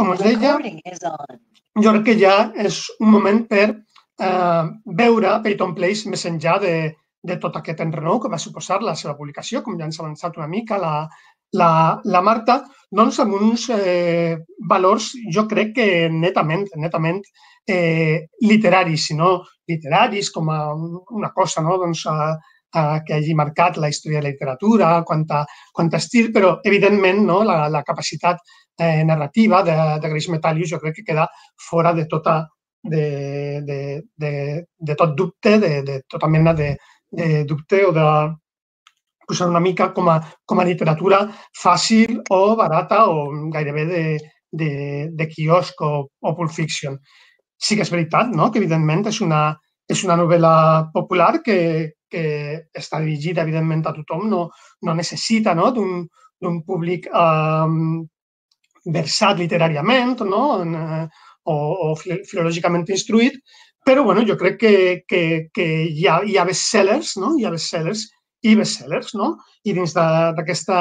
com us deia, jo crec que ja és un moment per eh, veure Peyton Place més enllà de, de tot aquest enrenou que va suposar la seva publicació, com ja ens ha avançat una mica la, la, la Marta, doncs amb uns eh, valors, jo crec que netament, netament eh, literaris, sinó literaris com a una cosa no? doncs, a, a, que hagi marcat la història de la literatura, quant a, quant a estil, però evidentment no? la, la capacitat eh, narrativa de, de Grace Metallius jo crec que queda fora de tota de, de, de, de tot dubte, de, de tota mena de, de dubte o de posar una mica com a, com a literatura fàcil o barata o gairebé de, de, de quiosc o, o Pulp Fiction. Sí que és veritat no? que, evidentment, és una, és una novel·la popular que, que està dirigida, evidentment, a tothom, no, no necessita no? d'un públic eh, versat literàriament no? En, eh, o, o filològicament instruït, però bueno, jo crec que, que, que hi, ha, hi ha bestsellers, no? hi ha bestsellers i bestsellers, no? I dins d'aquesta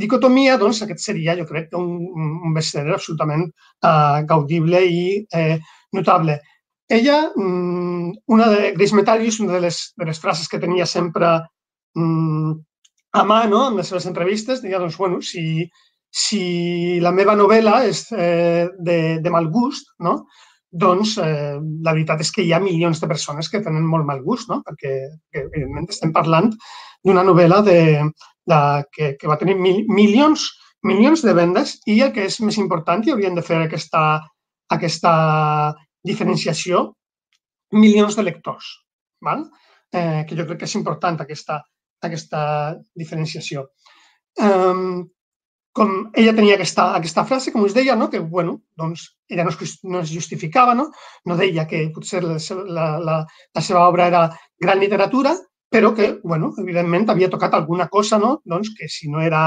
dicotomia, doncs, aquest seria, jo crec, un, un bestseller absolutament uh, gaudible i eh, notable. Ella, mm, una de Grace Metalius, una de les, de les frases que tenia sempre mm, a mà, no?, en les seves entrevistes, deia, doncs, bueno, si, si la meva novel·la és eh, de, de mal gust, no? doncs eh, la veritat és que hi ha milions de persones que tenen molt mal gust, no? perquè, que, evidentment estem parlant d'una novel·la de, de, que, que va tenir mil, milions, milions de vendes i el que és més important, i haurien de fer aquesta, aquesta diferenciació, milions de lectors. Val? Eh, que jo crec que és important aquesta, aquesta diferenciació. Um, com ella tenia aquesta, aquesta frase, com us deia, no? que bueno, doncs, ella no es, no es justificava, no? no deia que potser la, la, la, la seva obra era gran literatura, però que, bueno, evidentment, havia tocat alguna cosa no? doncs, que si no era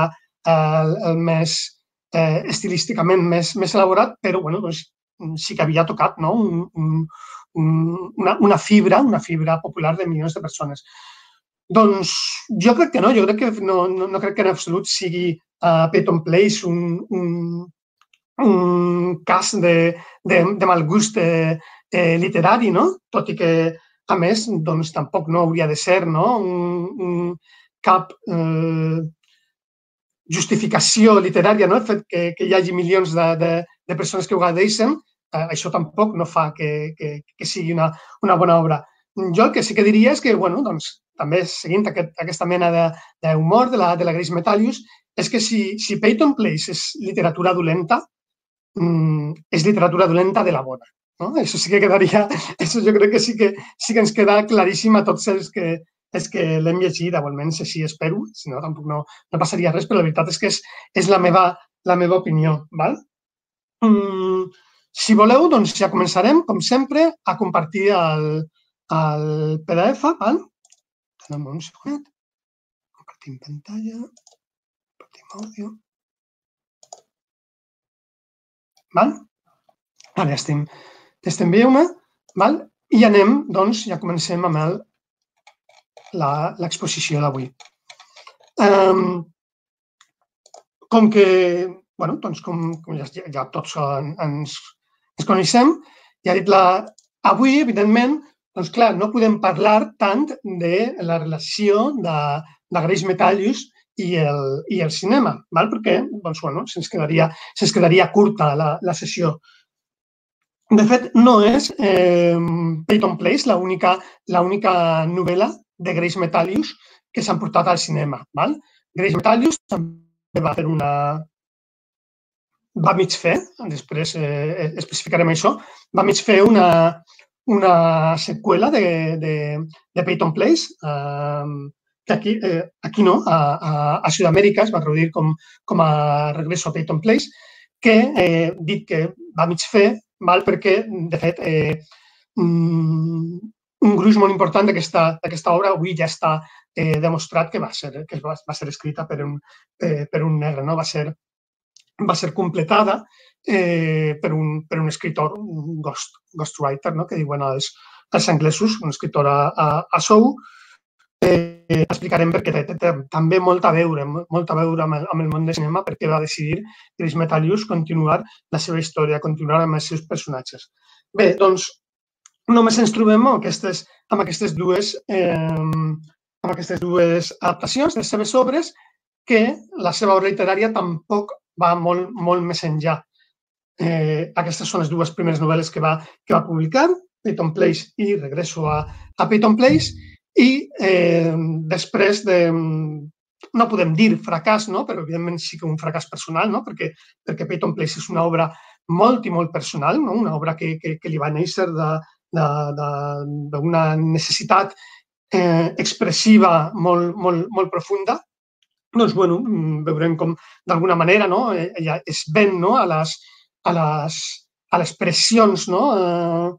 el, el més eh, estilísticament més, més elaborat, però bueno, doncs, sí que havia tocat no? un, un, un, una, una fibra, una fibra popular de milions de persones. Doncs jo crec que no, jo crec que no, no, no crec que en absolut sigui uh, Peyton Place un, un, un cas de, de, de mal gust eh, eh, literari, no? Tot i que, a més, doncs tampoc no hauria de ser no? un, un cap eh, justificació literària, no? el fet que, que hi hagi milions de, de, de persones que ho agradeixen, eh, això tampoc no fa que, que, que sigui una, una bona obra. Jo el que sí que diria és que, bueno, doncs, també seguint aquest, aquesta mena d'humor de, de, la, de la Grace Metallius, és que si, si Peyton Place és literatura dolenta, mmm, és literatura dolenta de la bona. No? Això sí que quedaria, això jo crec que sí que, sí que ens queda claríssim a tots els que, és que l'hem llegit, o almenys així espero, si no tampoc no, no passaria res, però la veritat és que és, és la, meva, la meva opinió. Val? Mm, si voleu, doncs ja començarem, com sempre, a compartir el, el PDF. Val? Tenim un segon. Compartim pantalla àudio. Val? Ara estem, estem me val? i anem, doncs, ja comencem amb l'exposició d'avui. Um, com que, bueno, doncs com, com ja, ja tots ens, ens coneixem, ja he dit la... Avui, evidentment, doncs clar, no podem parlar tant de la relació de, de Grace Metallius i el, i el cinema, val? perquè doncs, bueno, se'ns quedaria, se quedaria curta la, la sessió. De fet, no és eh, Peyton Place l'única novel·la de Grace Metallius que s'han portat al cinema. Val? Grace Metallius també va fer una... va mig fer, després eh, especificarem això, va mig fer una, una seqüela de, de, de Peyton Place, eh, que aquí, eh, aquí no, a, a, a Sud-amèrica es va reduir com, com a Regreso a Peyton Place, que eh, dit que va mig fer, val, perquè, de fet, eh, mm, un gruix molt important d'aquesta obra avui ja està eh, demostrat que va ser, que va, va ser escrita per un, eh, per un negre, no? va, ser, va ser completada eh, per, un, per un escritor, un ghost, ghostwriter, no? que diuen els, els anglesos, un escritor a, a, a Sou, eh, explicarem perquè té, té, té, també molt a veure, molt a veure amb el, amb el món de cinema perquè va decidir Chris Metalius continuar la seva història, continuar amb els seus personatges. Bé, doncs, només ens trobem amb aquestes, amb aquestes dues eh, amb aquestes dues adaptacions de les seves obres que la seva obra literària tampoc va molt, molt més enllà. Eh, aquestes són les dues primeres novel·les que va, que va publicar, Peyton Place i Regreso a, a Peyton Place, i eh, després de, no podem dir fracàs, no? però evidentment sí que un fracàs personal, no? perquè, perquè Peyton Place és una obra molt i molt personal, no? una obra que, que, que li va néixer d'una necessitat eh, expressiva molt, molt, molt profunda, doncs, bueno, veurem com d'alguna manera no? ella es ven no? a, les, a, les, a les pressions no? eh,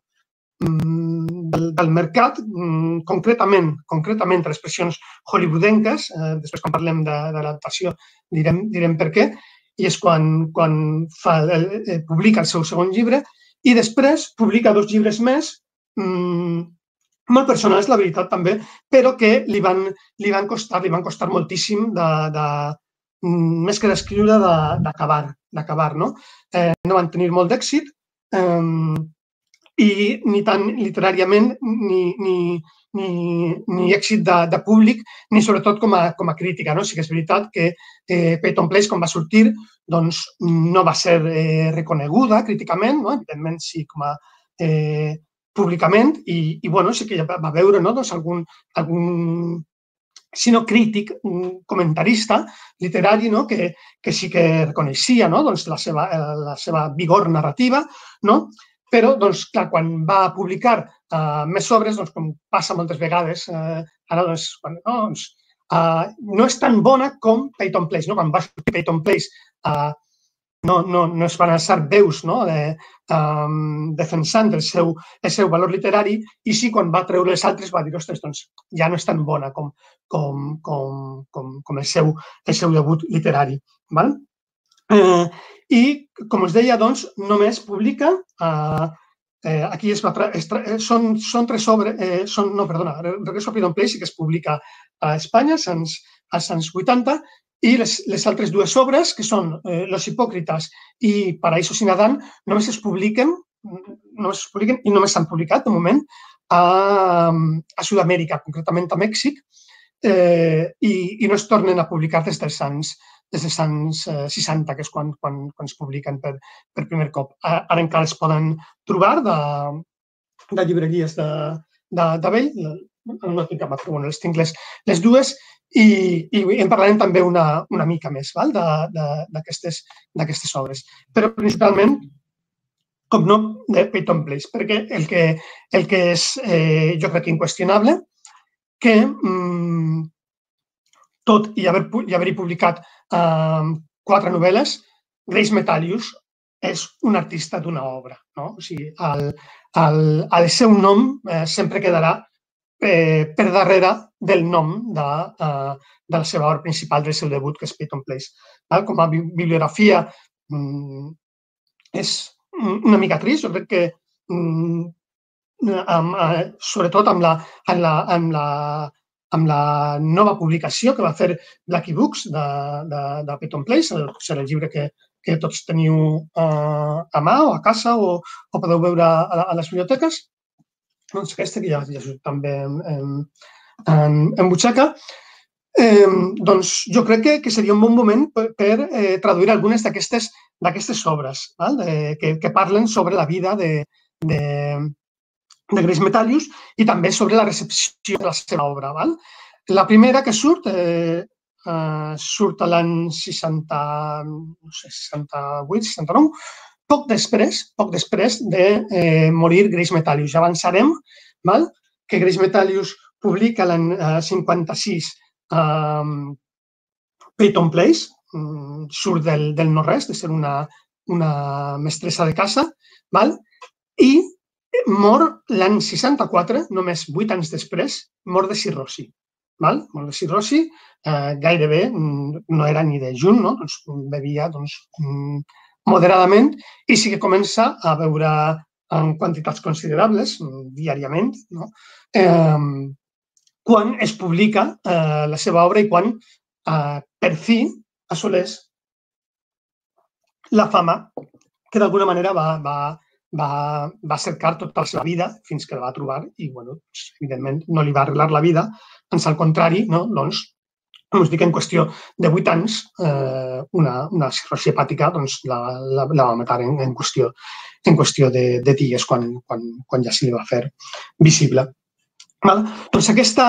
Mm, del, del mercat, mm, concretament, concretament les pressions hollywoodenques, eh, després quan parlem de, de l'adaptació direm, direm per què, i és quan, quan fa, eh, publica el seu segon llibre i després publica dos llibres més, mmm, molt personals, la veritat, també, però que li van, li van costar, li van costar moltíssim de, de, mm, més que d'escriure, d'acabar, d'acabar, no? Eh, no van tenir molt d'èxit, eh, i ni tant literàriament ni, ni, ni, ni èxit de, de públic, ni sobretot com a, com a crítica. No? Sí que és veritat que eh, Peyton Place, quan va sortir, doncs, no va ser eh, reconeguda críticament, no? evidentment sí com a eh, públicament, i, i bueno, sí que ja va veure no? doncs algun, algun sinó crític, un comentarista literari no? que, que sí que reconeixia no? doncs la, seva, la seva vigor narrativa, no? Però, doncs, clar, quan va publicar uh, més obres, doncs, com passa moltes vegades, uh, ara, doncs, quan, no, doncs, uh, no és tan bona com Peyton Place. No? Quan va sortir Peyton Place, uh, no, no, no es van alçar veus no? de, um, defensant el seu, el seu valor literari i sí, quan va treure els altres va dir, ostres, doncs ja no és tan bona com, com, com, com, com el, seu, el seu debut literari. Val? Eh, I, com us deia, doncs, només publica eh, eh, aquí es va, es, eh, són, són tres obres, eh, són, no, perdona, Regreso a Freedom Place sí que es publica a Espanya als anys 80 i les, les altres dues obres, que són eh, Los Hipòcritas i Paraíso sin Adán, només es publiquen, només es publiquen i només s'han publicat, de moment, a, a Sud-amèrica, concretament a Mèxic, eh, i, i no es tornen a publicar des dels anys, des dels anys 60, eh, que és quan, quan, quan es publiquen per, per primer cop. Ara encara es poden trobar de, de llibreries de, de, de vell, no tinc cap altre, bueno, les tinc les, les dues i, i en parlarem també una, una mica més d'aquestes obres. Però principalment, com no, de Peyton Place, perquè el que, el que és, eh, jo crec, inqüestionable, que mm, tot i haver-hi haver publicat eh, quatre novel·les, Grace Metallius és un artista d'una obra. No? O sigui, el, el, el seu nom eh, sempre quedarà eh, per darrere del nom de, eh, de la seva obra principal, del seu debut, que és Peyton Place. Val? Com a bibliografia mm, és una mica trist. Jo crec que mm, amb, eh, sobretot amb la, amb la, amb la amb la nova publicació que va fer Blacky Books de, de, de Peyton Place, serà el llibre que, que tots teniu uh, a mà o a casa o, o podeu veure a, a les biblioteques. Doncs aquesta que ja, ja també en, en, en, en butxaca. Eh, doncs jo crec que, que seria un bon moment per, per eh, traduir algunes d'aquestes obres val? De, que, que parlen sobre la vida de, de, de Grace Metallius i també sobre la recepció de la seva obra. Val? La primera que surt eh, eh, surt a l'any 60, no sé, 68, 69, poc després, poc després de eh, morir Grace Metallius. Ja avançarem val? que Grace Metallius publica l'any eh, 56 eh, Peyton Place, mm, surt del, del no-res, de ser una, una mestressa de casa, val? i Mor l'any 64, només vuit anys després, mor de cirrosi. Val? Mor de cirrosi, eh, gairebé mm, no era ni de juny, no? doncs bevia doncs, mm, moderadament i sí que comença a beure en quantitats considerables, diàriament, no? eh, quan es publica eh, la seva obra i quan eh, per fi assoleix la fama que d'alguna manera va, va, va, va cercar tota la seva vida fins que la va trobar i, bueno, evidentment, no li va arreglar la vida. Ans al contrari, no? doncs, us dic, en qüestió de 8 anys, eh, una, una cirrosi hepàtica doncs, la, la, la va matar en, en qüestió, en qüestió de, de dies quan, quan, quan ja se li va fer visible. Val? Doncs aquesta,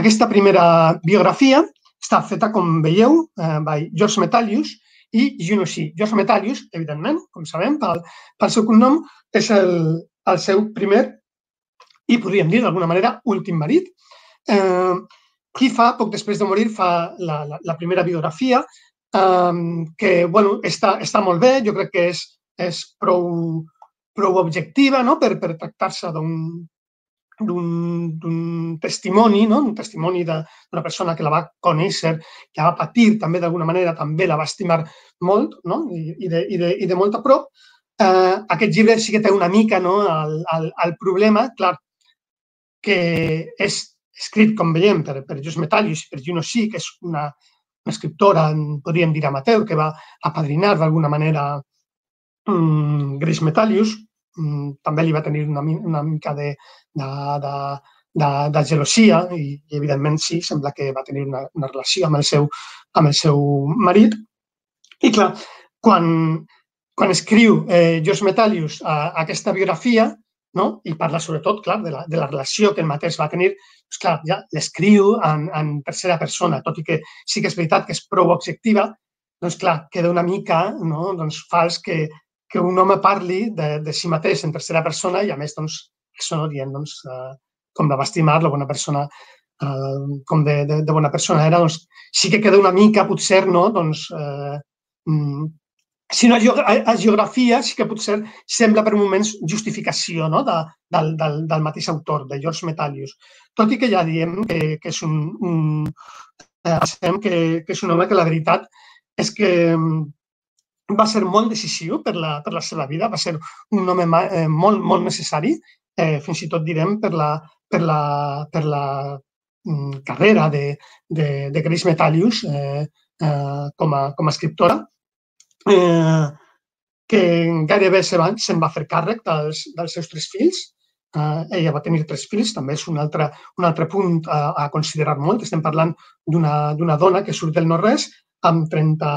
aquesta primera biografia està feta, com veieu, eh, by George Metallius i Juno C. George Metallius, evidentment, com sabem, pel, pel seu cognom, és el, el seu primer i, podríem dir, d'alguna manera, últim marit. Eh, qui fa, poc després de morir, fa la, la, la primera biografia, eh, que, bueno, està, està molt bé, jo crec que és, és prou, prou objectiva no? per, per tractar-se d'un testimoni, no? un testimoni d'una persona que la va conèixer, que la va patir també d'alguna manera, també la va estimar molt no? I, i, de, i, de, i de molt a prop. Eh, aquest llibre sí que té una mica no? el, el, el problema, clar, que és escrit, com veiem, per, per Just Metallius i per Juno Sí, que és una, una escriptora, podríem dir amateur, que va apadrinar d'alguna manera um, Grace Metallius, Mm, també li va tenir una, una mica de, de, de, de, de gelosia i, i, evidentment, sí, sembla que va tenir una, una relació amb el seu, amb el seu marit. I, clar, quan, quan escriu eh, George Metallius a, a aquesta biografia, no? i parla sobretot, clar, de la, de la relació que el mateix va tenir, doncs, clar, ja l'escriu en, en tercera persona, tot i que sí que és veritat que és prou objectiva, doncs, clar, queda una mica no? doncs, fals que, que un home parli de, de si mateix en tercera persona i, a més, doncs, això no dient, doncs, eh, com la va estimar, la bona persona, eh, com de, de, de bona persona era, doncs, sí que queda una mica, potser, no, doncs, eh, si no a geografia, sí que potser sembla per moments justificació no? de, del, del, del mateix autor, de George Metallius. Tot i que ja diem que, que és un, un eh, que, que és un home que la veritat és que mm, va ser molt decisiu per la, per la seva vida, va ser un home eh, molt, molt necessari, eh, fins i tot direm per la, per la, per la mm, carrera de, de, de Grace Metallius eh, eh, com, a, com a escriptora, eh, que gairebé se'n va, se va fer càrrec dels, dels seus tres fills. Eh, ella va tenir tres fills, també és un altre, un altre punt a, a considerar molt. Estem parlant d'una dona que surt del no-res amb 30,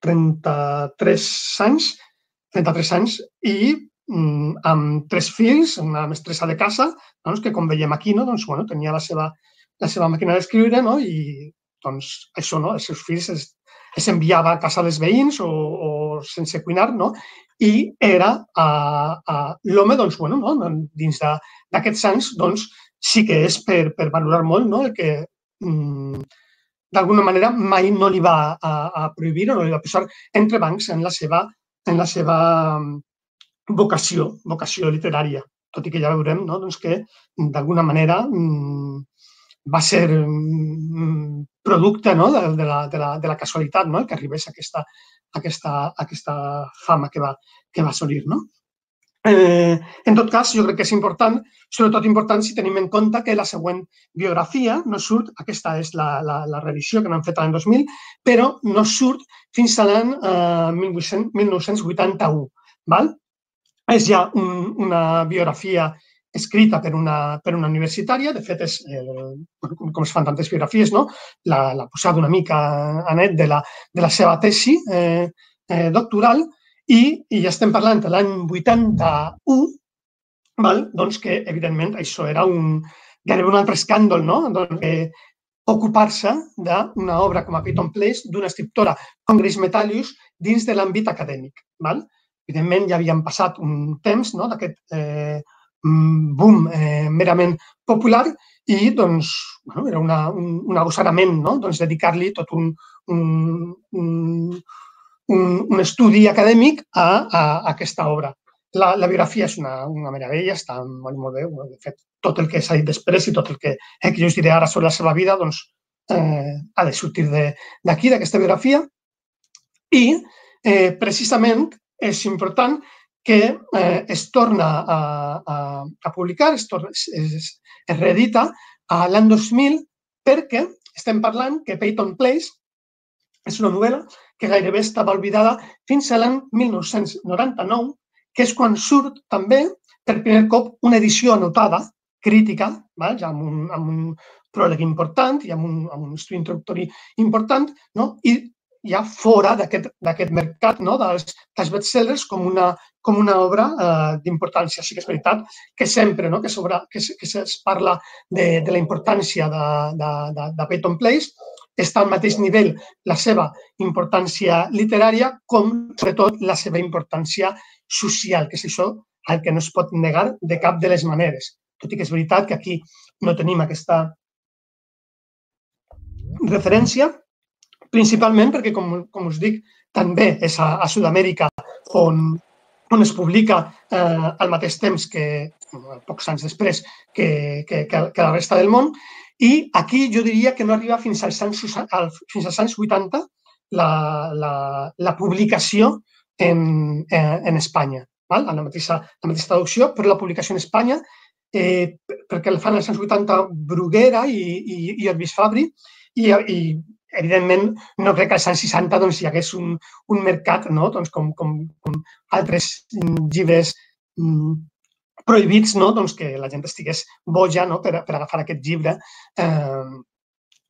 33 anys, 33 anys i mm, amb tres fills, una mestressa de casa, doncs, que com veiem aquí, no? doncs, bueno, tenia la seva, la seva màquina d'escriure no? i doncs, això, no? els seus fills es, es enviava a casa dels veïns o, o sense cuinar, no? i era a, a l'home, doncs, bueno, no? dins d'aquests anys, doncs, sí que és per, per valorar molt no? el que mm, d'alguna manera mai no li va a, a prohibir o no li va posar entre bancs en la seva, en la seva mm, vocació, vocació literària. Tot i que ja veurem no? doncs que d'alguna manera mm, va ser mm, producte no? de, de, la, de, la, de la casualitat no? que arribés aquesta, aquesta, aquesta fama que va, que va assolir. No? Eh, en tot cas, jo crec que és important, sobretot important si tenim en compte que la següent biografia no surt, aquesta és la, la, la revisió que n'han fet l'any 2000, però no surt fins a l'any eh, 1981. Val? És ja un, una biografia escrita per una, per una universitària, de fet, és, eh, com es fan tantes biografies, no? l'ha posat una mica a net de la, de la seva tesi eh, eh, doctoral, i, i ja estem parlant de l'any 81, val? doncs que, evidentment, això era un, gairebé un altre escàndol, no? Doncs, eh, ocupar-se d'una obra com a Python Place d'una escriptora com Grace Metallius dins de l'àmbit acadèmic. Val? Evidentment, ja havien passat un temps no? d'aquest eh, boom eh, merament popular i doncs, bueno, era una, un, un agosarament no? doncs, dedicar-li tot un, un, un, un, un estudi acadèmic a, a, a aquesta obra. La, la biografia és una, una meravella, està molt, molt bé. De fet, tot el que s'ha dit després i tot el que, eh, que jo us diré ara sobre la seva vida doncs, eh, ha de sortir d'aquí, d'aquesta biografia. I, eh, precisament, és important que eh, es torna a, a, a publicar, es, torna, es, es, es reedita a l'any 2000 perquè estem parlant que Peyton Place és una novel·la que gairebé estava oblidada fins a l'any 1999, que és quan surt també per primer cop una edició anotada, crítica, val? ja amb un, amb un pròleg important i amb un, amb un estudi introductori important, no? i ja fora d'aquest mercat no? dels, dels bestsellers com una, com una obra eh, d'importància. Sí que és veritat que sempre no? que, sobre, que, que es parla de, de la importància de, de, de, de Peyton Place, està al mateix nivell la seva importància literària com, sobretot, la seva importància social, que és això el que no es pot negar de cap de les maneres. Tot i que és veritat que aquí no tenim aquesta referència, principalment perquè, com, com us dic, també és a, a Sud-amèrica on, on es publica eh, al mateix temps que, pocs anys després, que, que, que, que la resta del món. I aquí jo diria que no arriba fins als anys, fins als anys 80 la, la, la publicació en, en, en Espanya. Val? La mateixa, la mateixa traducció, però la publicació en Espanya, eh, perquè el fan als anys 80 Bruguera i, i, i Orvis Fabri, i, i evidentment, no crec que als anys 60 doncs, hi hagués un, un mercat, no? doncs, com, com, com altres llibres mm, prohibits, no? doncs, que la gent estigués boja no? per, per agafar aquest llibre eh,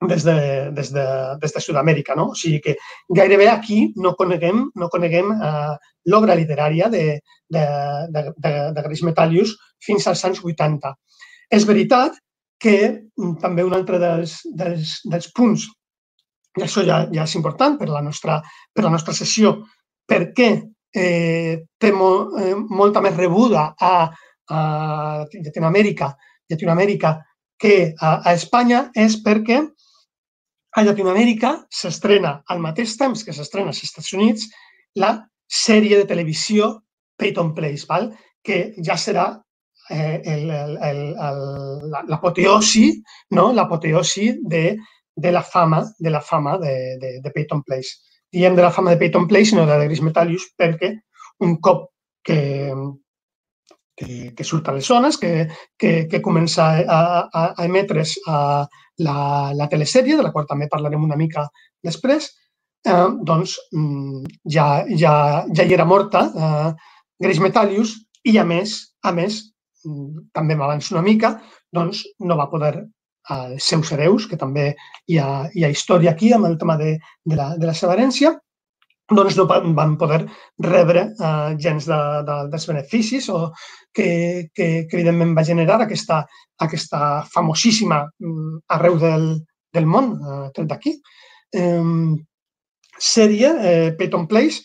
des de, des de, des de Sud-amèrica. No? O sigui que gairebé aquí no coneguem, no coneguem eh, l'obra literària de, de, de, de, de Gris Metallius fins als anys 80. És veritat que mm, també un altre dels, dels, dels punts i això ja, ja és important per la nostra, per la nostra sessió, perquè eh, té mo, eh, molta més rebuda a, a Llatinoamèrica, Llatinoamèrica que a, a Espanya és perquè a Llatinoamèrica s'estrena al mateix temps que s'estrena als Estats Units la sèrie de televisió Peyton Place, val? que ja serà eh, l'apoteosi no? l'apoteosi de de la fama de la fama de, de, de Peyton Place. Diem de la fama de Peyton Place, no de Gris Metallius, perquè un cop que, que, que surt a les zones, que, que, que comença a, a, a emetre's a la, la telesèrie, de la qual també parlarem una mica després, eh, doncs mm, ja, ja, ja hi era morta eh, Gris Metallius i, a més, a més, mm, també m'avanço una mica, doncs no va poder als seus hereus, que també hi ha, hi ha història aquí amb el tema de, de, la, de la seva herència, doncs no van poder rebre eh, gens de, de, dels beneficis o que, que, que evidentment va generar aquesta, aquesta famosíssima mm, arreu del, del món, eh, tret d'aquí, eh, sèrie eh, Peyton Place,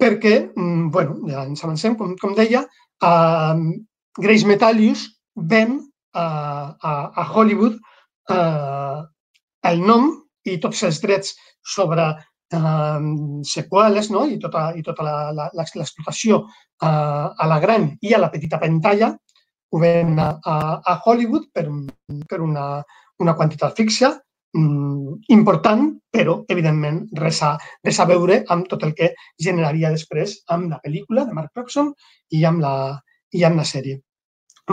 perquè, mm, bueno, ja ens avancem, com, com deia, eh, Grace Metallius ven a, a, Hollywood eh, el nom i tots els drets sobre eh, seqüeles no? i tota, i tota l'explotació eh, a la gran i a la petita pantalla ho ven a, a Hollywood per, per una, una quantitat fixa mm, important, però, evidentment, res a, res a veure amb tot el que generaria després amb la pel·lícula de Mark Proxon i amb la, i amb la sèrie.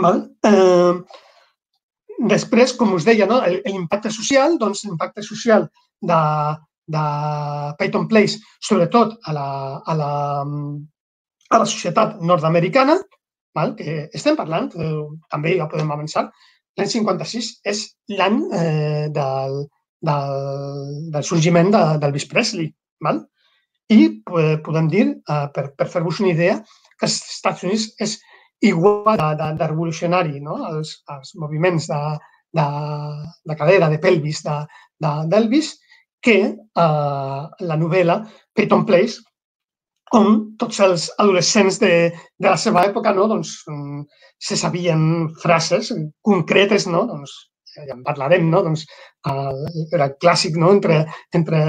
Val? Eh, Després, com us deia, no, l'impacte social, doncs l'impacte social de, de Peyton Place, sobretot a la, a la, a la societat nord-americana, que estem parlant, eh, també ja podem avançar, l'any 56 és l'any eh, del, del, del sorgiment de, d'Elvis Presley. Val? I eh, podem dir, eh, per, per fer-vos una idea, que els Estats Units és igual de, de, revolucionari, no? els, els moviments de, de, de cadera, de pelvis d'Elvis, de, que eh, la novel·la Peyton Place, on tots els adolescents de, de la seva època no? doncs, mm, se sabien frases concretes, no? doncs, ja en parlarem, no? doncs, el, era clàssic no? entre, entre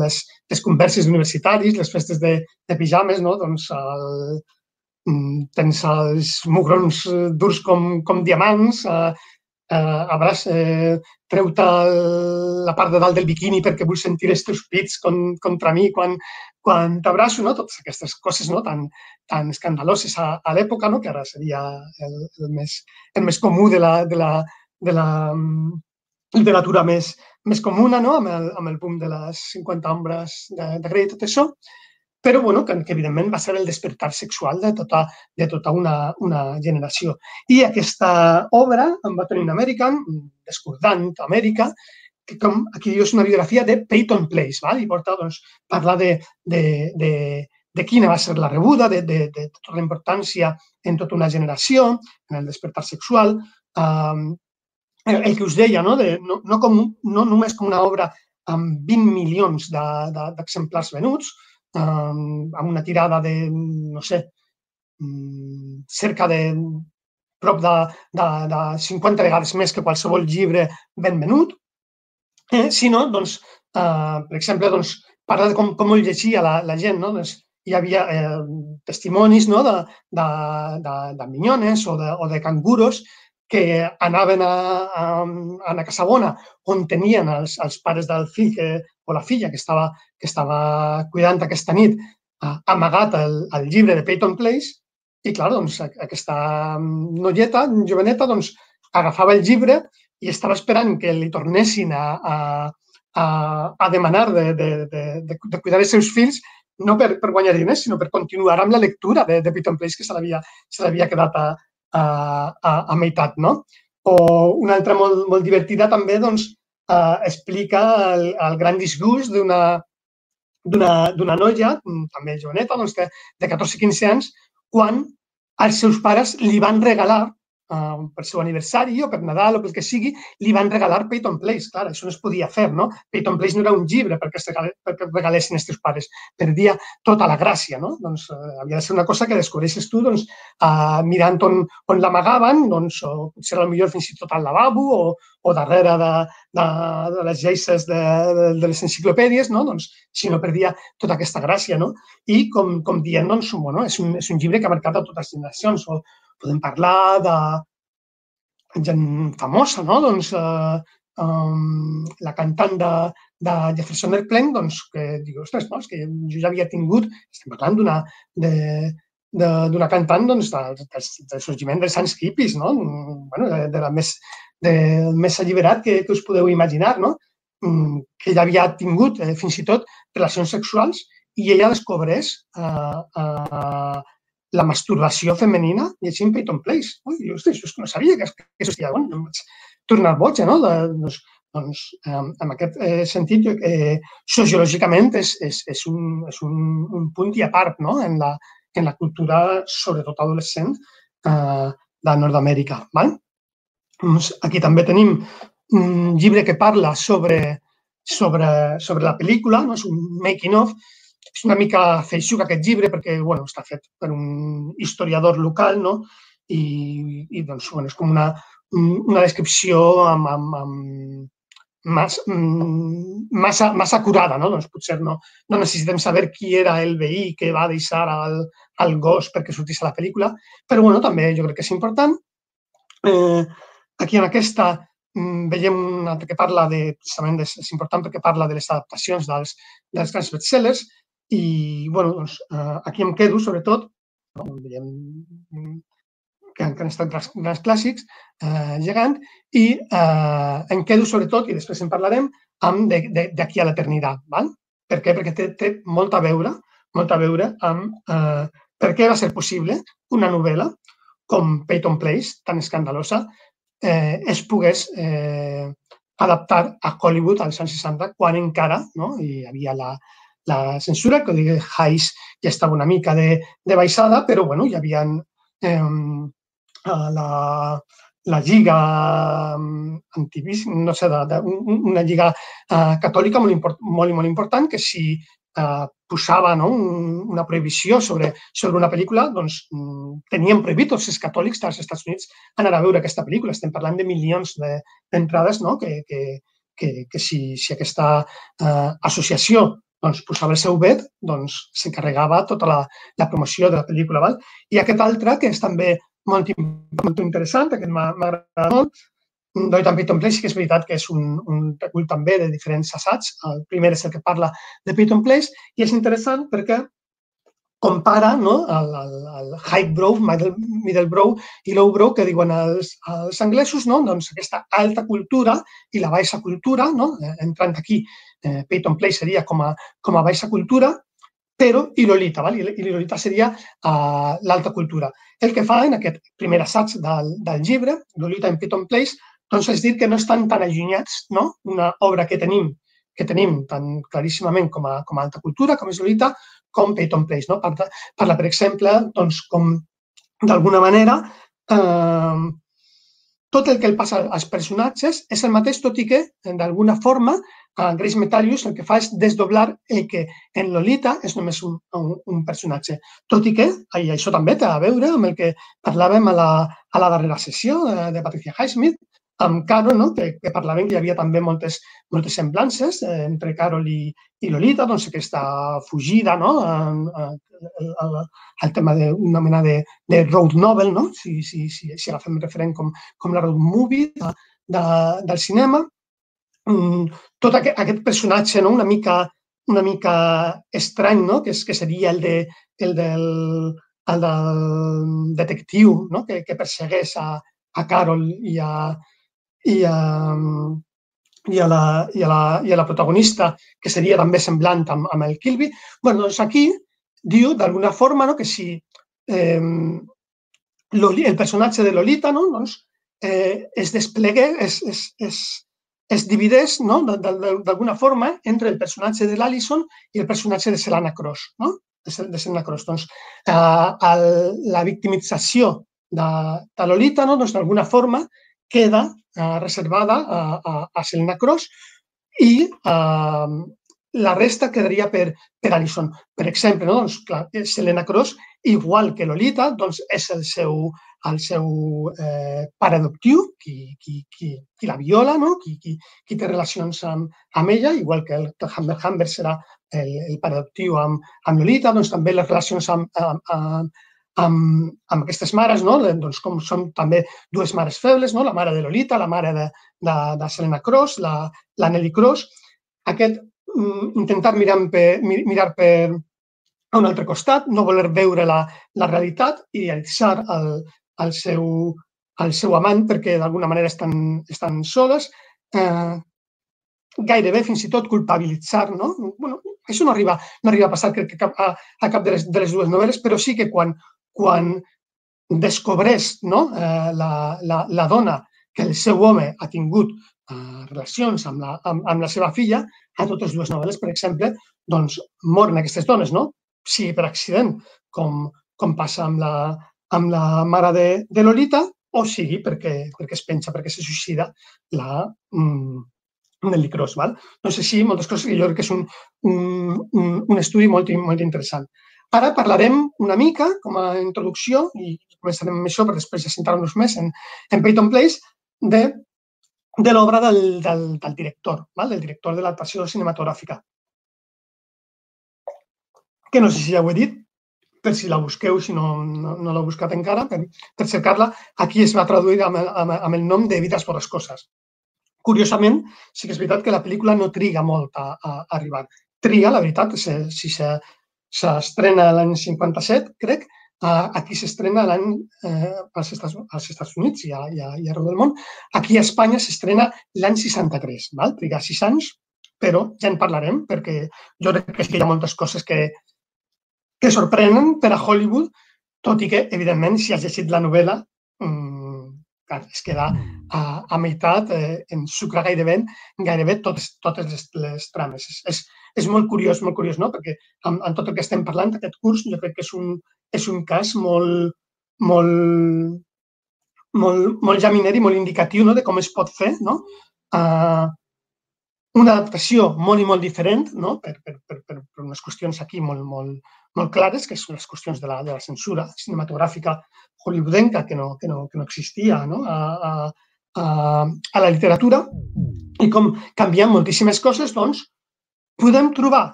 les, les converses universitaris, les festes de, de pijames, no? doncs, el, tens els mugrons eh, durs com, com diamants, eh, eh, abraç, eh, treu-te la part de dalt del biquini perquè vull sentir els teus pits con, contra mi quan, quan t'abraço, no? totes aquestes coses no? tan, tan escandaloses a, a l'època, no? que ara seria el, el, més, el més comú de la, de la, de la mm, literatura més, més comuna, no? amb, el, amb el boom de les 50 ombres de, de Grey i tot això, però bueno, que, que evidentment va ser el despertar sexual de tota, de tota una, una generació. I aquesta obra en tenir un American, descordant Amèrica, que com aquí és una biografia de Peyton Place, val? i porta doncs, parlar de, de, de, de quina va ser la rebuda, de, de, de tota la importància en tota una generació, en el despertar sexual, um, el, que us deia, no? De, no, no, com, no només com una obra amb 20 milions d'exemplars de, de, venuts, amb una tirada de, no sé, um, cerca de prop de, de, de 50 vegades més que qualsevol llibre ben venut, eh, sinó, doncs, eh, per exemple, doncs, parla de com, com ho llegia la, la gent, no? Doncs, hi havia eh, testimonis no? de, de, de, de minyones o de, o de canguros que anaven a, a, a Casabona on tenien els, els pares del fill que, o la filla que estava, que estava cuidant aquesta nit eh, amagat el, el llibre de Peyton Place i, clar, doncs, aquesta noieta, joveneta, doncs, agafava el llibre i estava esperant que li tornessin a, a, a, demanar de, de, de, de, de cuidar els seus fills, no per, per guanyar diners, sinó per continuar amb la lectura de, de Piton Place que se l'havia quedat a, a, a, a meitat. No? O una altra molt, molt divertida també doncs, eh, explica el, el gran disgust d'una noia, també joveneta, doncs, de, de 14-15 anys, quan els seus pares li van regalar uh, per seu aniversari o per Nadal o pel que sigui, li van regalar Peyton Place. Clar, això no es podia fer, no? Peyton Place no era un llibre perquè es perquè regalessin els teus pares. Perdia tota la gràcia, no? Doncs uh, havia de ser una cosa que descobreixes tu doncs, uh, mirant on, on l'amagaven, doncs, o potser millor fins i tot al lavabo o, o darrere de, de, de les lleis de, de, de les enciclopèdies, no? doncs, si no perdia tota aquesta gràcia. No? I, com, com dient, doncs, bueno, és, un, és un llibre que ha marcat a totes les generacions. O, podem parlar de gent famosa, no? Doncs, eh, um, la cantant de, de Jefferson Airplane, doncs, que diu, ostres, no, que jo ja havia tingut, estem parlant d'una d'una cantant doncs, del, del, del sorgiment dels sants hippies, no? bueno, de, de la més, de, més alliberat que, que us podeu imaginar, no? Mm, que ja havia tingut eh, fins i tot relacions sexuals i ella descobreix eh, eh, la masturbació femenina llegint Peyton Place. Ui, jo, ostres, és que no sabia que, això bueno, em vaig tornar boja, no? De, doncs, doncs, en aquest eh, sentit, eh, sociològicament és, és, és, un, és un, un punt i a part no? en, la, en la cultura, sobretot adolescent, eh, de Nord-Amèrica. Doncs aquí també tenim un llibre que parla sobre, sobre, sobre la pel·lícula, no? és un making-of, és una mica feixuc aquest llibre perquè bueno, està fet per un historiador local no? I, i doncs, bueno, és com una, una descripció amb, amb, amb massa, massa, massa acurada. No? Doncs potser no, no necessitem saber qui era el veí que va deixar al, al gos perquè sortís a la pel·lícula, però bueno, també jo crec que és important. Eh, aquí en aquesta mm, veiem una que parla de, precisament és important perquè parla de les adaptacions dels, dels grans bestsellers i, bueno, doncs, eh, aquí em quedo, sobretot, veiem que, que han estat grans, grans clàssics, eh, gegant, i eh, em quedo, sobretot, i després en parlarem, amb d'aquí a l'eternitat. Per què? Perquè té, té molt a veure, molt a veure amb eh, per què va ser possible una novel·la com Peyton Place, tan escandalosa, eh, es pogués eh, adaptar a Hollywood als anys 60, quan encara no, hi havia la, la censura, que digue Hayes ja estava una mica de, de baixada, però bueno, hi havia eh, la, la lliga antivis, no sé, de, de, una lliga eh, catòlica molt, import, molt, molt important que si eh, posava no, un, una prohibició sobre, sobre una pel·lícula, doncs tenien prohibit tots els catòlics dels Estats Units anar a veure aquesta pel·lícula. Estem parlant de milions d'entrades de, no, que, que, que, que si, si aquesta eh, associació doncs, posava el seu vet, doncs s'encarregava tota la, la promoció de la pel·lícula. Val? I aquest altre, que és també molt, molt interessant, aquest m'ha agradat molt, Doyton Peyton Place sí que és veritat que és un, un recull també de diferents assaigs. El primer és el que parla de Peyton Place i és interessant perquè compara no, el, el, el high brow, middle, middle brow i low brow que diuen els, els anglesos, no? doncs aquesta alta cultura i la baixa cultura, no? Eh, entrant aquí, eh, Peyton Place seria com a, com a baixa cultura, però i Lolita, val? i Lolita seria uh, l'alta cultura. El que fa en aquest primer assaig del, del llibre, Lolita en Peyton Place, doncs és dir que no estan tan allunyats, no? Una obra que tenim que tenim tan claríssimament com a, com a alta cultura, com és Lolita, com Peyton Place. No? Parla, parla per exemple, doncs, com d'alguna manera eh, tot el que el passa als personatges és el mateix, tot i que, d'alguna forma, a Grace Metalius el que fa és desdoblar el que en Lolita és només un, un, un personatge. Tot i que, i això també té a veure amb el que parlàvem a la, a la darrera sessió de, de Patricia Highsmith, amb Carol, no? que, que parlaven que hi havia també moltes, moltes semblances eh, entre Carol i, i Lolita, doncs aquesta fugida, no? el, el tema d'una mena de, de road novel, no? si, si, si, si agafem referent com, com la road movie de, de, del cinema. Mm, tot aquest, aquest personatge no? una mica una mica estrany, no? que, és, que seria el, de, el, del, el del detectiu no? que, que persegueix a, a Carol i a, i a, i a, la, i a, la, i a la protagonista, que seria també semblant amb, amb el Kilby. bueno, doncs aquí diu d'alguna forma no, que si eh, el personatge de Lolita no, doncs, eh, es desplegue, es, es, es, es divideix no, d'alguna forma entre el personatge de l'Alison i el personatge de Selana Cross. No? De, Selana Cross. Doncs, eh, el, la victimització de, de Lolita, no, doncs, d'alguna forma, queda eh, reservada a, a, a Selena Cross i eh, la resta quedaria per, per Alison. Per exemple, no? doncs, clar, Selena Cross, igual que Lolita, doncs és el seu, el seu eh, pare adoptiu, qui, qui, qui, qui la viola, no? qui, qui, qui té relacions amb, amb ella, igual que el, el Humber Humber serà el, el pare adoptiu amb, amb Lolita, doncs també les relacions amb, amb, amb, amb, amb aquestes mares, no? doncs com són també dues mares febles, no? la mare de Lolita, la mare de, de, de Selena Cross, la, la Nelly Cross. Aquest mm, intentar mirar per, mirar per a un altre costat, no voler veure la, la realitat i idealitzar el, el, seu, el seu amant perquè d'alguna manera estan, estan soles, eh, gairebé fins i tot culpabilitzar, no? Bueno, això no arriba, no arriba a passar crec que cap, a, a cap de les, de les dues novel·les, però sí que quan quan descobreix no, eh, la, la, la dona que el seu home ha tingut eh, relacions amb la, amb, amb la seva filla, a totes dues novel·les, per exemple, doncs moren aquestes dones, no? Si per accident, com, com passa amb la, amb la mare de, de Lolita, o sigui perquè, perquè es penja, perquè se suïcida la mm, Nelly Cross. Val? Sé si moltes coses que jo crec que és un, un, un, un estudi molt, molt interessant. Ara parlarem una mica, com a introducció, i començarem amb això per després ja centrar-nos més en, en Peyton Place, de, de l'obra del, del, del director, val? del director de l'adaptació cinematogràfica. Que no sé si ja ho he dit, per si la busqueu, si no, no, no l'heu buscat encara, per, per cercar-la, aquí es va traduir amb amb, amb el nom de Vides borrascoses. Curiosament, sí que és veritat que la pel·lícula no triga molt a, a, a arribar. Triga, la veritat, si, si se, s'estrena l'any 57, crec, aquí s'estrena l'any eh, als, Estats, als Estats Units i, a, i, a, i arreu del món. Aquí a Espanya s'estrena l'any 63, val? triga sis anys, però ja en parlarem perquè jo crec que hi ha moltes coses que, que sorprenen per a Hollywood, tot i que, evidentment, si has llegit la novel·la, es queda a, a meitat, eh, en sucre gairebé, gairebé totes, totes les, les trames. És, és, és molt curiós, molt curiós, no? Perquè amb, amb tot el que estem parlant d'aquest curs, jo crec que és un, és un cas molt, molt, molt, molt jaminer i molt indicatiu no? de com es pot fer no? Uh, una adaptació molt i molt diferent no? per, per, per, per, unes qüestions aquí molt, molt, molt clares, que són les qüestions de la, de la censura cinematogràfica hollywoodenca que no, que no, que no existia no? a, a, a, a la literatura i com canvien moltíssimes coses, doncs, podem trobar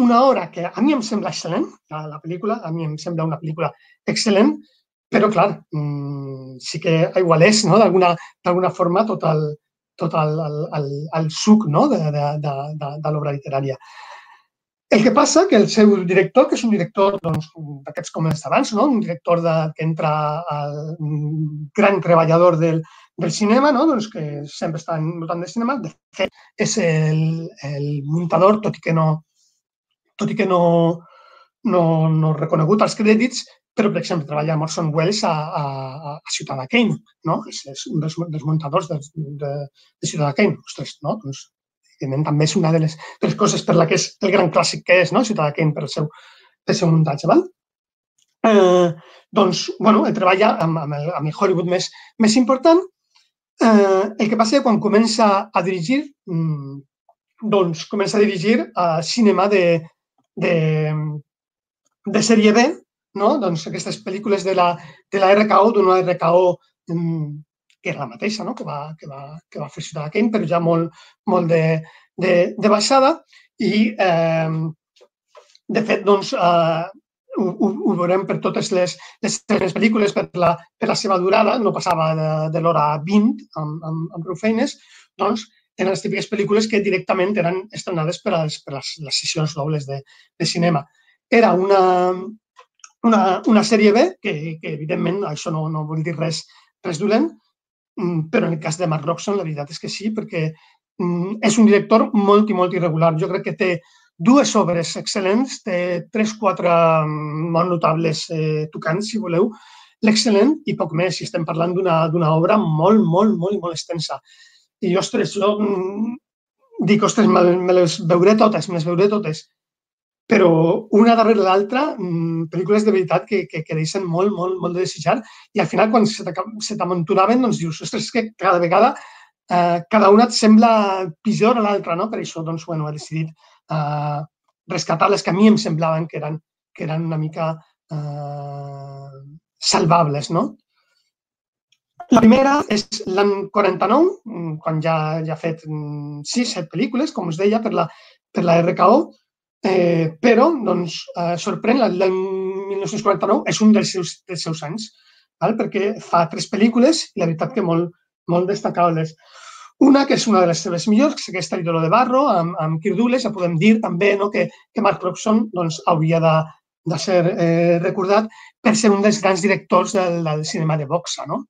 una obra que a mi em sembla excel·lent, la, la pel·lícula, a mi em sembla una pel·lícula excel·lent, però, clar, mm, sí que aigualeix no? d'alguna forma tot el, tot el, el, el, suc no? de, de, de, de, de l'obra literària. El que passa que el seu director, que és un director doncs, d'aquests com els d'abans, no? un director de, que entra al gran treballador del, del cinema, no? doncs que sempre està mutant de cinema, de fet és el, el muntador, tot i que no, tot i que no, no, no reconegut als crèdits, però, per exemple, treballa amb Orson Welles a, a, a Ciutat de Kane, no? És, és un dels, dels muntadors de, de, de Ciutat de Kane. Ostres, no? Doncs, evidentment, també és una de les, de les coses per la que és el gran clàssic que és, no? Ciutat de Kane, per el seu, el seu muntatge, val? Eh, doncs, bueno, treballa amb, amb, el, amb el Hollywood més, més important. Eh, el que passa que quan comença a dirigir, mm, doncs comença a dirigir a cinema de, de, de sèrie B, no? doncs aquestes pel·lícules de la, de la RKO, d'una RKO mm, que era la mateixa no? que, va, que, va, que va fer Ciutat Kane, però ja molt, molt de, de, de baixada. I, eh, de fet, doncs, eh, ho, ho, veurem per totes les, les seves pel·lícules, per la, per la seva durada, no passava de, de l'hora 20 amb, amb, amb prou feines, doncs eren les típiques pel·lícules que directament eren estrenades per, als, per les, les sessions dobles de, de cinema. Era una, una, una sèrie B, que, que evidentment això no, no vol dir res, res dolent, mm, però en el cas de Mark Roxon la veritat és que sí, perquè mm, és un director molt i molt irregular. Jo crec que té dues obres excel·lents, té tres, quatre mm, molt notables eh, tocants, si voleu, l'excel·lent i poc més, si estem parlant d'una obra molt, molt, molt, molt extensa. I, ostres, jo dic, ostres, me, me les veuré totes, me les veuré totes però una darrere l'altra, mm, pel·lícules de veritat que, que, que deixen molt, molt, molt de desitjar i al final quan se t'amuntunaven doncs dius, ostres, que cada vegada eh, cada una et sembla pitjor a l'altra, no? Per això, doncs, bueno, he decidit eh, rescatar les que a mi em semblaven que eren, que eren una mica eh, salvables, no? La primera és l'any 49, mm, quan ja, ja ha fet 6, mm, 7 pel·lícules, com us deia, per la, per la RKO, Eh, però, doncs, eh, sorprèn, l'any 1949 és un dels seus, dels seus anys, val? perquè fa tres pel·lícules i la veritat que molt, molt destacables. Una, que és una de les seves millors, que és aquesta Idolo de Barro, amb, amb Kirk Douglas, ja podem dir també no, que, que Mark Robson doncs, hauria de, de ser eh, recordat per ser un dels grans directors del, del cinema de boxa. No?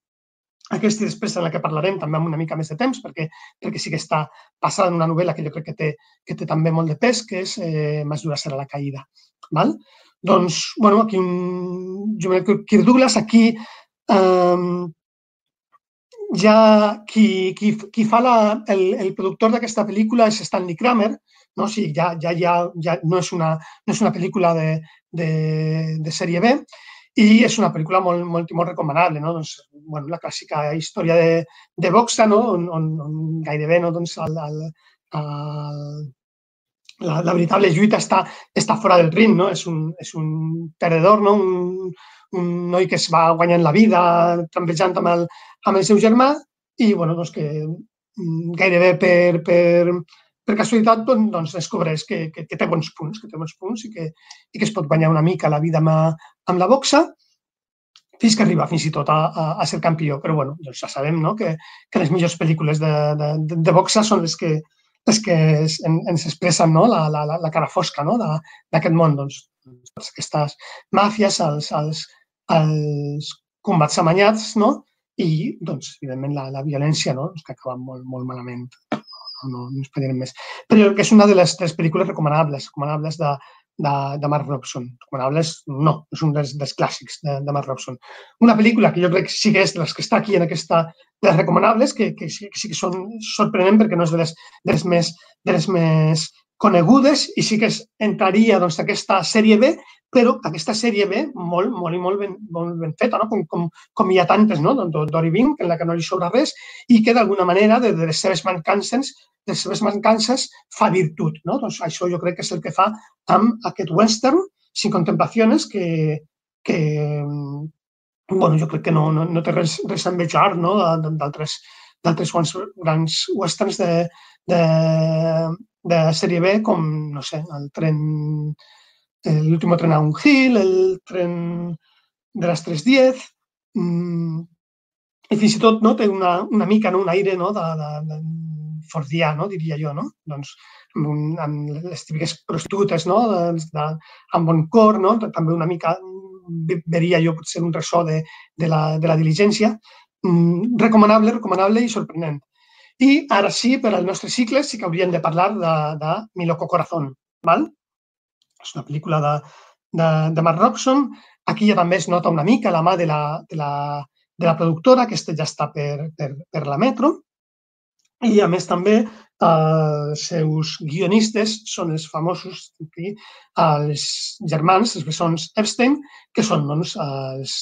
Aquesta després en la que parlarem també amb una mica més de temps, perquè, perquè sí que està passada en una novel·la que jo crec que té, que té també molt de pes, que és eh, Més dura serà la caïda. Val? Doncs, bueno, aquí un Kirk Douglas, aquí eh, ja qui, qui, qui fa la, el, el productor d'aquesta pel·lícula és Stanley Kramer, no? O sigui, ja, ja, ja, ja no, és una, no és una pel·lícula de, de, de sèrie B, i és una pel·lícula molt, molt, molt recomanable, no? Doncs, bueno, la clàssica història de, de boxa, no? on, on, on gairebé no? doncs, el, el, el, la, la veritable lluita està, està fora del ring, no? és, un, és un perdedor, no? un, un noi que es va guanyant la vida trambejant amb el, amb el seu germà i bueno, doncs que mm, gairebé per, per, per casualitat doncs, doncs descobreix que, que, que té bons punts, que té bons punts i que, i que es pot guanyar una mica la vida amb, amb la boxa fins que arriba fins i tot a, a, a ser campió. Però bueno, doncs ja sabem no? que, que les millors pel·lícules de, de, de, de boxa són les que, les que es, en, ens expressen no? la, la, la cara fosca no? d'aquest món. Doncs, aquestes màfies, els, els, els combats amanyats no? i, doncs, evidentment, la, la violència no? que acaba molt, molt malament no, no ens pedirem més. Però que és una de les, tres pel·lícules recomanables, recomanables de, de, de Mark Robson. Recomanables, no, és un dels, dels clàssics de, de Mark Robson. Una pel·lícula que jo crec que sí que és de les que està aquí en aquesta, de les recomanables, que, que, sí, que sí que són sorprenents perquè no és de les, de les, més, de les més conegudes i sí que es entraria doncs, aquesta sèrie B, però aquesta sèrie B molt, molt i molt ben, molt ben feta, no? com, com, com hi ha tantes, no? d'Ori Vink, en la que no li sobra res, i que d'alguna manera, de, de les seves mancances, de les seves mancances, fa virtut. No? Doncs això jo crec que és el que fa amb aquest western, sin contemplaciones, que, que bueno, jo crec que no, no, no té res, res a envejar no? d'altres d'altres grans westerns de, de, de sèrie B, com, no sé, el tren, l'último tren a un hill, el tren de les 3.10, mm, i fins i tot no, té una, una mica no, un aire no, de, de, de fordià, no, diria jo, no? Doncs amb, un, amb les típiques prostitutes, no? De, de, amb bon cor, no? també una mica veria jo potser un ressò de, de, la, de la diligència. Mm, recomanable, recomanable i sorprenent. I ara sí, per al nostre cicle, sí que hauríem de parlar de, de Mi loco corazón. Val? És una pel·lícula de, de, de Mark Robson. Aquí ja també es nota una mica la mà de la, de la, de la productora, aquesta ja està per, per, per la Metro. I, a més, també els seus guionistes són els famosos aquí, els germans, els bessons Epstein, que són doncs, els,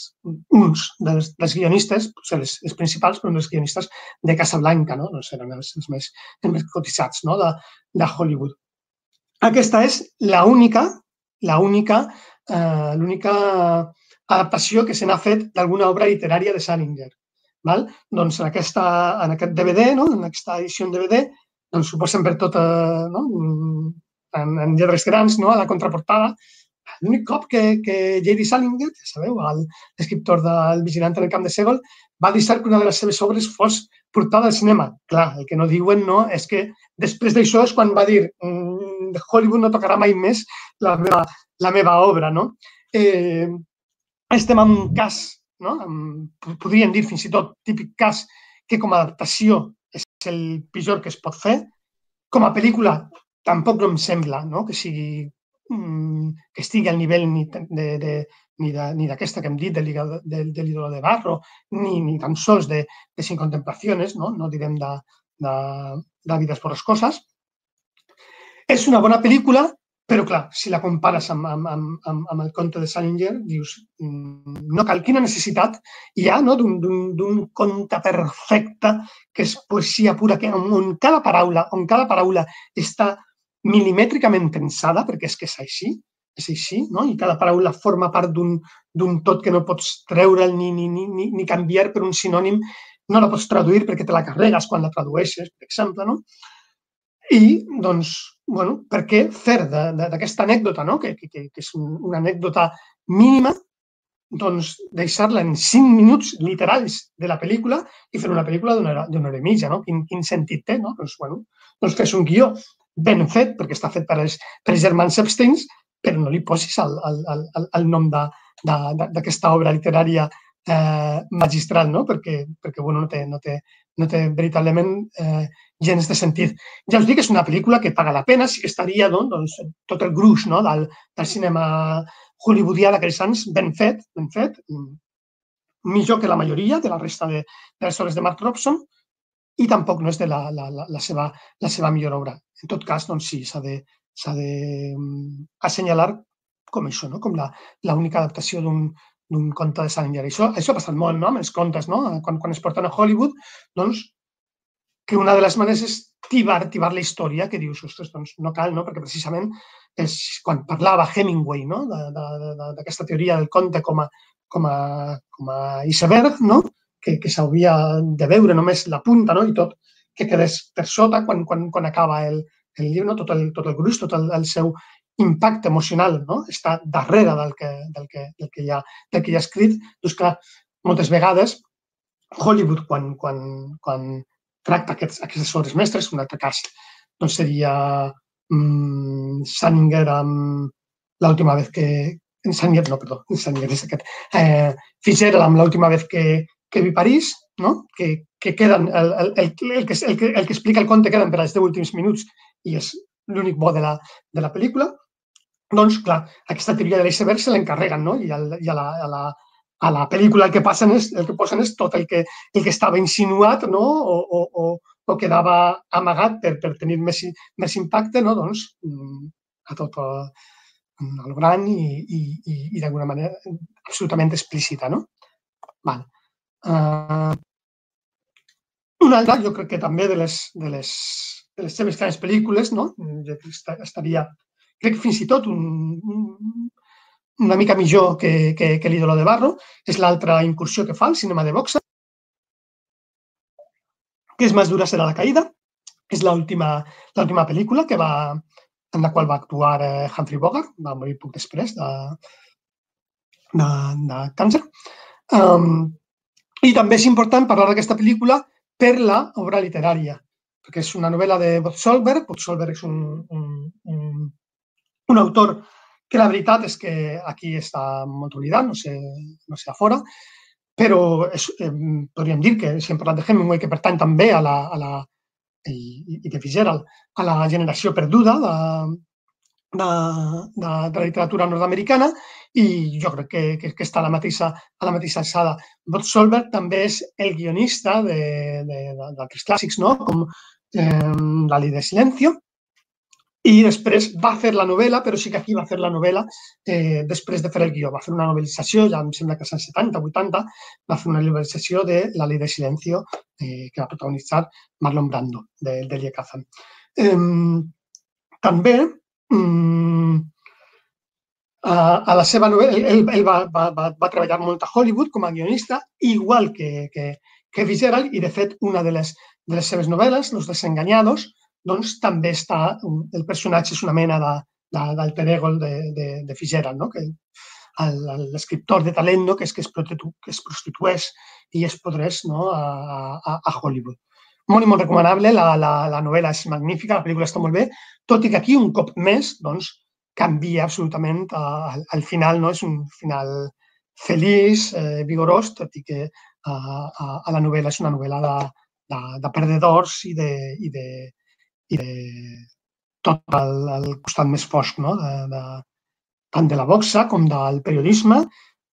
uns dels, dels guionistes, potser els, els principals, però els guionistes de Casablanca, no? doncs eren els, els, més, els més cotitzats no? de, de Hollywood. Aquesta és l'única, l'única, eh, l'única adaptació que se n'ha fet d'alguna obra literària de Salinger. Val? Doncs en, aquesta, en aquest DVD, no? en aquesta edició en DVD, doncs ho posen per tot, eh, no? en, en lletres grans, no? a la contraportada. L'únic cop que, que J.D. Salinger, ja sabeu, l'escriptor del Vigilant en el camp de Segol, va deixar que una de les seves obres fos portada al cinema. Clar, el que no diuen no, és que després d'això és quan va dir mmm, Hollywood no tocarà mai més la meva, la meva obra. No? Eh, estem en un cas no? podríem dir fins i tot típic cas que com a adaptació és el pitjor que es pot fer. Com a pel·lícula tampoc no em sembla no? que sigui que estigui al nivell ni de, de, ni d'aquesta que hem dit, de, de, de Barro, ni, ni tan sols de, de Sin Contemplaciones, no, no direm de, de, de Vides coses. És una bona pel·lícula, però, clar, si la compares amb, amb, amb, amb el conte de Salinger, dius, mm, no cal, quina necessitat hi ha no? d'un conte perfecte que és poesia pura, que on cada paraula, on cada paraula està milimètricament pensada, perquè és que és així, és així, no? i cada paraula forma part d'un tot que no pots treure'l ni, ni, ni, ni canviar per un sinònim, no la pots traduir perquè te la carregues quan la tradueixes, per exemple, no? I, doncs, bueno, per què fer d'aquesta anècdota, no? que, que, que és una anècdota mínima, doncs deixar-la en cinc minuts literals de la pel·lícula i fer una pel·lícula d'una hora, hora i mitja, no? Quin, quin sentit té, no? Doncs, bueno, doncs fes un guió ben fet, perquè està fet per els, per els germans Epstein, però no li posis el, el, el, el nom d'aquesta obra literària eh, magistral, no? perquè, perquè bueno, no, té, no, té, no té veritablement eh, gens de sentit. Ja us dic és una pel·lícula que paga la pena, que estaria no? doncs, tot el gruix no? del, del cinema hollywoodià d'aquells anys ben fet, ben fet, millor que la majoria de la resta de, de les obres de Mark Robson, i tampoc no és de la, la, la, la, seva, la seva millor obra. En tot cas, doncs sí, s'ha de, de mm, assenyalar com això, no? com l'única adaptació d'un d'un conte de Salinger. Això, això ha passat molt no? amb els contes, no? quan, quan es porten a Hollywood, doncs, que una de les maneres és tibar, tibar la història, que dius, ostres, doncs no cal, no? perquè precisament és quan parlava Hemingway no? d'aquesta teoria del conte com a, com a, com a iceberg, no? que, que s'hauria de veure només la punta no? i tot que quedés per sota quan, quan, quan acaba el, el llibre, no? tot, el, tot el gruix, tot el, el seu impacte emocional no? està darrere del que, del que, del que, hi, ha, del que hi ha escrit. Doncs clar, moltes vegades Hollywood, quan, quan, quan tracta aquests, aquestes obres mestres, un altre cas doncs seria mm, Saninger amb l'última vez que... Saninger, no, perdó, Saninger és aquest. Eh, Fitzgerald amb l'última vez que, que vi París, no? que, que queden, el, el, el, el, que, el, que, el que explica el conte queden per als 10 últims minuts i és l'únic bo de la, de la pel·lícula. Doncs, clar, aquesta teoria de l'iceberg se l'encarreguen, no? I, al, i a, la, a, la, a la pel·lícula el que, passen és, el que posen és tot el que, el que estava insinuat no? o, o, o, o quedava amagat per, per tenir més, més impacte, no? doncs, mm, a tot a lo gran i, i, i, i d'alguna manera absolutament explícita. No? Val. Uh, una altra, jo crec que també de les, de les, de les seves grans pel·lícules, no? jo estaria crec que fins i tot un, un, una mica millor que, que, que l'ídolo de Barro. És l'altra incursió que fa al cinema de boxa. Que és més dura serà la caïda. És l'última pel·lícula que va, en la qual va actuar eh, Humphrey Bogart, va morir poc després de, de, de càncer. Um, I també és important parlar d'aquesta pel·lícula per la obra literària, perquè és una novel·la de Bob Solberg. Bob Solberg és un, un, un, un autor que la veritat és que aquí està molt oblidat, no sé, no sé a fora, però és, eh, podríem dir que si hem parlat de Hemingway, que pertany també a la, a la i, i de Fitzgerald, a la generació perduda de, de, de, de la literatura nord-americana i jo crec que, que, que a la mateixa, a la mateixa alçada. Bob Solberg també és el guionista d'altres clàssics, no? com eh, La Ley de Silencio, i després va fer la novel·la, però sí que aquí va fer la novel·la eh, de fer el guió. Va fer una novel·lització, ja em sembla que als 70, 80, va fer una novel·lització de La Ley de Silencio, eh, que va protagonitzar Marlon Brando, de, de Kazan. Eh, mm, a, la seva novel·la, ell, ell va, va, va, va treballar molt a Hollywood com a guionista, igual que, que, que Fitzgerald, i de fet una de les, de les seves novel·les, Los desenganyados, doncs també està, el personatge és una mena de, de, d'alter ego de, de, de Fitzgerald, no? que l'escriptor de talent no? que, és, que, es que es prostitueix i es podreix no? a, a, a Hollywood. Molt i molt recomanable, la, la, la novel·la és magnífica, la pel·lícula està molt bé, tot i que aquí un cop més doncs, canvia absolutament uh, al, al final, no? és un final feliç, eh, vigorós, tot i que uh, a, a la novel·la és una novel·la de, de, de perdedors i de, i de, i de tot el, el costat més fosc, no? de, de, tant de la boxa com del periodisme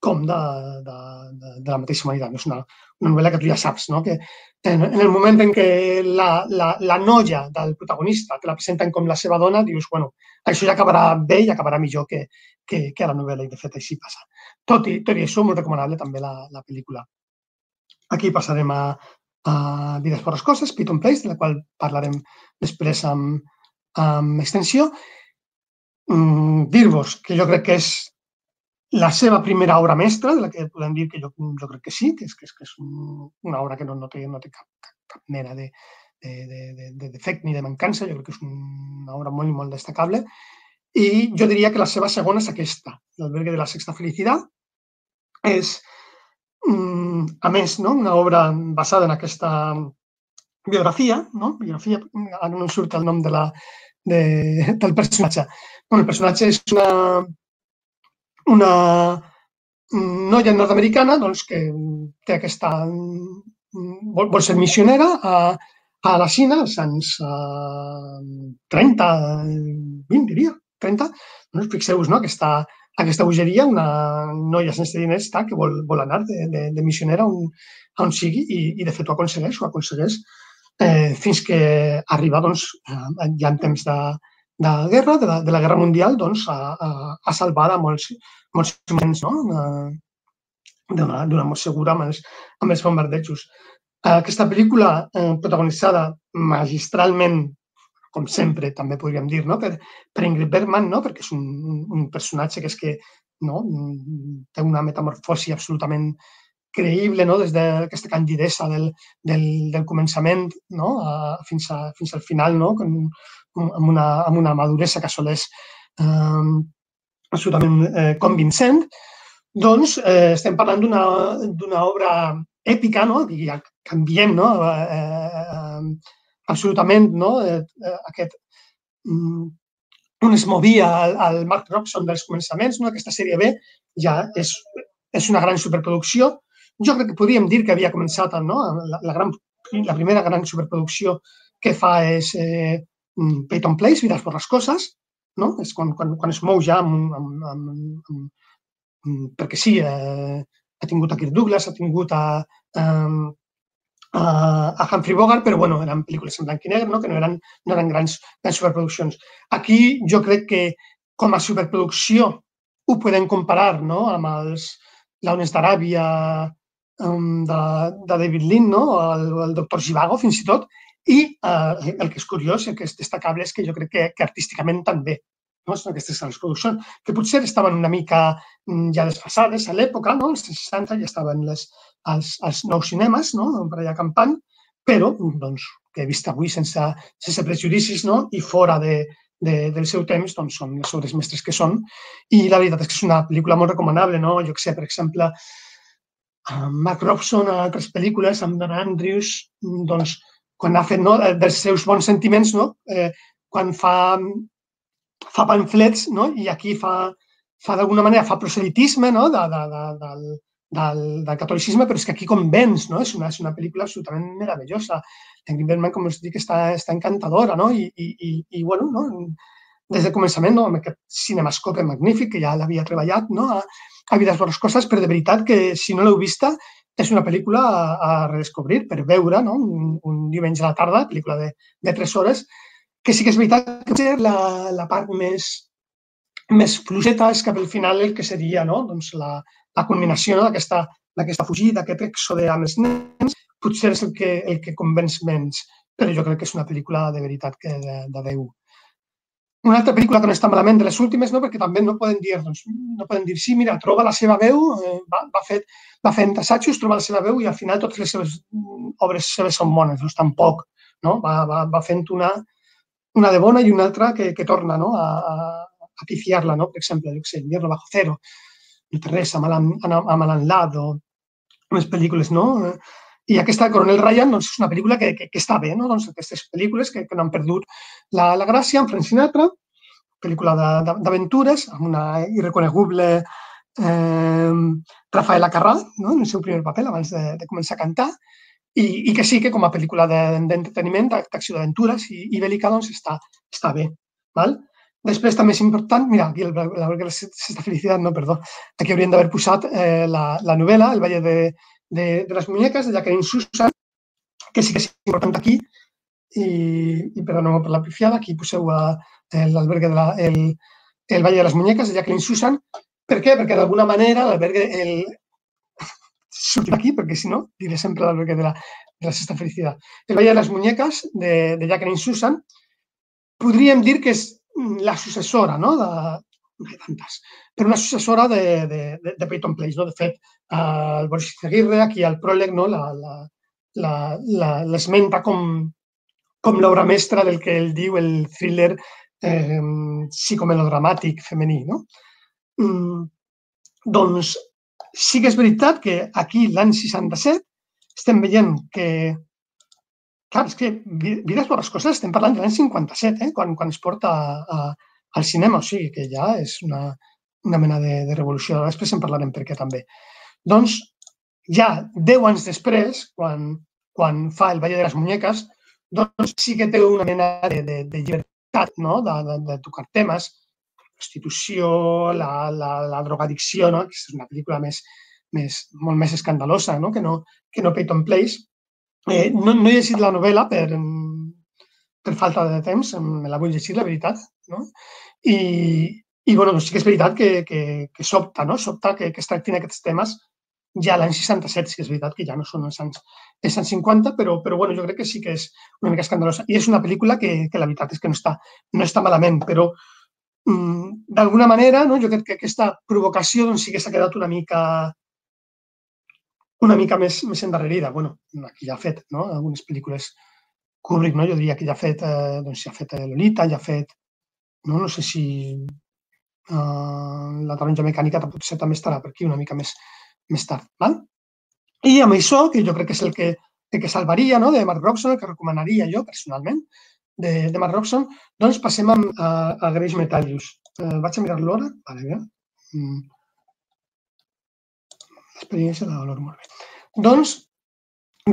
com de, de, de, de la mateixa humanitat. És una, una novel·la que tu ja saps, no? que en, en el moment en què la, la, la noia del protagonista te la presenten com la seva dona, dius, bueno, això ja acabarà bé i acabarà millor que, que, que la novel·la, i de fet així passa. Tot i, tot i això, molt recomanable també la, la pel·lícula. Aquí passarem a, a Vides Borrascoses, Piton Place, de la qual parlarem després amb, amb extensió. Mm, Dir-vos que jo crec que és la seva primera obra mestra, de la que podem dir que jo, jo crec que sí, que és, que és, que és una obra que no, no, té, no té cap, cap, cap mena de, de, de, de ni de mancança, jo crec que és una obra molt, molt destacable. I jo diria que la seva segona és aquesta, l'albergue de la sexta felicitat. És, Mm, a més, no? una obra basada en aquesta biografia, no? biografia, ara no em surt el nom de la, de, del personatge. Bueno, el personatge és una, una noia nord-americana doncs, que té aquesta, vol, vol ser missionera a, a la Xina als anys uh, 30, 20, diria, 30. Doncs fixeu-vos no? que està aquesta bogeria, una noia sense diners tal, que vol, vol anar de, de, de missionera on, on sigui i, i de fet ho aconsegueix, ho aconsegueix eh, fins que arriba doncs, ja en temps de, de guerra, de la, de la guerra mundial, doncs, a, a, a salvar a molts, molts moments no? d'una molt segura amb els, amb els bombardejos. Aquesta pel·lícula, eh, protagonitzada magistralment com sempre, també podríem dir, no? per, per Ingrid Bergman, no? perquè és un, un personatge que és que no? té una metamorfosi absolutament creïble no? des d'aquesta candidesa del, del, del començament no? a, fins, a, fins al final, no? Com, amb, una, amb una maduresa que assoleix eh, absolutament eh, convincent, doncs eh, estem parlant d'una obra èpica, no? I canviem no? Eh, eh, absolutament no? Eh, eh, aquest, mm, on es movia el, el Mark Roxon dels començaments, no? aquesta sèrie B ja és, és una gran superproducció. Jo crec que podríem dir que havia començat no? la, la, gran, la primera gran superproducció que fa és eh, Peyton Place, Vides Borrascoses, no? és quan, quan, quan es mou ja amb, amb, amb, amb, perquè sí, eh, ha tingut a Kirk Douglas, ha tingut a, a, a Humphrey Bogart, però bueno, eren pel·lícules en blanc i negre, no? que no eren, no eren grans, grans superproduccions. Aquí jo crec que com a superproducció ho podem comparar no? amb els Launes d'Aràbia um, de, de David Lean, no? el, el doctor Givago, fins i tot, i eh, el que és curiós, el que és destacable, és que jo crec que, que artísticament també no? són aquestes grans produccions, que potser estaven una mica mm, ja desfasades a l'època, no? als 60 ja estaven les, als, als nous cinemes, no? per allà campant, però doncs, que he vist avui sense, sense prejudicis no? i fora de, de, del seu temps, doncs són les obres mestres que són. I la veritat és que és una pel·lícula molt recomanable, no? Jo que sé, per exemple, Mark Robson a altres pel·lícules, amb Don Andrews, doncs, quan ha fet no, dels seus bons sentiments, no? eh, quan fa, fa pamflets no? i aquí fa, fa d'alguna manera, fa proselitisme no? de, de, de, del, del, del catolicisme, però és que aquí convenç, no? És una, és una pel·lícula absolutament meravellosa. Ingrid Bergman, com us dic, està, està encantadora, no? I, i, i, i bueno, no? des del començament, no? amb aquest cinemascope magnífic, que ja l'havia treballat, no? A, a Vides coses, però de veritat que si no l'heu vista, és una pel·lícula a, a redescobrir, per veure, no? un, un diumenge a la tarda, pel·lícula de, de 3 hores, que sí que és veritat que la, la part més, més fluixeta és cap al final el que seria no? doncs la, la culminació no? d'aquesta fugida, d'aquest èxode amb els nens, potser és el que, el que convenç menys, però jo crec que és una pel·lícula de veritat que de, de Déu. Una altra pel·lícula que no està malament de les últimes, no? perquè també no poden dir, doncs, no poden dir, sí, mira, troba la seva veu, eh, va, va, fet, va fent assajos, troba la seva veu i al final totes les seves mm, obres seves són bones, doncs tampoc. No? Va, va, va fent una, una de bona i una altra que, que torna no? a, a, pifiar-la, no? per exemple, jo sé, Invierno bajo cero, no té res, amb Alan, amb Alan Ladd o les pel·lícules, no? I aquesta Coronel Ryan doncs, és una pel·lícula que, que, que està bé, no? Doncs aquestes pel·lícules que, que no han perdut la, la gràcia, amb Frank Sinatra, pel·lícula d'aventures, amb una irreconeguble eh, Rafaela Carrà, no? en el seu primer paper, abans de, de començar a cantar, i, i que sí que com a pel·lícula d'entreteniment, d'acció d'aventures i, i bèl·lica, doncs està, està bé. Val? Després també és important, mira, aquí el, la, la Sexta Felicitat, no, perdó, aquí hauríem d'haver posat eh, la, la novel·la, El Valle de, de, de les Muñeques, de Jacqueline Susan, que sí que és important aquí, i, i perdoneu per la pifiada, aquí poseu l'albergue de la, el, el Valle de les Muñeques, de Jacqueline Susan. Per què? Perquè d'alguna manera l'albergue, el, aquí, perquè si no, diré sempre l'albergue de la, de la Sexta Felicitat. El Valle de les Muñeques, de, de Jacqueline Susan, podríem dir que és la successora no? de, de tantes, però una successora de, de, de, de Peyton Place. No? De fet, eh, el Boris Aguirre, aquí al pròleg, no? l'esmenta com, com l'obra mestra del que ell diu el thriller eh, psicomelodramàtic femení. No? Mm, doncs sí que és veritat que aquí, l'any 67, estem veient que clar, és que Vides coses estem parlant de l'any 57, eh? quan, quan es porta a, a, al cinema, o sigui que ja és una, una mena de, de revolució. Després en parlarem per què també. Doncs ja deu anys després, quan, quan fa el Valle de les Muñeques, doncs sí que té una mena de, de, de llibertat no? de, de, de tocar temes, prostitució, la, la, la drogadicció, no? que és una pel·lícula més, més, molt més escandalosa no? Que, no, que no Peyton Place, Eh, no, no he llegit la novel·la per, per falta de temps, me la vull llegir, la veritat. No? I, i bueno, sí que és veritat que, que, que sobta, no? sobta que, que es tractin aquests temes ja l'any 67, sí que és veritat que ja no són els anys, els anys 50, però, però bueno, jo crec que sí que és una mica escandalosa. I és una pel·lícula que, que la veritat és que no està, no està malament, però mm, d'alguna manera no? jo crec que aquesta provocació doncs, sí que s'ha quedat una mica una mica més, més endarrerida. bueno, aquí ja ha fet no? algunes pel·lícules Kubrick, no? jo diria que ja ha fet, eh, doncs ja ha fet eh, Lolita, ja ha fet, no, no sé si eh, la taronja mecànica potser també estarà per aquí una mica més, més tard. Val? I amb això, que jo crec que és el que, el que salvaria no? de Mark Robson, el que recomanaria jo personalment de, de Mark Robson, doncs passem a, a, a Grace Metallius. Eh, vaig a mirar l'hora. Vale, ja. Mm experiència de valor molt bé. Doncs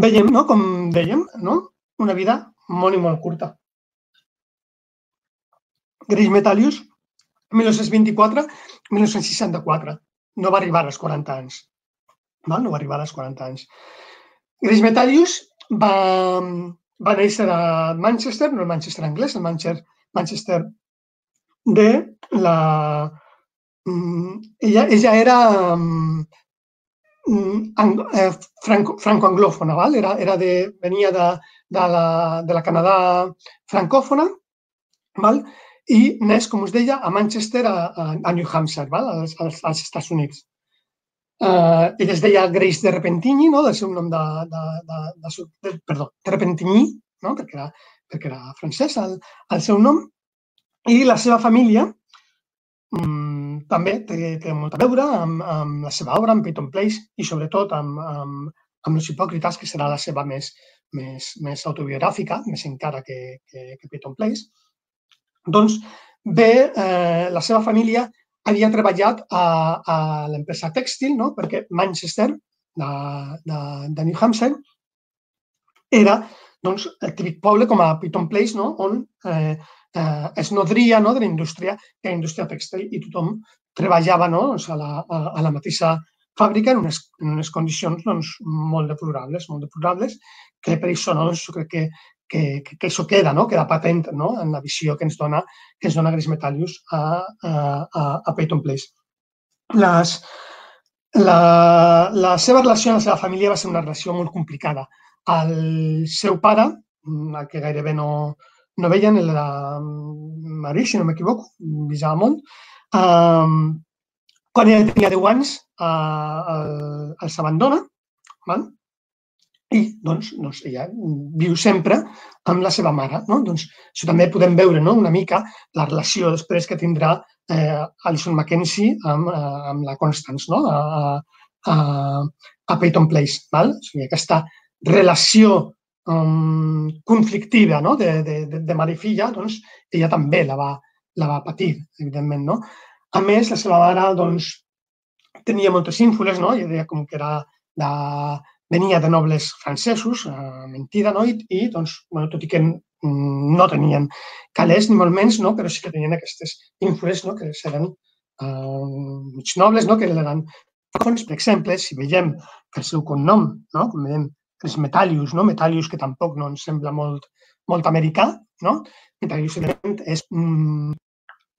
veiem, no? com dèiem, no? una vida molt i molt curta. Greix Metallius, 1924-1964. No va arribar als 40 anys. Val? No va arribar als 40 anys. Greix Metallius va, va néixer a Manchester, no el Manchester anglès, el Manchester, Manchester de la... Mm, ella, ella era Mm, eh, franco, franco-anglòfona, val? Era, era de, venia de, de, la, de la Canadà francòfona val? I neix, com us deia, a Manchester, a, a New Hampshire, val? Als, als, als Estats Units. Eh, ell es deia Grace de Repentini, no? del seu nom de, de, de, de, de perdó, de Repentini, no? perquè, era, perquè era francès el, el seu nom, i la seva família, mmm, també té, té molt a veure amb, amb la seva obra, amb Peyton Place, i sobretot amb, amb, amb Los Hipòcritas, que serà la seva més, més, més autobiogràfica, més encara que, que, que Peyton Place. Doncs bé, eh, la seva família havia treballat a, a l'empresa tèxtil, no? perquè Manchester, de, de, de New Hampshire, era doncs, el típic poble com a Peyton Place, no? on eh, eh, es nodria no, de la indústria, de la indústria tèxtil i tothom treballava no, doncs, a, la, a, a la mateixa fàbrica en unes, en unes condicions doncs, molt deplorables, molt deplorables, que per això no, doncs, jo crec que, que, que, això queda, no? queda patent no? en la visió que ens dona, que ens dona Gris Metallius a, a, a Peyton Place. Les, la, la seva relació amb la seva família va ser una relació molt complicada. El seu pare, el que gairebé no, no veien la Marí, si no m'equivoco, Visamont, um, quan ella tenia 10 anys uh, els abandona, val? I doncs, doncs ella viu sempre amb la seva mare. No? Doncs, això també podem veure no? una mica la relació després que tindrà eh, Alison Mackenzie amb, eh, amb la Constance no? a, a, a Peyton Place. Val? O sigui, aquesta relació um, conflictiva no? de, de, de, mare i filla, doncs ella també la va, la va patir, evidentment. No? A més, la seva mare doncs, tenia moltes ínfules, no? i deia com que era de, venia de nobles francesos, eh, mentida, no? I, i doncs, bueno, tot i que no tenien calés, ni molt menys, no? però sí que tenien aquestes ínfules no? que eren eh, mig nobles, no? que eren per exemple, si veiem que el seu cognom, no? com veiem els Metallius, no? Metallius que tampoc no ens sembla molt, molt americà, no? Metallius és un,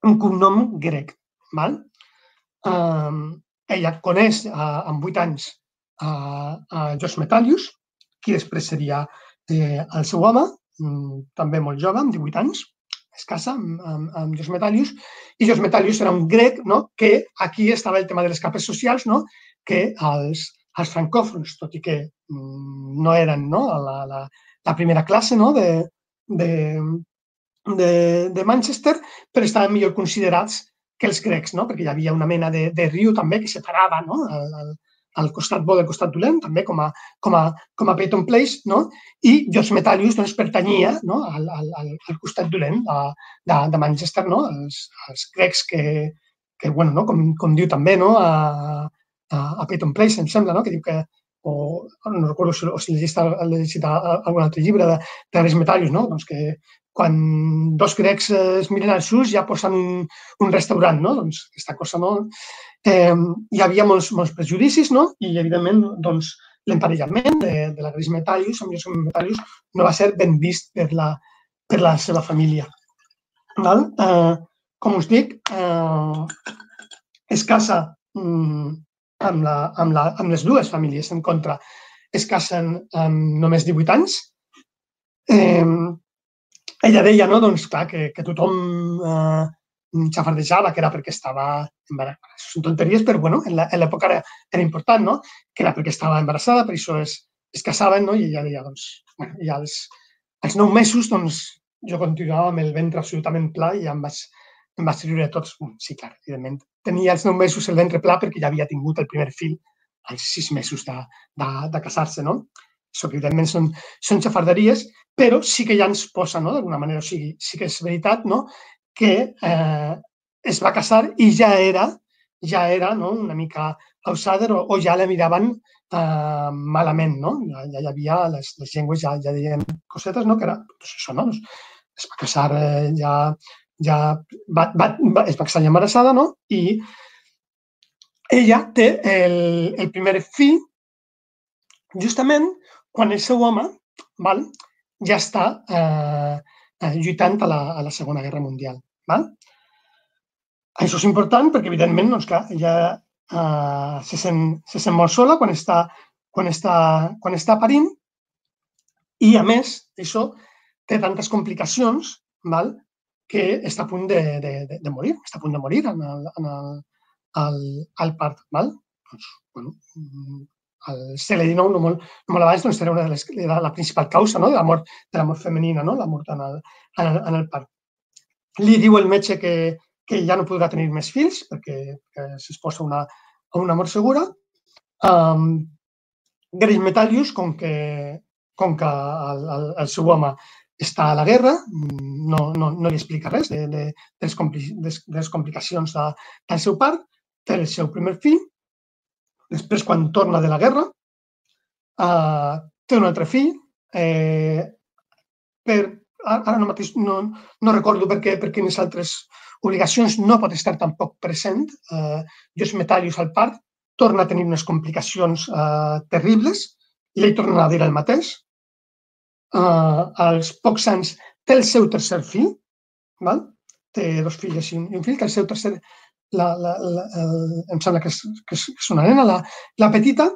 un cognom grec, val? Um, ella coneix uh, amb 8 anys uh, a Josh Metallius, qui després seria eh, el seu home, um, també molt jove, amb 18 anys, es casa amb, amb, amb Jos Metallius, i Jos Metallius era un grec no? que aquí estava el tema de les capes socials, no? que els, els francòfons, tot i que mm, no eren no, la, la, la primera classe no, de, de, de, de Manchester, però estaven millor considerats que els grecs, no? perquè hi havia una mena de, de riu també que separava no? el, el, el costat bo del costat dolent, també com a, com a, com a Peyton Place, no? i Jos Metallius doncs, pertanyia no? al, al, al costat dolent de, de, de Manchester, no? els, els grecs que, que bueno, no? com, com diu també no? a, a, a Peyton Place, em sembla, no? que diu que, o no recordo si, o si llegit, llegit algun altre llibre de, de Metallius, no? doncs que quan dos grecs es miren als ulls ja posen un, un restaurant, no? Doncs aquesta cosa, no? Eh, hi havia molts, molts prejudicis, no? I, evidentment, doncs, l'emparellament de, de la Gris Metallius amb Josep Metallius no va ser ben vist per la, per la seva família. Val? Eh, com us dic, eh, es casa mm, amb, la, amb, la, amb les dues famílies en contra es casen amb només 18 anys. Eh, ella deia, no, doncs, clar, que, que tothom eh, xafardejava que era perquè estava embarassada. Són tonteries, però bueno, en l'època era, era important, no? Que era perquè estava embarassada, per això es, es casaven, no? I ella deia, doncs, bueno, ja als, als nou mesos, doncs, jo continuava amb el ventre absolutament pla i ja em vaig, em vaig riure tots. Sí, clar, evidentment. Tenia els nou mesos el ventre pla perquè ja havia tingut el primer fill als sis mesos de, de, de casar-se, no? Això evidentment són, són xafarderies, però sí que ja ens posa, no?, d'alguna manera. O sigui, sí que és veritat, no?, que eh, es va casar i ja era, ja era no? una mica outsider o, o ja la miraven eh, malament, no? Ja, ja hi havia, les, les llengües ja, ja deien cosetes, no? Que era, doncs això, no? Doncs es va casar eh, ja ja va, va, va, es va casar embarassada, no? I ella té el, el primer fill justament quan el seu home val, ja està eh, lluitant a la, a la Segona Guerra Mundial. Val? Això és important perquè, evidentment, doncs, clar, ella eh, se, sent, se sent molt sola quan està, quan està, quan està parint i, a més, això té tantes complicacions val? que està a punt de, de, de, de morir, està a punt de morir en el, en el, el, el part. Val? Doncs, bueno, el segle XIX, no molt, no molt abans, doncs era, una de les, era la principal causa no? de la mort, de la mort femenina, no? la mort en el, en el, en el part. Li diu el metge que, que ja no podrà tenir més fills perquè s'exposa una, a una mort segura. Um, Grace Metallius, com que, com que el, el, el seu home està a la guerra, no, no, no li explica res de, de, de, les, compli de les complicacions de, del seu part, té el seu primer fill, després quan torna de la guerra, uh, té un altre fill, eh, per, ara no mateix no, no recordo per què, per quines altres obligacions no pot estar tampoc present. Eh, Jos Metallius al part torna a tenir unes complicacions eh, terribles i li tornen a dir el mateix. Eh, als pocs anys té el seu tercer fill, val? té dos filles i un fill, que el seu tercer, la, la, la, el, em sembla que és, que és una nena, la, la petita,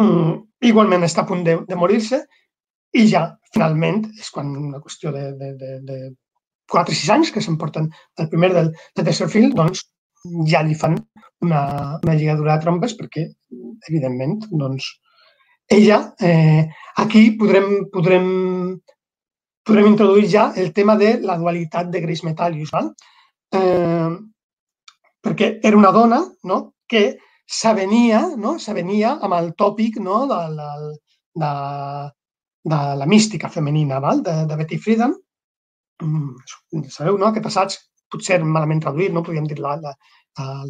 mm, igualment està a punt de, de morir-se i ja, finalment, és quan una qüestió de, de, de, de 4 o 6 anys que s'emporten el primer del, del tercer fill, doncs ja li fan una, una lligadura de trompes perquè, evidentment, doncs, ella, eh, aquí podrem, podrem, podrem introduir ja el tema de la dualitat de Grace Metallius, val? Eh, perquè era una dona no? que s'avenia no? s'avenia amb el tòpic no? de, de, de, de la mística femenina val? De, de Betty Friedan. Mm, sabeu, no? aquest assaig, potser malament traduït, no podríem dir la, la,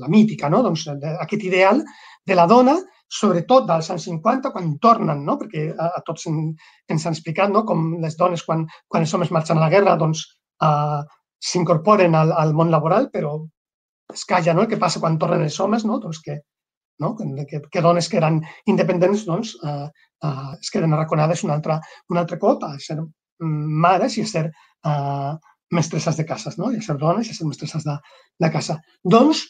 la mítica, no? doncs, aquest ideal de la dona sobretot dels anys 50, quan tornen, no? perquè a, a tots en, ens han explicat no? com les dones, quan, quan els homes marxen a la guerra, doncs uh, s'incorporen al, al món laboral, però es calla no? el que passa quan tornen els homes, no? doncs que, no? que, que dones que eren independents doncs, uh, uh, es queden arraconades un altre, un altre cop a ser mares i a ser uh, mestresses de cases, no? i a ser dones i a ser mestresses de, de casa. Doncs,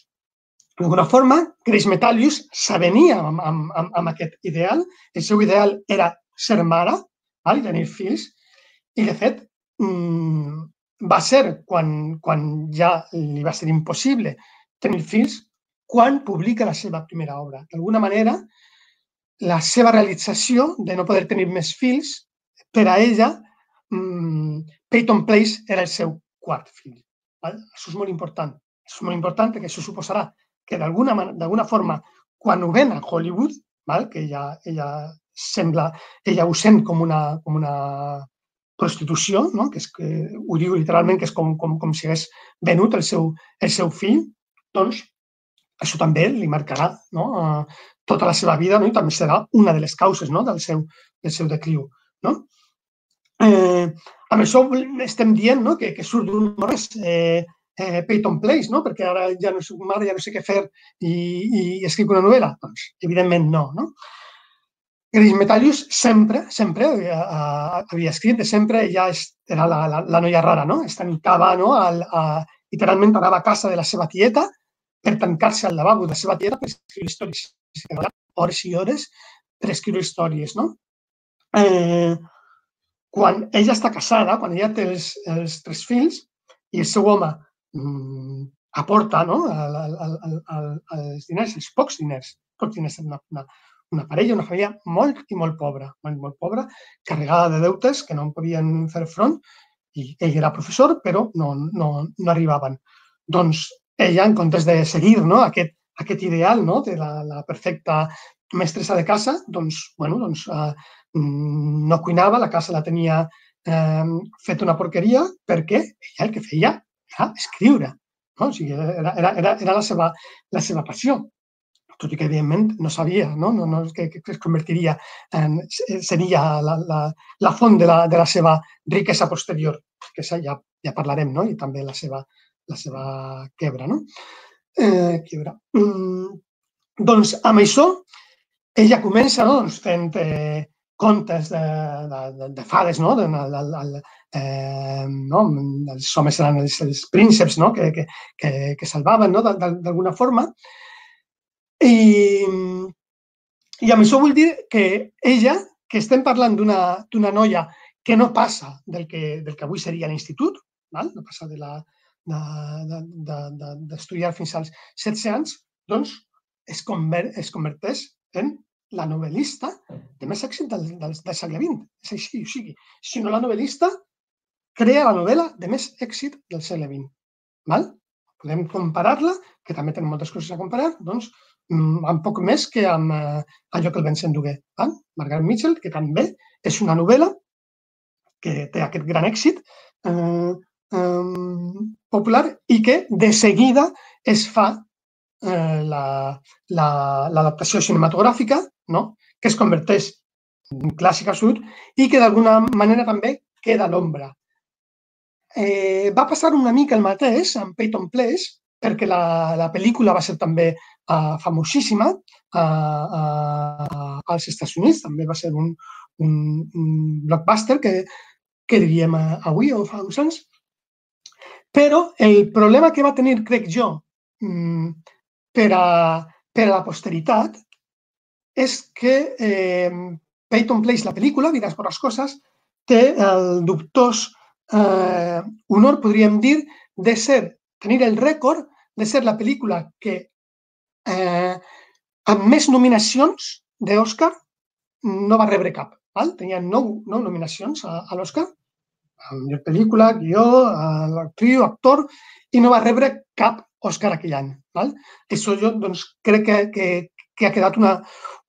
D'alguna forma, Grace Metallius s'avenia amb, amb, amb, amb aquest ideal. El seu ideal era ser mare val? i tenir fills. I, de fet, mmm, va ser quan, quan ja li va ser impossible tenir fills quan publica la seva primera obra. D'alguna manera, la seva realització de no poder tenir més fills, per a ella, mmm, Peyton Place era el seu quart fill. Val? Això és molt important. Això és molt important perquè això suposarà que d'alguna forma, quan ho ven a Hollywood, val? que ella, ella sembla, ella ho sent com una, com una prostitució, no? que, és, que ho diu literalment, que és com, com, com si hagués venut el seu, el seu fill, doncs això també li marcarà no? uh, tota la seva vida no? i també serà una de les causes no? del, seu, del seu decliu. No? Eh, amb això estem dient no? que, que surt d'un res. Eh, eh, Peyton Place, no? perquè ara ja no mare, ja no sé què fer i, i escric una novel·la? Doncs, evidentment, no. no? Grace Metallius sempre, sempre havia, eh, havia de sempre ja era la, la, la noia rara, no? Es tancava, no? Al, a, literalment anava a casa de la seva tieta per tancar-se al lavabo de la seva tieta per escriure històries. Hores i hores per escriure històries, no? Eh, quan ella està casada, quan ella té els, els tres fills i el seu home mm, aporta no? al, al, al, als diners, els pocs diners, pocs diners una, una, una parella, una família molt i molt pobra, molt, molt pobra, carregada de deutes que no en podien fer front i ell era professor, però no, no, no arribaven. Doncs ella, en comptes de seguir no? aquest, aquest ideal no? de la, la perfecta mestressa de casa, doncs, bueno, doncs, eh, no cuinava, la casa la tenia eh, fet una porqueria perquè ella el que feia era escriure. No? O sigui, era, era, era, era la, seva, la seva passió tot i que evidentment no sabia no? No, no, que, que es convertiria en, seria la, la, la font de la, de la seva riquesa posterior, que ja, ja parlarem, no? i també la seva, la seva quebra. No? Eh, quebra. Mm, doncs amb això ella comença doncs, fent eh, contes de, de, de, de fades, no? De, de, de, de, eh, no? els homes eren els, els prínceps no? que, que, que, que salvaven no? d'alguna forma. I, I amb això vull dir que ella, que estem parlant d'una noia que no passa del que, del que avui seria l'institut, no passa de la, d'estudiar de, de, de, fins als 16 anys, doncs es, conver, es converteix en la novel·lista de més èxit del, del, del segle XX. És així, o sigui, si no la novel·lista crea la novel·la de més èxit del segle XX. Val? podem comparar-la, que també tenen moltes coses a comparar, doncs, amb poc més que amb eh, allò que el Vincent Dugué. Eh? Margaret Mitchell, que també és una novel·la que té aquest gran èxit eh, eh, popular i que de seguida es fa eh, l'adaptació la, la, cinematogràfica, no? que es converteix en clàssic absolut i que d'alguna manera també queda a l'ombra. Eh, va passar una mica el mateix amb Peyton Place, perquè la, la pel·lícula va ser també uh, famosíssima uh, uh, als Estats Units, també va ser un, un, un blockbuster que, que diríem avui o fa uns anys. Però el problema que va tenir, crec jo, mm, per a, per a la posteritat és que eh, Peyton Place, la pel·lícula, per les coses, té el dubtós eh, honor, podríem dir, de ser, tenir el rècord de ser la pel·lícula que eh, amb més nominacions d'Oscar no va rebre cap. Val? Tenia nou, nou nominacions a, a l'Oscar, a millor pel·lícula, guió, l'actriu, actor, i no va rebre cap Oscar aquell any. Val? Això jo doncs, crec que, que, que ha quedat una,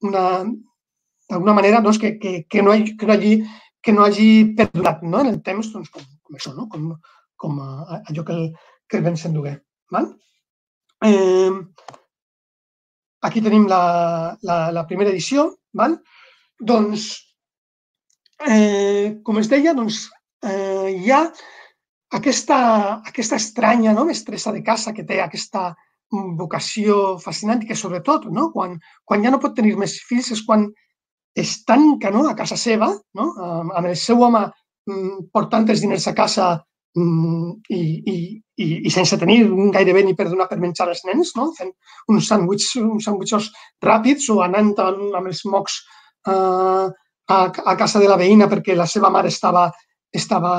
una d'alguna manera doncs, que, que, que, no hagi, que no hagi que no hagi perdurat no? en el temps doncs, com, com això, no? com, com allò que el, que Vincent Dugué. Val? Eh, aquí tenim la, la, la primera edició. Val? Doncs, eh, com es deia, doncs, eh, hi ha aquesta, aquesta estranya no? mestressa de casa que té aquesta vocació fascinant i que sobretot no? quan, quan ja no pot tenir més fills és quan es tanca no, a casa seva, no, amb el seu home mm, portant els diners a casa i, i, i, i sense tenir gairebé ni per donar per menjar als nens, no? fent uns sàndwichs, uns sàndwichs ràpids o anant amb els mocs uh, a, a casa de la veïna perquè la seva mare estava, estava,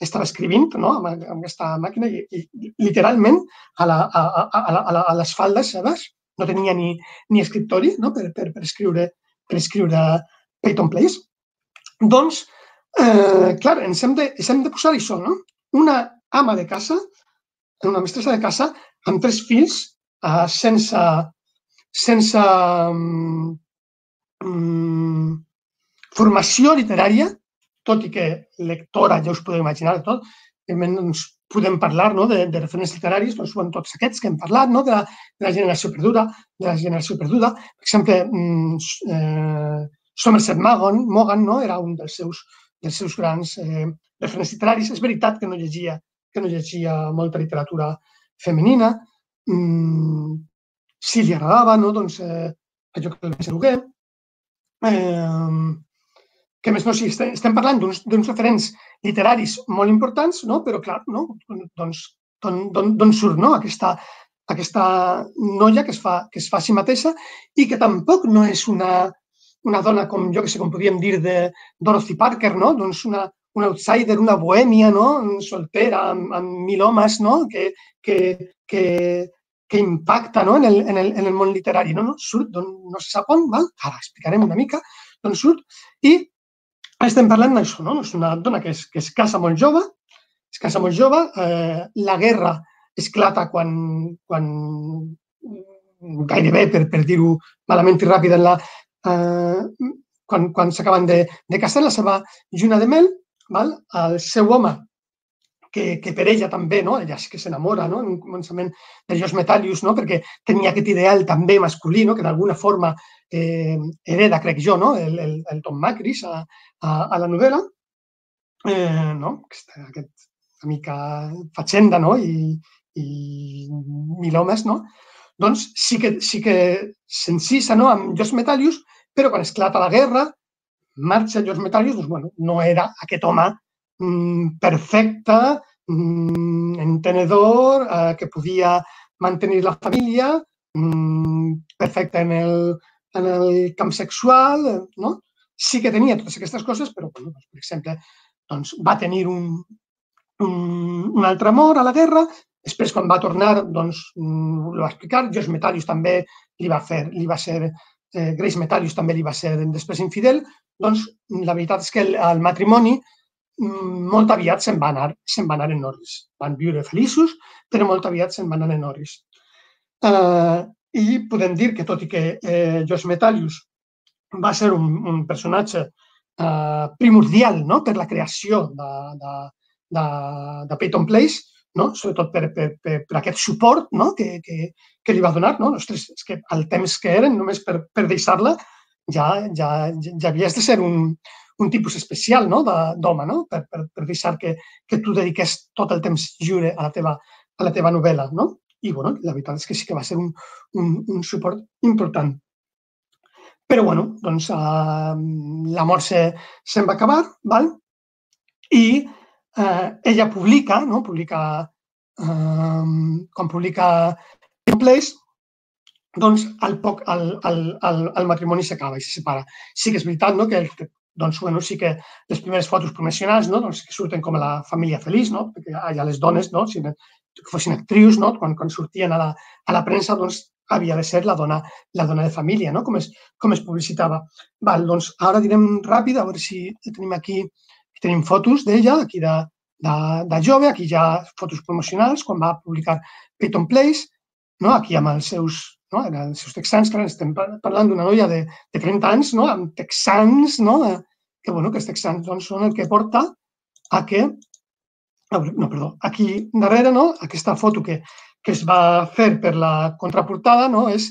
estava escrivint no? amb, amb aquesta màquina i, i literalment a, la, a, a, a, a les faldes seves no tenia ni, ni escriptori no? per, per, per escriure per escriure Peyton Place, doncs, eh, clar, ens hem de, ens hem de posar això, no? Una ama de casa, una mestressa de casa, amb tres fills, eh, sense, sense um, formació literària, tot i que lectora ja us podeu imaginar tot, doncs, podem parlar no, de, de referents literaris, doncs són tots aquests que hem parlat, no, de, la, de la generació perduda, de la generació perduda. Per exemple, mm, eh, Somerset Maugham, Morgan no, era un dels seus, dels seus grans eh, referents literaris. És veritat que no llegia, que no llegia molta literatura femenina. Mm, si li agradava, no, doncs, eh, allò que el Beseruguer. Eh, que més no, sí, estem parlant d'uns referents literaris molt importants, no? però clar, no? doncs d'on surt no? aquesta, aquesta noia que es, fa, que es fa a si mateixa i que tampoc no és una, una dona com jo que sé, com podríem dir de Dorothy Parker, no? doncs una, una outsider, una bohèmia, no? soltera, amb, amb mil homes, no? que, que, que, que impacta no? en, el, en, el, en el món literari. No, no, surt d'on no se sap on, val? ara explicarem una mica d'on surt, i estem parlant d'això, no? És una dona que es, que es casa molt jove, es casa molt jove, eh, la guerra esclata quan, quan gairebé, per, per dir-ho malament i ràpid, en la, eh, quan, quan s'acaben de, de casar, la seva lluna de mel, val? el seu home, que, que per ella també, no? ella sí que s'enamora no? en un començament de Jos Metallius, no? perquè tenia aquest ideal també masculí, no? que d'alguna forma eh, hereda, crec jo, no? el, el, el Tom Macris a, a, a la novel·la, eh, no? Aquesta, aquest, una mica fatxenda no? I, i mil homes, no? Doncs sí que, sí que s'encisa no? amb Jos Metallius, però quan esclata la guerra, marxa Jos Metallius, doncs, bueno, no era aquest home mm, perfecte, mm, entenedor, eh, que podia mantenir la família, mm, perfecte en el, en el camp sexual, no? Sí que tenia totes aquestes coses, però, bueno, doncs, per exemple, doncs, va tenir un, un, un altre amor a la guerra, després, quan va tornar, doncs, mm, ho va explicar, Jos Metalius també li va fer, li va ser, eh, Grace Metalius també li va ser després infidel, doncs la veritat és que el, el matrimoni mm, molt aviat se'n va anar, se'n va anar en Norris. Van viure feliços, però molt aviat se'n van anar en Norris. Eh, I podem dir que, tot i que eh, Josh Metallius va ser un, un personatge eh, primordial no? per la creació de, de, de, de Peyton Place, no? sobretot per, per, per, per aquest suport no? que, que, que li va donar. No? Ostres, és que el temps que eren, només per, per deixar-la, ja, ja, ja havies de ser un, un tipus especial no? d'home, no? per, per, per deixar que, que tu dediques tot el temps lliure a la teva, a la teva novel·la. No? I bueno, la veritat és que sí que va ser un, un, un suport important. Però bueno, doncs uh, la mort se'n se va acabar, val? i eh, ella publica, no? publica eh, quan publica Place, doncs al poc el, el, el, el matrimoni s'acaba i se separa. Sí que és veritat no? que, doncs, bueno, sí que les primeres fotos promocionals no? doncs, que surten com a la família feliç, no? perquè allà les dones, no? si que fossin actrius, no? quan, quan sortien a la, a la premsa, doncs, havia de ser la dona, la dona de família, no? com, es, com es publicitava. Val, doncs ara direm ràpid, a veure si tenim aquí Tenim fotos d'ella, aquí de, de, de jove, aquí hi ha fotos promocionals, quan va publicar Peyton Place, no? aquí amb els seus, no? els seus texans, clar, estem parlant d'una noia de, de 30 anys, no? amb texans, no? De, que, bueno, que els texans doncs, són el que porta a que no, perdó, aquí darrere, no? aquesta foto que, que es va fer per la contraportada no? és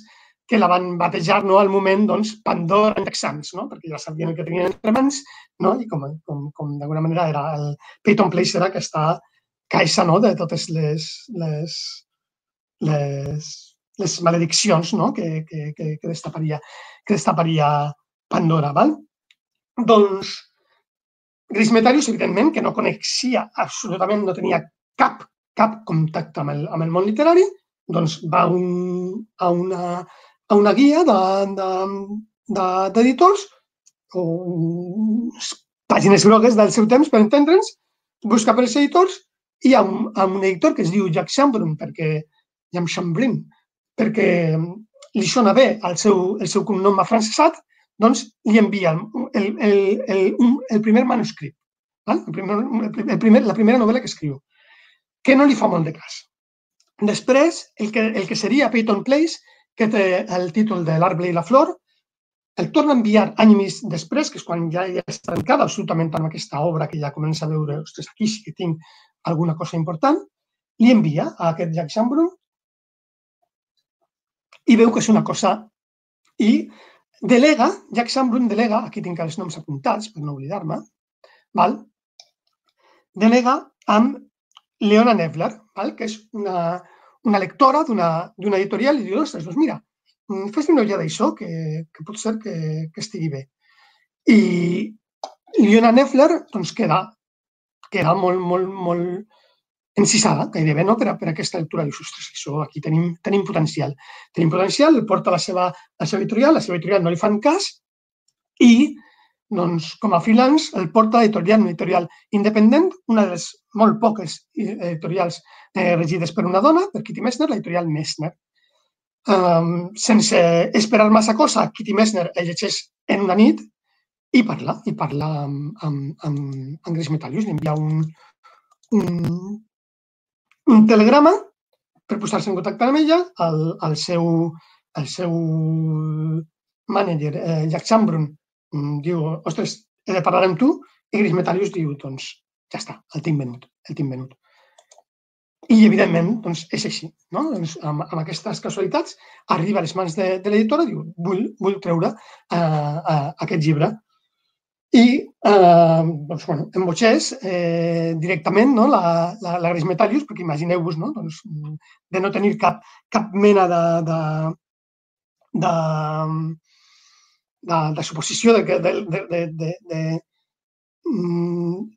que la van batejar no, al moment doncs, Pandora en Texans, no? perquè ja sabien el que tenien entre mans no? i com, com, com d'alguna manera era el Peyton Place era aquesta caixa no? de totes les, les, les, les malediccions no? que, que, que, que, destaparia, que destaparia Pandora. Val? Doncs Gris Metarius, evidentment, que no coneixia absolutament, no tenia cap, cap contacte amb el, amb el món literari, doncs va un, a una a una guia d'editors de, de, o pàgines blogues del seu temps, per entendre'ns, busca per els editors i hi ha un, editor que es diu Jack Chambrin, perquè, Jam Chambrin, perquè li sona bé el seu, el seu cognom afrancesat, doncs li envia el, el, el, el, el primer manuscrit? El primer, el primer, la primera novel·la que escriu, que no li fa molt de cas. Després, el que, el que seria Peyton Place que té el títol de L'arbre i la flor, el torna a enviar any i mig després, que és quan ja, ja està tancada absolutament amb aquesta obra que ja comença a veure, ostres, aquí sí que tinc alguna cosa important, li envia a aquest Jack Shambrun i veu que és una cosa i delega, Jack Shambrun delega, aquí tinc els noms apuntats per no oblidar-me, val? delega amb Leona Nevler, val? que és una, una lectora d'una editorial i diu, ostres, doncs mira, mm, fes una ullada d'això, que, que pot ser que, que estigui bé. I Liona Neffler doncs, queda, queda molt, molt, molt encisada, gairebé, no? per, a, per a aquesta lectura. Dius, ostres, això, aquí tenim, tenim potencial. Tenim potencial, porta la seva, la seva editorial, la seva editorial no li fan cas i doncs, com a freelance, el porta editorial, una editorial independent, una de les molt poques editorials eh, regides per una dona, per Kitty Messner, l'editorial Messner. Um, sense esperar massa cosa, Kitty Messner el llegeix en una nit i parla, i parla amb, amb, amb, amb Gris Metallius, li envia un, un, un telegrama per posar-se en contacte amb ella, el, el, seu, el seu manager, eh, Jack Chambrun, diu, ostres, he de parlar amb tu, i Gris Metallius diu, doncs, ja està, el tinc venut, el tinc venut. I, evidentment, doncs, és així. No? Doncs, amb, amb aquestes casualitats, arriba a les mans de, de l'editora i diu, vull, vull treure uh, uh, aquest llibre. I, eh, doncs, bueno, embotxés eh, directament no? la, la, la Gris Metallius, perquè imagineu-vos no? doncs, de no tenir cap, cap mena de, de, de, de, de suposició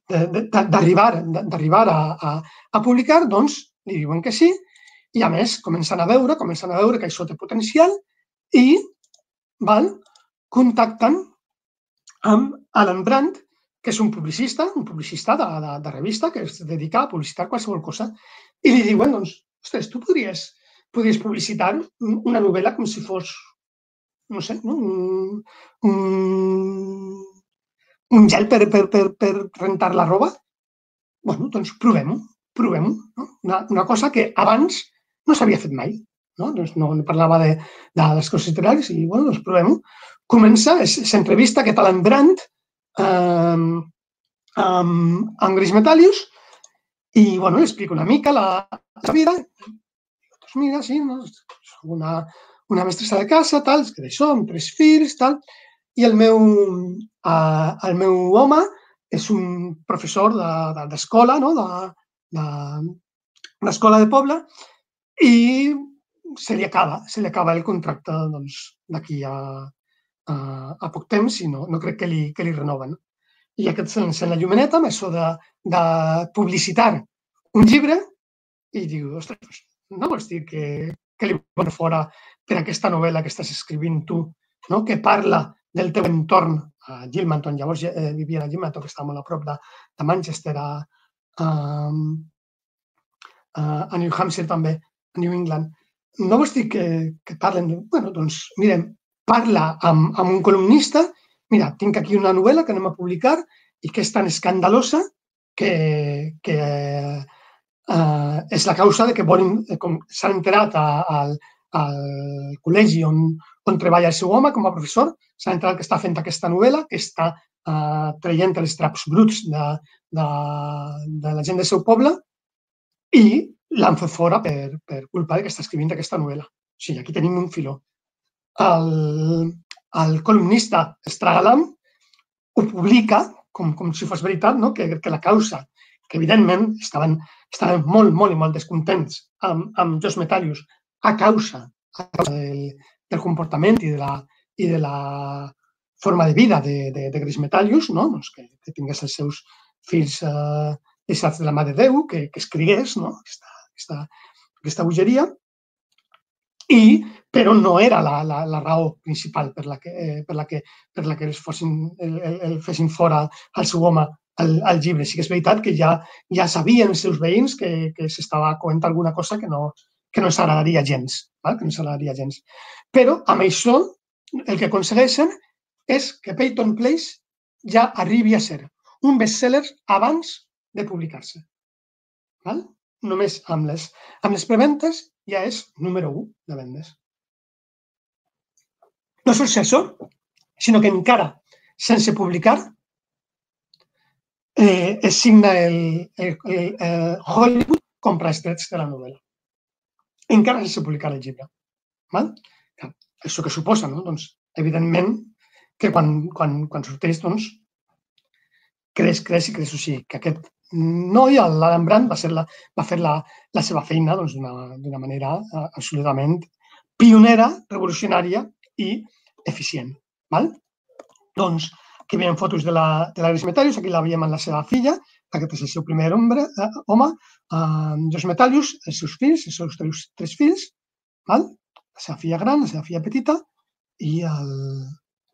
d'arribar a, a, a publicar, doncs li diuen que sí i a més comencen a veure, comencen a veure que això té potencial i val, contacten amb Alan Brandt, que és un publicista, un publicista de, de, de revista que es dedica a publicitar qualsevol cosa, i li diuen, doncs, ostres, tu podries, podries publicitar una novel·la com si fos, no sé, no? un, un un gel per, per, per, per rentar la roba bueno, doncs provem-ho, provem-ho. No? Una, una cosa que abans no s'havia fet mai. No? Doncs no, parlava de, de les coses literàries i, bueno, doncs provem-ho. Comença, s'entrevista aquest Alan Brandt eh, amb, amb Gris Metalius i, bueno, li explico una mica la, la vida. Doncs mira, sí, no? una, una mestressa de casa, tal, que d'això, amb tres fills, tal, i el meu, eh, el meu home és un professor d'escola, de, de, no? d'escola de, de poble, i se li acaba, se li acaba el contracte doncs, d'aquí a, a, a poc temps i no, no crec que li, que li renoven. I aquest s'encén la llumeneta amb això de, de publicitar un llibre i diu, ostres, no vols dir que, que li van fora per aquesta novel·la que estàs escrivint tu, no? que parla del teu entorn a Gilmanton, llavors eh, vivia a Gilmanton, que està molt a prop de, de Manchester, a, a, a New Hampshire també, a New England. No vols dir que, que parlen... bueno, doncs, mirem, parla amb, amb un columnista, mira, tinc aquí una novel·la que anem a publicar i que és tan escandalosa que, que eh, és la causa de que volen, com s'han enterat al, al col·legi on, on treballa el seu home com a professor, s'ha enterat que està fent aquesta novel·la, que està eh, traient els traps bruts de, de, de la gent del seu poble i l'han fet fora per, per culpa de que està escrivint aquesta novel·la. O sigui, aquí tenim un filó. El, el columnista Stragalam ho publica com, com si fos veritat, no? que, que la causa, que evidentment estaven, estaven molt, molt i molt descontents amb, amb Jos Metallius a causa, a causa del, del comportament i de la, i de la forma de vida de, de, de Gris Metallius, no? doncs que, que tingués els seus fills eh, deixats de la mà de Déu, que, que escrigués no? aquesta, aquesta, aquesta bogeria, i, però no era la, la, la raó principal per la que, eh, per la que, per la que els fossin, el, el, el fessin fora al seu home al, al llibre. Sí que és veritat que ja, ja sabien els seus veïns que, que s'estava coent alguna cosa que no, que no ens agradaria gens, val? que no ens agradaria gens. Però amb això el que aconsegueixen és que Peyton Place ja arribi a ser un bestseller abans de publicar-se. Només amb les, amb les preventes ja és número 1 de vendes. No sols això, sinó que encara sense publicar eh, es signa el, el, el, el Hollywood compra els drets de la novel·la encara sense publicar el llibre. Val? Això que suposa, no? Doncs, evidentment, que quan, quan, quan sorteix, doncs, creix, creix i creix així. Que aquest noi, l'Adam Brandt, va, ser la, va fer la, la seva feina doncs, d'una manera uh, absolutament pionera, revolucionària i eficient. Val? Doncs, aquí veiem fotos de la, de la Gris Metarius, aquí la veiem amb la seva filla, aquest és el seu primer hombre, eh, home, eh, Jos Metalius, els seus fills, els seus tres, tres fills, val? la seva filla gran, la seva filla petita i el,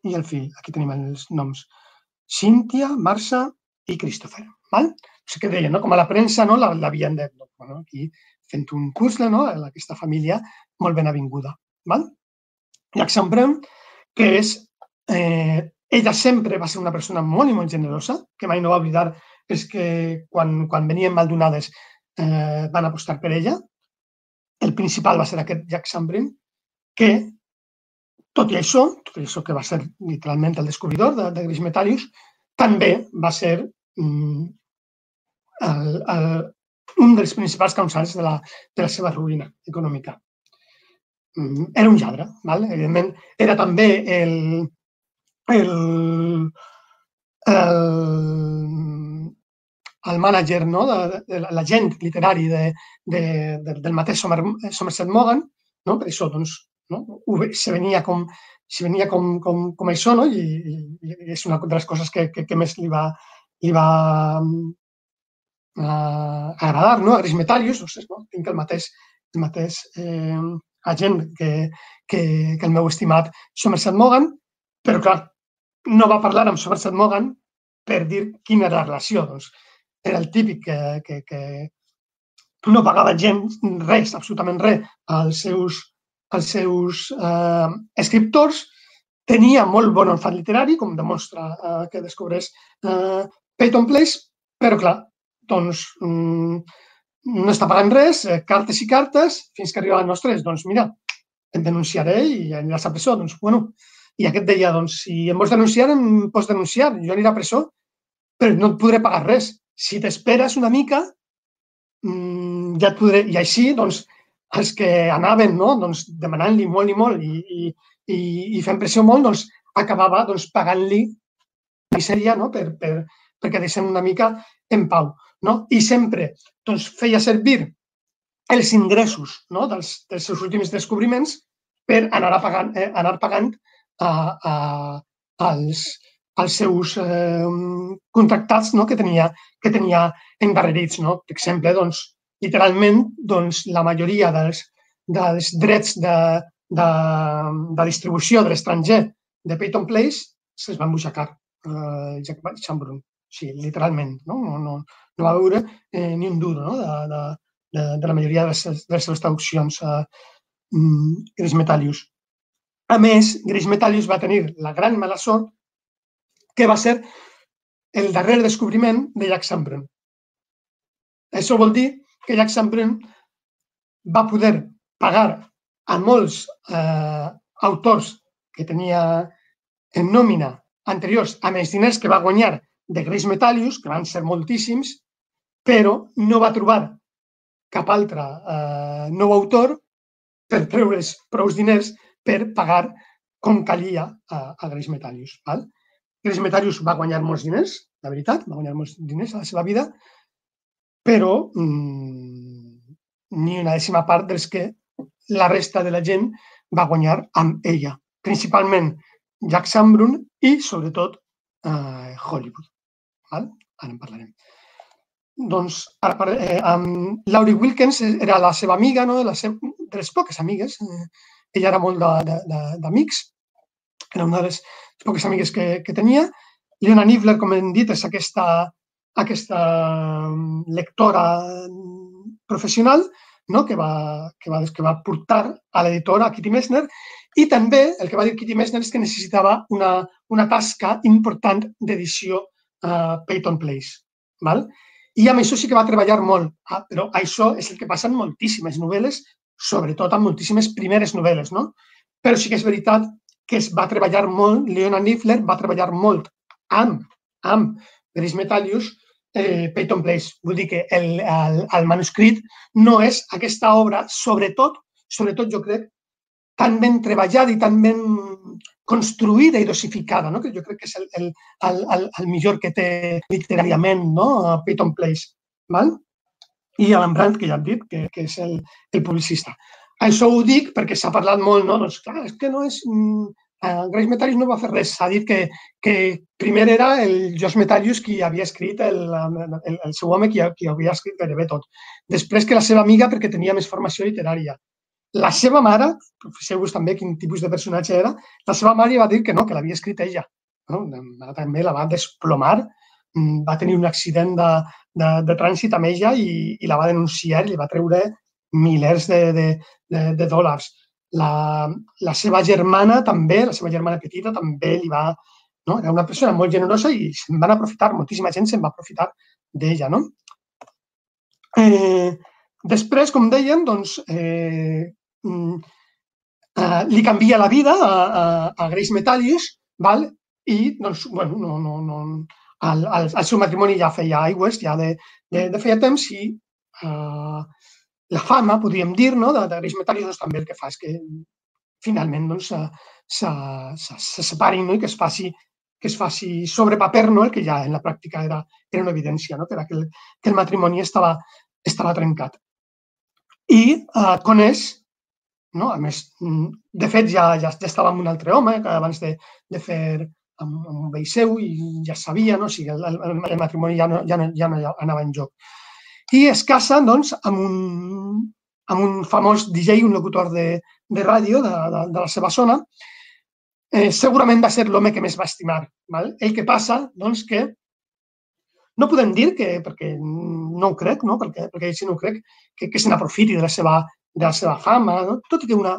i el fill. Aquí tenim els noms. Cíntia, Marça i Christopher. Val? O sigui que deia, no? com a la premsa no? l'havien de... Bueno, aquí fent un puzzle, no? aquesta família molt ben avinguda. Val? I Axambrem, que és... Eh, ella sempre va ser una persona molt i molt generosa, que mai no va oblidar és que quan, quan venien maldonades eh, van apostar per ella. El principal va ser aquest Jack Sambrin, que, tot i això, tot i això que va ser literalment el descobridor de, de Gris Metallius, també va ser mm, el, el, un dels principals causals de la, de la seva ruïna econòmica. Mm, era un lladre, val? evidentment. Era també el, el, el el mànager, no? de, de, de l'agent literari de, de, de, del mateix Somer, Somerset Maugham, no? per això doncs, no? se venia com, se venia com, com, com això no? I, i, és una de les coses que, que, que més li va, li va uh, agradar no? a Gris Metalius, ostres, no? tinc el mateix, el mateix eh, agent que, que, que el meu estimat Somerset Maugham, però clar, no va parlar amb Somerset Maugham per dir quina era la relació. Doncs, era el típic que, que, que no pagava gens, res, absolutament res, als seus, als seus eh, escriptors, tenia molt bon olfat literari, com demostra eh, que descobreix eh, Peyton Place, però clar, doncs, mm, no està pagant res, eh, cartes i cartes, fins que arriba a nostre, doncs mira, et denunciaré i aniràs a presó. Doncs, bueno, i aquest deia, doncs, si em vols denunciar, em pots denunciar, jo aniré a presó, però no et podré pagar res. Si t'esperes una mica, mmm, ja et podré... I així, doncs, els que anaven no? doncs, demanant-li molt i molt i, i, i, fent pressió molt, doncs, acabava doncs, pagant-li misèria no? per, per, perquè deixem una mica en pau. No? I sempre doncs, feia servir els ingressos no? dels, dels seus últims descobriments per anar, a pagant, eh, anar pagant a, a, als, als seus eh, contractats no? que, tenia, que tenia endarrerits. No? Per exemple, doncs, literalment, doncs, la majoria dels, dels drets de, de, de distribució de l'estranger de Peyton Place se'ls van butxacar eh, Jack Chambrun. Sí, literalment. No, no, no, no va veure eh, ni un duro no? de, de, de, de la majoria de les, de les seves traduccions a mm, Gris Metallius. A més, Gris Metallius va tenir la gran mala sort que va ser el darrer descobriment de Jack Sambron. Això vol dir que Jack Sambron va poder pagar a molts eh, autors que tenia en nòmina anteriors amb els diners que va guanyar de Grace Metallius, que van ser moltíssims, però no va trobar cap altre eh, nou autor per treure's prou diners per pagar com calia a, a Grace Metallius. Val? Grace Metallius va guanyar molts diners, la veritat, va guanyar molts diners a la seva vida, però mmm, ni una dècima part dels que la resta de la gent va guanyar amb ella. Principalment Jack Sambrun i, sobretot, eh, Hollywood. Val? Ara en parlarem. Doncs, ara, eh, amb Laurie Wilkins era la seva amiga, no? la seva, de les poques amigues. Eh, ella era molt d'amics, era una de les poques amigues que, que tenia. Leona Nivler, com hem dit, és aquesta, aquesta mm, lectora professional no? que, va, que, va, que va portar a l'editora, a Kitty Messner, i també el que va dir Kitty Messner és que necessitava una, una tasca important d'edició uh, Peyton Place. Val? I amb això sí que va treballar molt, ah, però això és el que passa en moltíssimes novel·les, sobretot en moltíssimes primeres novel·les, no? Però sí que és veritat que es va treballar molt, Leona Niffler va treballar molt amb, amb Gris Metallius, eh, Peyton Place. Vull dir que el, el, el manuscrit no és aquesta obra, sobretot, sobretot jo crec, tan ben treballada i tan ben construïda i dosificada, no? que jo crec que és el, el, el, el, millor que té literàriament no? Peyton Place. Val? I Alan Brandt, que ja hem dit, que, que és el, el publicista. Això ho dic perquè s'ha parlat molt, no? Doncs clar, és que no és... Uh, Grace Metalius no va fer res. S'ha dit que, que primer era el Josh Metalius qui havia escrit, el, el, el seu home qui, qui havia escrit gairebé tot. Després que la seva amiga perquè tenia més formació literària. La seva mare, fixeu-vos també quin tipus de personatge era, la seva mare va dir que no, que l'havia escrit ella. No? També la va desplomar, mm, va tenir un accident de, de, de trànsit amb ella i, i la va denunciar i li va treure milers de, de, de, de dòlars. La, la seva germana també, la seva germana petita també li va... No? Era una persona molt generosa i se'n van aprofitar, moltíssima gent se'n va aprofitar d'ella. No? Eh, després, com deien, doncs, eh, Mm, eh, li canvia la vida a, a, a Grace Metallius, val? i doncs, bueno, no, no, no, el, el, el seu matrimoni ja feia aigües, ja de, de, de feia temps i eh, la fama, podríem dir, no, de, de Grace Metallius doncs, també el que fa és que finalment doncs, se, se, se, se separin no? i que es faci que es faci sobre paper, no? el que ja en la pràctica era, era una evidència, no? que era que el, que el matrimoni estava, estava trencat. I eh, coneix no? A més, de fet, ja, ja, ja estava amb un altre home que abans de, de fer amb, amb un veí seu i ja sabia, no? o sigui, el, el, el matrimoni ja no, ja, no, ja no anava en joc. I es casa doncs, amb, un, amb un famós DJ, un locutor de, de ràdio de, de, de la seva zona. Eh, segurament va ser l'home que més va estimar. Val? El que passa, doncs, que no podem dir que, perquè no ho crec, no? perquè, perquè si no ho crec, que, que se n'aprofiti de la seva de la seva fama, no? tot i que una...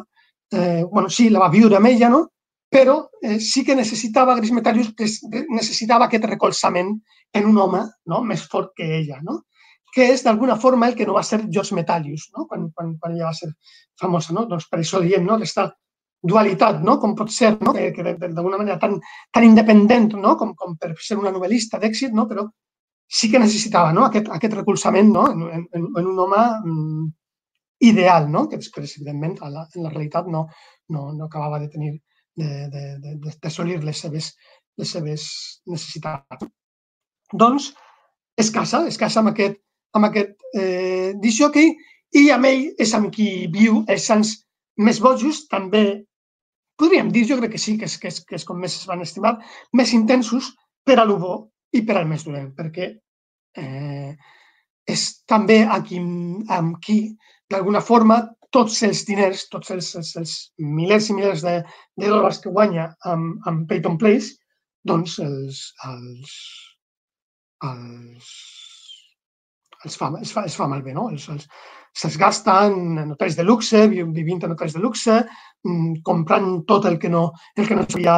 Eh, bueno, sí, la va viure amb ella, no? però eh, sí que necessitava, Gris Metarius, que necessitava aquest recolzament en un home no? més fort que ella. No? Que és d'alguna forma el que no va ser George Metallius, no? quan, quan, quan ella va ser famosa. No? Doncs per això diem no? aquesta dualitat, no? com pot ser, no? que, que d'alguna manera tan, tan independent no? com, com per ser una novel·lista d'èxit, no? però sí que necessitava no? aquest, aquest recolzament no? en, en, en un home mm, ideal, no? que després, evidentment, en la, en la realitat no, no, no acabava de tenir d'assolir les seves, les seves necessitats. Doncs es casa, es casa amb aquest, amb aquest eh, disjockey i amb ell és amb qui viu els sants més bojos, també podríem dir, jo crec que sí, que és, que és, que és com més es van estimar, més intensos per a l'Ubó i per al més dolent, perquè eh, és també a qui, amb qui, d'alguna forma, tots els diners, tots els, els, els milers i milers de, de dòlars que guanya amb, amb Peyton Place, doncs els, els, els, els, fa, els, fa, els fa malbé, no? Els, els, se'ls gasta en hotels de luxe, vivint en hotels de luxe, mm, comprant tot el que no, el que no s'havia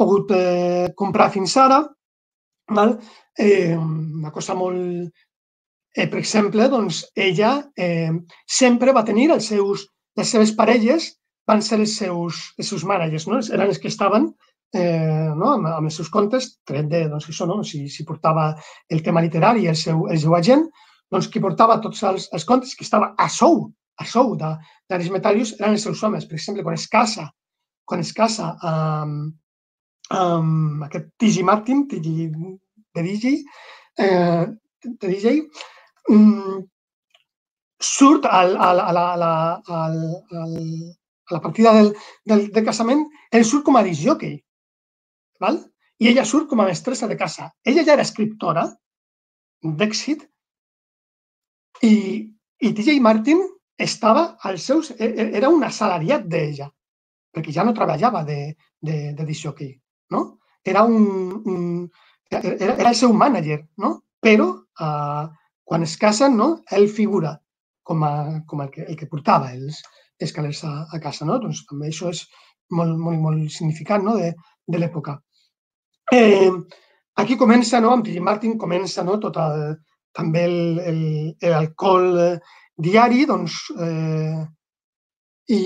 pogut eh, comprar fins ara. Val? Eh, una cosa molt, eh, per exemple, doncs, ella eh, sempre va tenir els seus, les seves parelles van ser els seus, els seus managers, no? eren els que estaven eh, no? amb, amb els seus comptes, tret de doncs, això, no? si, si portava el tema literari el seu, el seu agent, doncs qui portava tots els, els comptes, que estava a sou, a sou d'Arismetarius, eren els seus homes. Per exemple, quan es casa, quan es casa amb, amb aquest T.G. Martin, T.G. de DJ, eh, de DJ mm, surt al, al, a, la, a, la, al, al, a la partida del, del, del casament, ell surt com a disjockey, val? i ella surt com a mestressa de casa. Ella ja era escriptora d'èxit i, i TJ Martin estava als seus, e, e, era un assalariat d'ella, perquè ja no treballava de, de, de disjockey, no? Era un, un era, era el seu mànager, no? Però uh, quan es casen, no? ell figura com, a, com el, que, el que portava els, calés a, a casa. No? Doncs també això és molt, molt, molt significant no? de, de l'època. Eh, aquí comença, no? amb T.G. Martin, comença no? tot el, també l'alcohol diari, doncs, eh, i,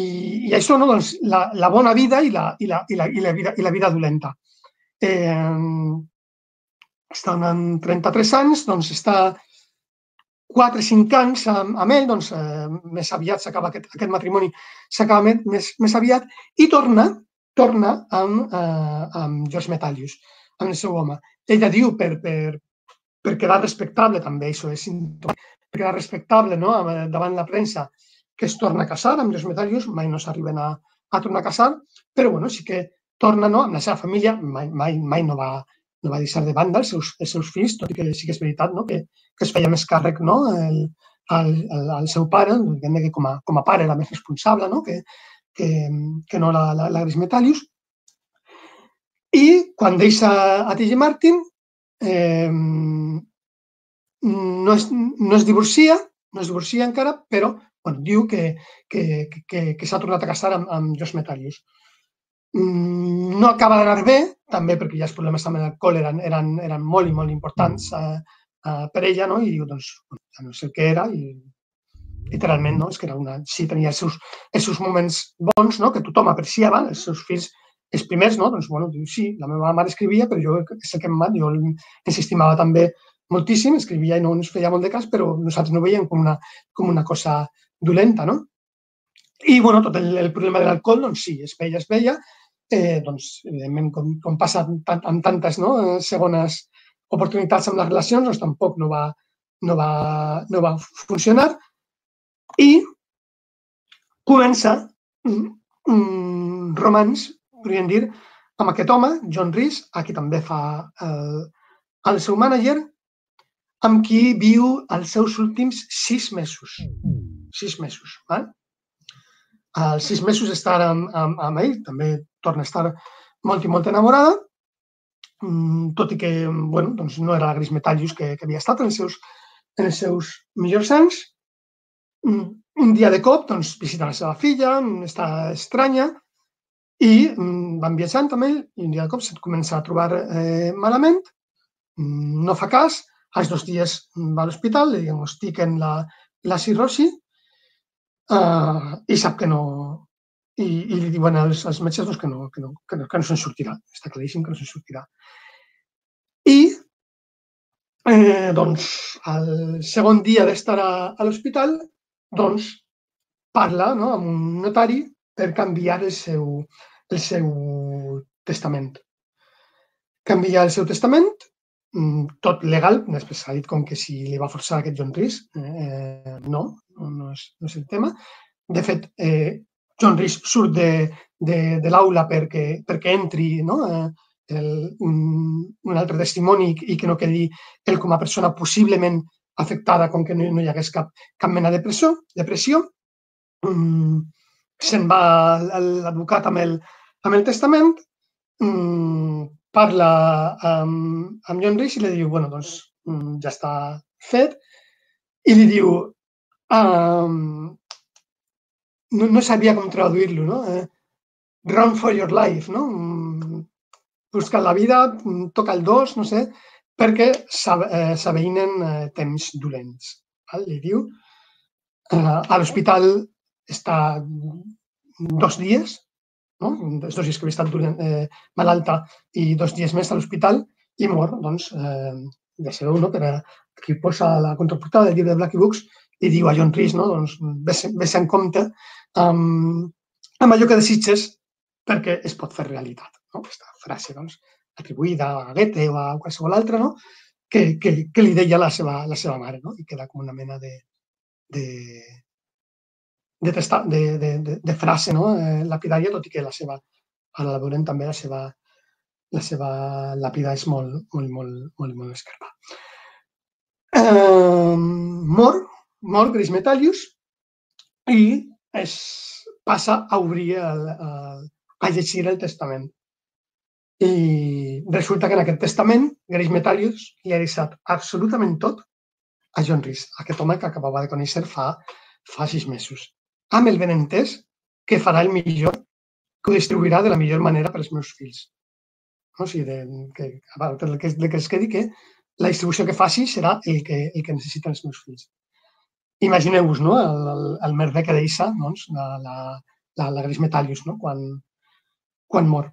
i això, no? doncs, la, la bona vida i la, i la, i la, i la, vida, i la vida dolenta. Eh, està amb 33 anys, doncs està 4 o 5 anys amb, amb ell, doncs eh, més aviat s'acaba aquest, aquest matrimoni, s'acaba més, més aviat i torna, torna amb, eh, amb George Metallius, amb el seu home. Ella diu per, per, per quedar respectable també, això és per quedar respectable no? davant la premsa, que es torna a casar amb George Metallius, mai no s'arriben a, a tornar a casar, però bueno, sí que torna no? amb la seva família, mai, mai, mai no va, no va deixar de banda els seus, els seus fills, tot i que sí que és veritat no? que, que es feia més càrrec no? el, el, el, el seu pare, que com a, com a pare era més responsable no? que, que, que no la, la, la Gris Metallius. I quan deixa a T.J. Martin, eh, no, es, no es divorcia, no es divorcia encara, però bueno, diu que, que, que, que s'ha tornat a casar amb, amb Josh Metallius. Mm, no acaba d'anar bé, també perquè ja els problemes amb l'alcohol eren, eren, eren molt i molt importants uh, uh, per ella, no? i doncs, ja no sé el que era, i literalment, no? és que era una, sí, tenia els seus, els seus moments bons, no? que tothom apreciava, els seus fills, els primers, no? doncs, bueno, diu, sí, la meva mare escrivia, però jo és el que em va, jo ens estimava també moltíssim, escrivia i no ens feia molt de cas, però nosaltres no veiem com una, com una cosa dolenta, no? I, bueno, tot el, el problema de l'alcohol, doncs sí, es veia, es veia, eh, doncs, evidentment, com, com passa amb tantes no, segones oportunitats amb les relacions, doncs tampoc no va, no va, no va funcionar. I comença un, romans, podríem dir, amb aquest home, John Rees, a qui també fa el, el seu mànager, amb qui viu els seus últims sis mesos. Sis mesos. Val? als sis mesos estar amb, amb, amb ell, també torna a estar molt i molt enamorada, mm, tot i que bueno, doncs no era la Gris Metallius que, que havia estat en els seus, en els seus millors anys. Mm, un dia de cop doncs, visita la seva filla, està estranya, i mm, van viatjant amb ell i un dia de cop se't comença a trobar eh, malament, no fa cas, als dos dies va a l'hospital, li diagnostiquen la, la cirrosi uh, i sap que no... I, i li diuen als, als metges doncs, que, no, que, no, que, no, que no se'n sortirà. Està claríssim que no se'n sortirà. I eh, doncs, el segon dia d'estar a, a l'hospital, doncs, parla no, amb un notari per canviar el seu, el seu testament. Canvia el seu testament, tot legal, després s'ha dit com que si li va forçar aquest John Rhys, eh, no, no és, no és el tema. De fet, eh, John Rhys surt de, de, de l'aula perquè, perquè entri no? eh, el, un, un altre testimoni i que no quedi ell com a persona possiblement afectada com que no, no hi hagués cap, cap mena de pressió. De pressió. Mm, se'n va l'advocat amb, el, amb el testament, mm, parla amb, amb John Rhys i li diu, bueno, doncs mm, ja està fet, i li diu, um, no, no sabia com traduir-lo, no? Eh, run for your life, no? Mm, busca la vida, mm, toca el dos, no sé, perquè eh, s'aveïnen eh, temps dolents. Val? Li diu, eh, a l'hospital està dos dies, no? els dos dies que havia estat dolent, eh, malalta i dos dies més a l'hospital i mor, doncs, eh, ja sabeu, no? per a qui posa la contraportada del llibre de Blackie Books i diu a John Rhys, no? doncs, ves en compte amb, amb allò que desitges perquè es pot fer realitat. No? Aquesta frase, doncs, atribuïda a Goethe o a qualsevol altre, no? que, que, que li deia la seva, la seva mare no? i queda com una mena de, de, de, de, de, de, frase no? eh, lapidària, tot i que la seva, ara la veurem també, la seva, la seva làpida és molt, molt, molt, molt, molt escarpa. Eh, mor, mor Gris Metallius i es passa a obrir, el, el, a llegir el testament. I resulta que en aquest testament, Grace Metallius li ha deixat absolutament tot a John Rhys, aquest home que acabava de conèixer fa, fa sis mesos. Amb el benentès que farà el millor, que ho distribuirà de la millor manera per als meus fills. No? O sigui, de, que, el que, el que es quedi que la distribució que faci serà el que, el que necessiten els meus fills. Imagineu-vos no? el, el, el merder que deixa doncs, la, la, la, la Grace Metallius no? quan, quan mor.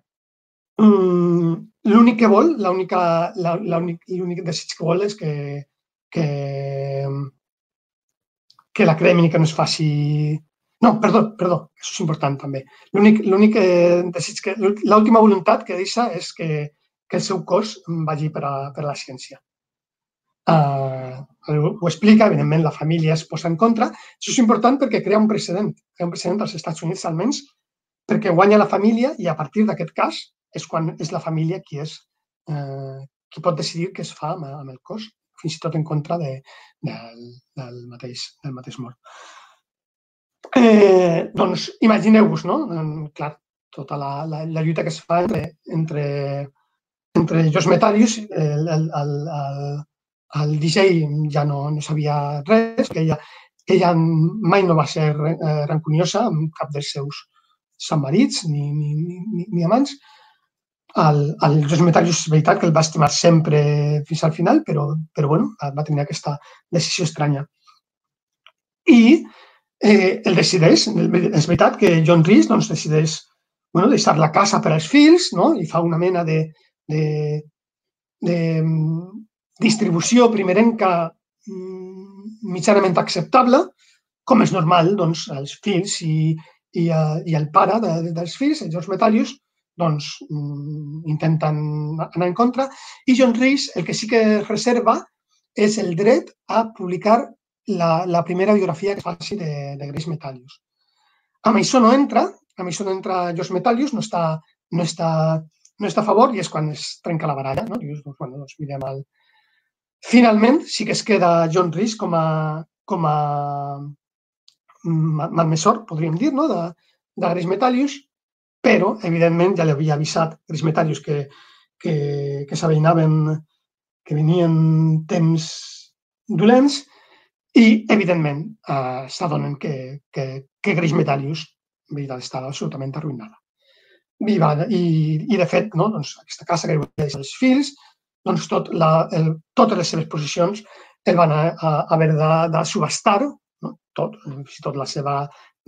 Mm, l'únic que vol, l'únic desig que vol és que, que, que la cremin i que no es faci... No, perdó, perdó, això és important també. L'únic desig que... L'última voluntat que deixa és que, que el seu cos vagi per a, per a la ciència. Uh, ho explica, evidentment la família es posa en contra. Això és important perquè crea un precedent, crea un precedent als Estats Units almenys, perquè guanya la família i a partir d'aquest cas és quan és la família qui és eh, qui pot decidir què es fa amb, amb el cos, fins i tot en contra de, del, del, mateix, del mateix mort. Eh, doncs imagineu-vos, no? Clar, tota la, la, la lluita que es fa entre, entre, entre els metàl·lics, el, el, el, el, el DJ ja no, no sabia res, que ella, ella mai no va ser eh, rancuniosa amb cap dels seus marits ni, ni, ni, ni amants, el, el Josep Metallus és veritat que el va estimar sempre fins al final, però, però bueno, va tenir aquesta decisió estranya. I eh, el decideix, és veritat que John Rhys doncs, decideix bueno, deixar la casa per als fills no? i fa una mena de, de, de mm, distribució primerenca mm, mitjanament acceptable, com és normal doncs, als fills i, i, eh, i el pare de, de, dels fills, el George Metallus, doncs, mm, intenten anar en contra. I John Rees el que sí que reserva és el dret a publicar la, la primera biografia que faci de, de Grace Metallius. Amb això no entra, amb això no entra Josh Metallius, no està, no està, no està a favor i és quan es trenca la baralla. No? Dius, doncs, bueno, doncs mirem el... Finalment, sí que es queda John Rees com a, com a mm, malmesor, podríem dir, no? de, de Grace Metallius, però, evidentment, ja li havia avisat els metàl·lics que, que, que s'aveïnaven, que venien temps dolents i, evidentment, eh, s'adonen que, que, que Greix Metallius veritat, estava absolutament arruïnada. I, va, i, i de fet, no, doncs, aquesta casa que deixa els fills, doncs tot la, el, totes les seves posicions el van a, a, haver de, de subestar, no? tot, fins i tot la seva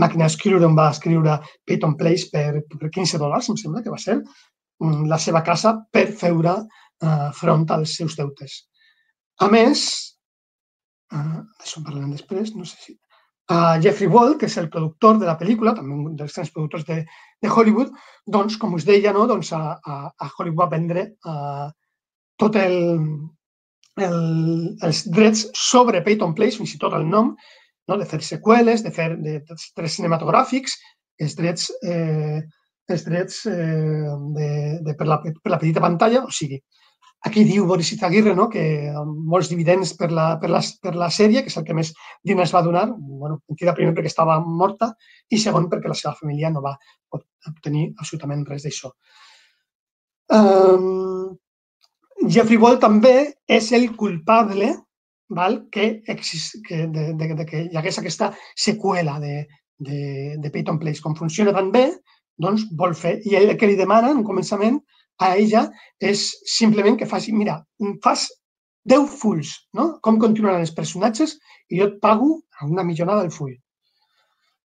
màquina d'escriure on va escriure Peyton Place per, per 15 dòlars, em sembla que va ser, mm, la seva casa per feure uh, front als seus deutes. A més, uh, d'això en parlarem després, no sé si... Uh, Jeffrey Wall, que és el productor de la pel·lícula, també un dels grans productors de, de Hollywood, doncs, com us deia, no? doncs a, a, a Hollywood va vendre uh, tot el, el, els drets sobre Peyton Place, fins i tot el nom, no? de fer seqüeles, de fer de, de drets cinematogràfics, els drets, eh, els drets eh, de, de, per, la, per la petita pantalla, o sigui, Aquí diu Boris Izaguirre no? que molts dividends per la, per, la, per la sèrie, que és el que més diners va donar, bueno, mentida primer perquè estava morta i segon perquè la seva família no va obtenir absolutament res d'això. Um, Jeffrey Wall també és el culpable val? que, exist, que, de, de, de, que hi hagués aquesta seqüela de, de, de Peyton Place. Com funciona tan bé, doncs vol fer. I ell el que li demana en començament a ella és simplement que faci, mira, fas 10 fulls, no? Com continuaran els personatges i jo et pago una millonada del full.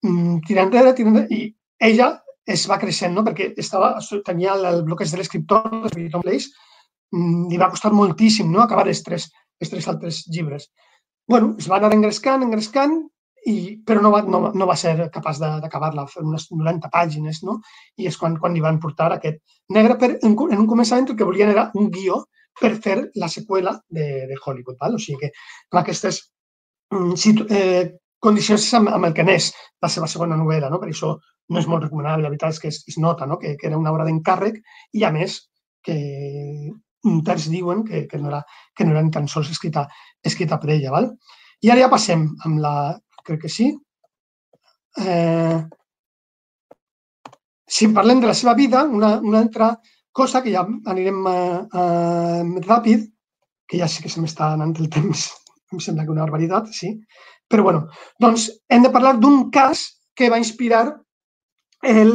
Mm, tira enrere, tira enrere, i ella es va creixent, no? Perquè estava, tenia el bloqueig de l'escriptor, Place, mm, li va costar moltíssim no? acabar els tres, els tres altres llibres. bueno, es va anar engrescant, engrescant, i, però no va, no, no va ser capaç d'acabar-la, fer unes 90 pàgines, no? I és quan, quan li van portar aquest negre, per, en, en un començament el que volien era un guió per fer la seqüela de, de Hollywood, val? o sigui que amb aquestes mm, situ, eh, condicions amb, amb el que n'és la seva segona novel·la, no? per això no és molt recomanable, la veritat és que es, es nota no? que, que era una obra d'encàrrec i a més que un terç diuen que, que, no era, que no era ni tan sols escrita, escrita per ella. Val? I ara ja passem amb la, crec que sí. Eh, si parlem de la seva vida, una, una altra cosa que ja anirem eh, eh, ràpid, que ja sé que se m'està anant el temps, em sembla que una barbaritat, sí. Però bueno, doncs hem de parlar d'un cas que va inspirar el,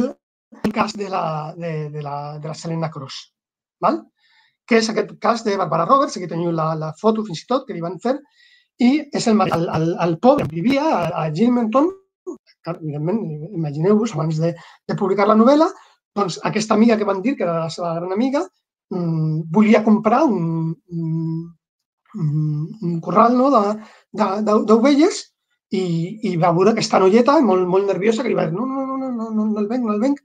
el cas de la, de, de la, de la Selena Cross, val? que és aquest cas de Barbara Roberts, aquí teniu la, la foto fins i tot que li van fer, i és el, el, el, el poble vivia a, a Gilmanton, evidentment, imagineu-vos, abans de, de publicar la novel·la, doncs aquesta amiga que van dir, que era la seva gran amiga, mmm, volia comprar un, un, un corral no, d'ovelles i, i va veure aquesta noieta molt, molt nerviosa que li va dir no, no, no, no, no, no, no el venc, no el venc.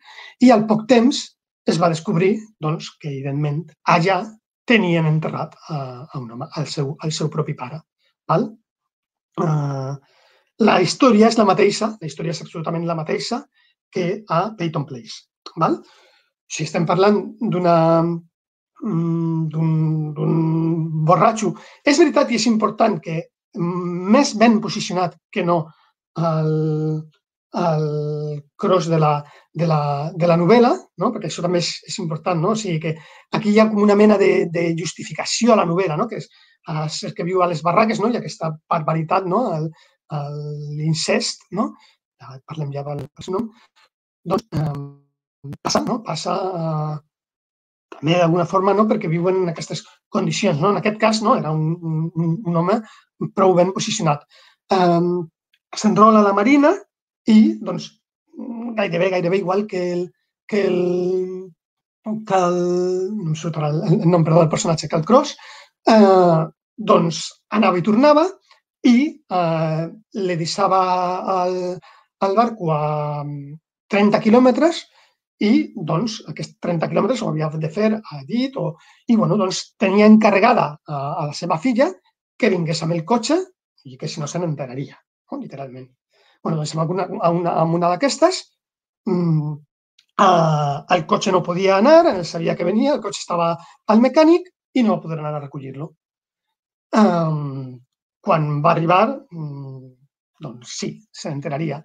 I al poc temps es va descobrir doncs, que, evidentment, allà tenien enterrat a, a un home, al seu, al seu propi pare. Val? Uh, la història és la mateixa, la història és absolutament la mateixa que a Peyton Place. Val? Si estem parlant d'una mm, d'un borratxo. És veritat i és important que més ben posicionat que no el, el cross de la, de la, de la novel·la, no? perquè això també és, és important, no? o sigui que aquí hi ha com una mena de, de justificació a la novel·la, no? que és el que viu a les barraques, no? i aquesta barbaritat, no? l'incest, no? ja parlem ja del seu nom, doncs eh, passa, no? passa eh, també d'alguna forma no? perquè viuen en aquestes condicions. No? En aquest cas no? era un, un, un home prou ben posicionat. Eh, S'enrola a la Marina i doncs, gairebé, gairebé igual que el, que el, que el, no em el, el nom perdó, del personatge, que el Cross, eh, doncs anava i tornava i eh, li deixava el, el barco a 30 quilòmetres i doncs aquests 30 quilòmetres ho havia de fer a dit o, i bueno, doncs tenia encarregada a, a la seva filla que vingués amb el cotxe i que si no se n'enteraria, no? literalment. bueno, doncs amb una, amb una, amb una d'aquestes mmm, eh, el cotxe no podia anar, sabia que venia, el cotxe estava al mecànic i no va poder anar a recollir-lo. Um, quan va arribar, um, doncs sí, se n'enteraria.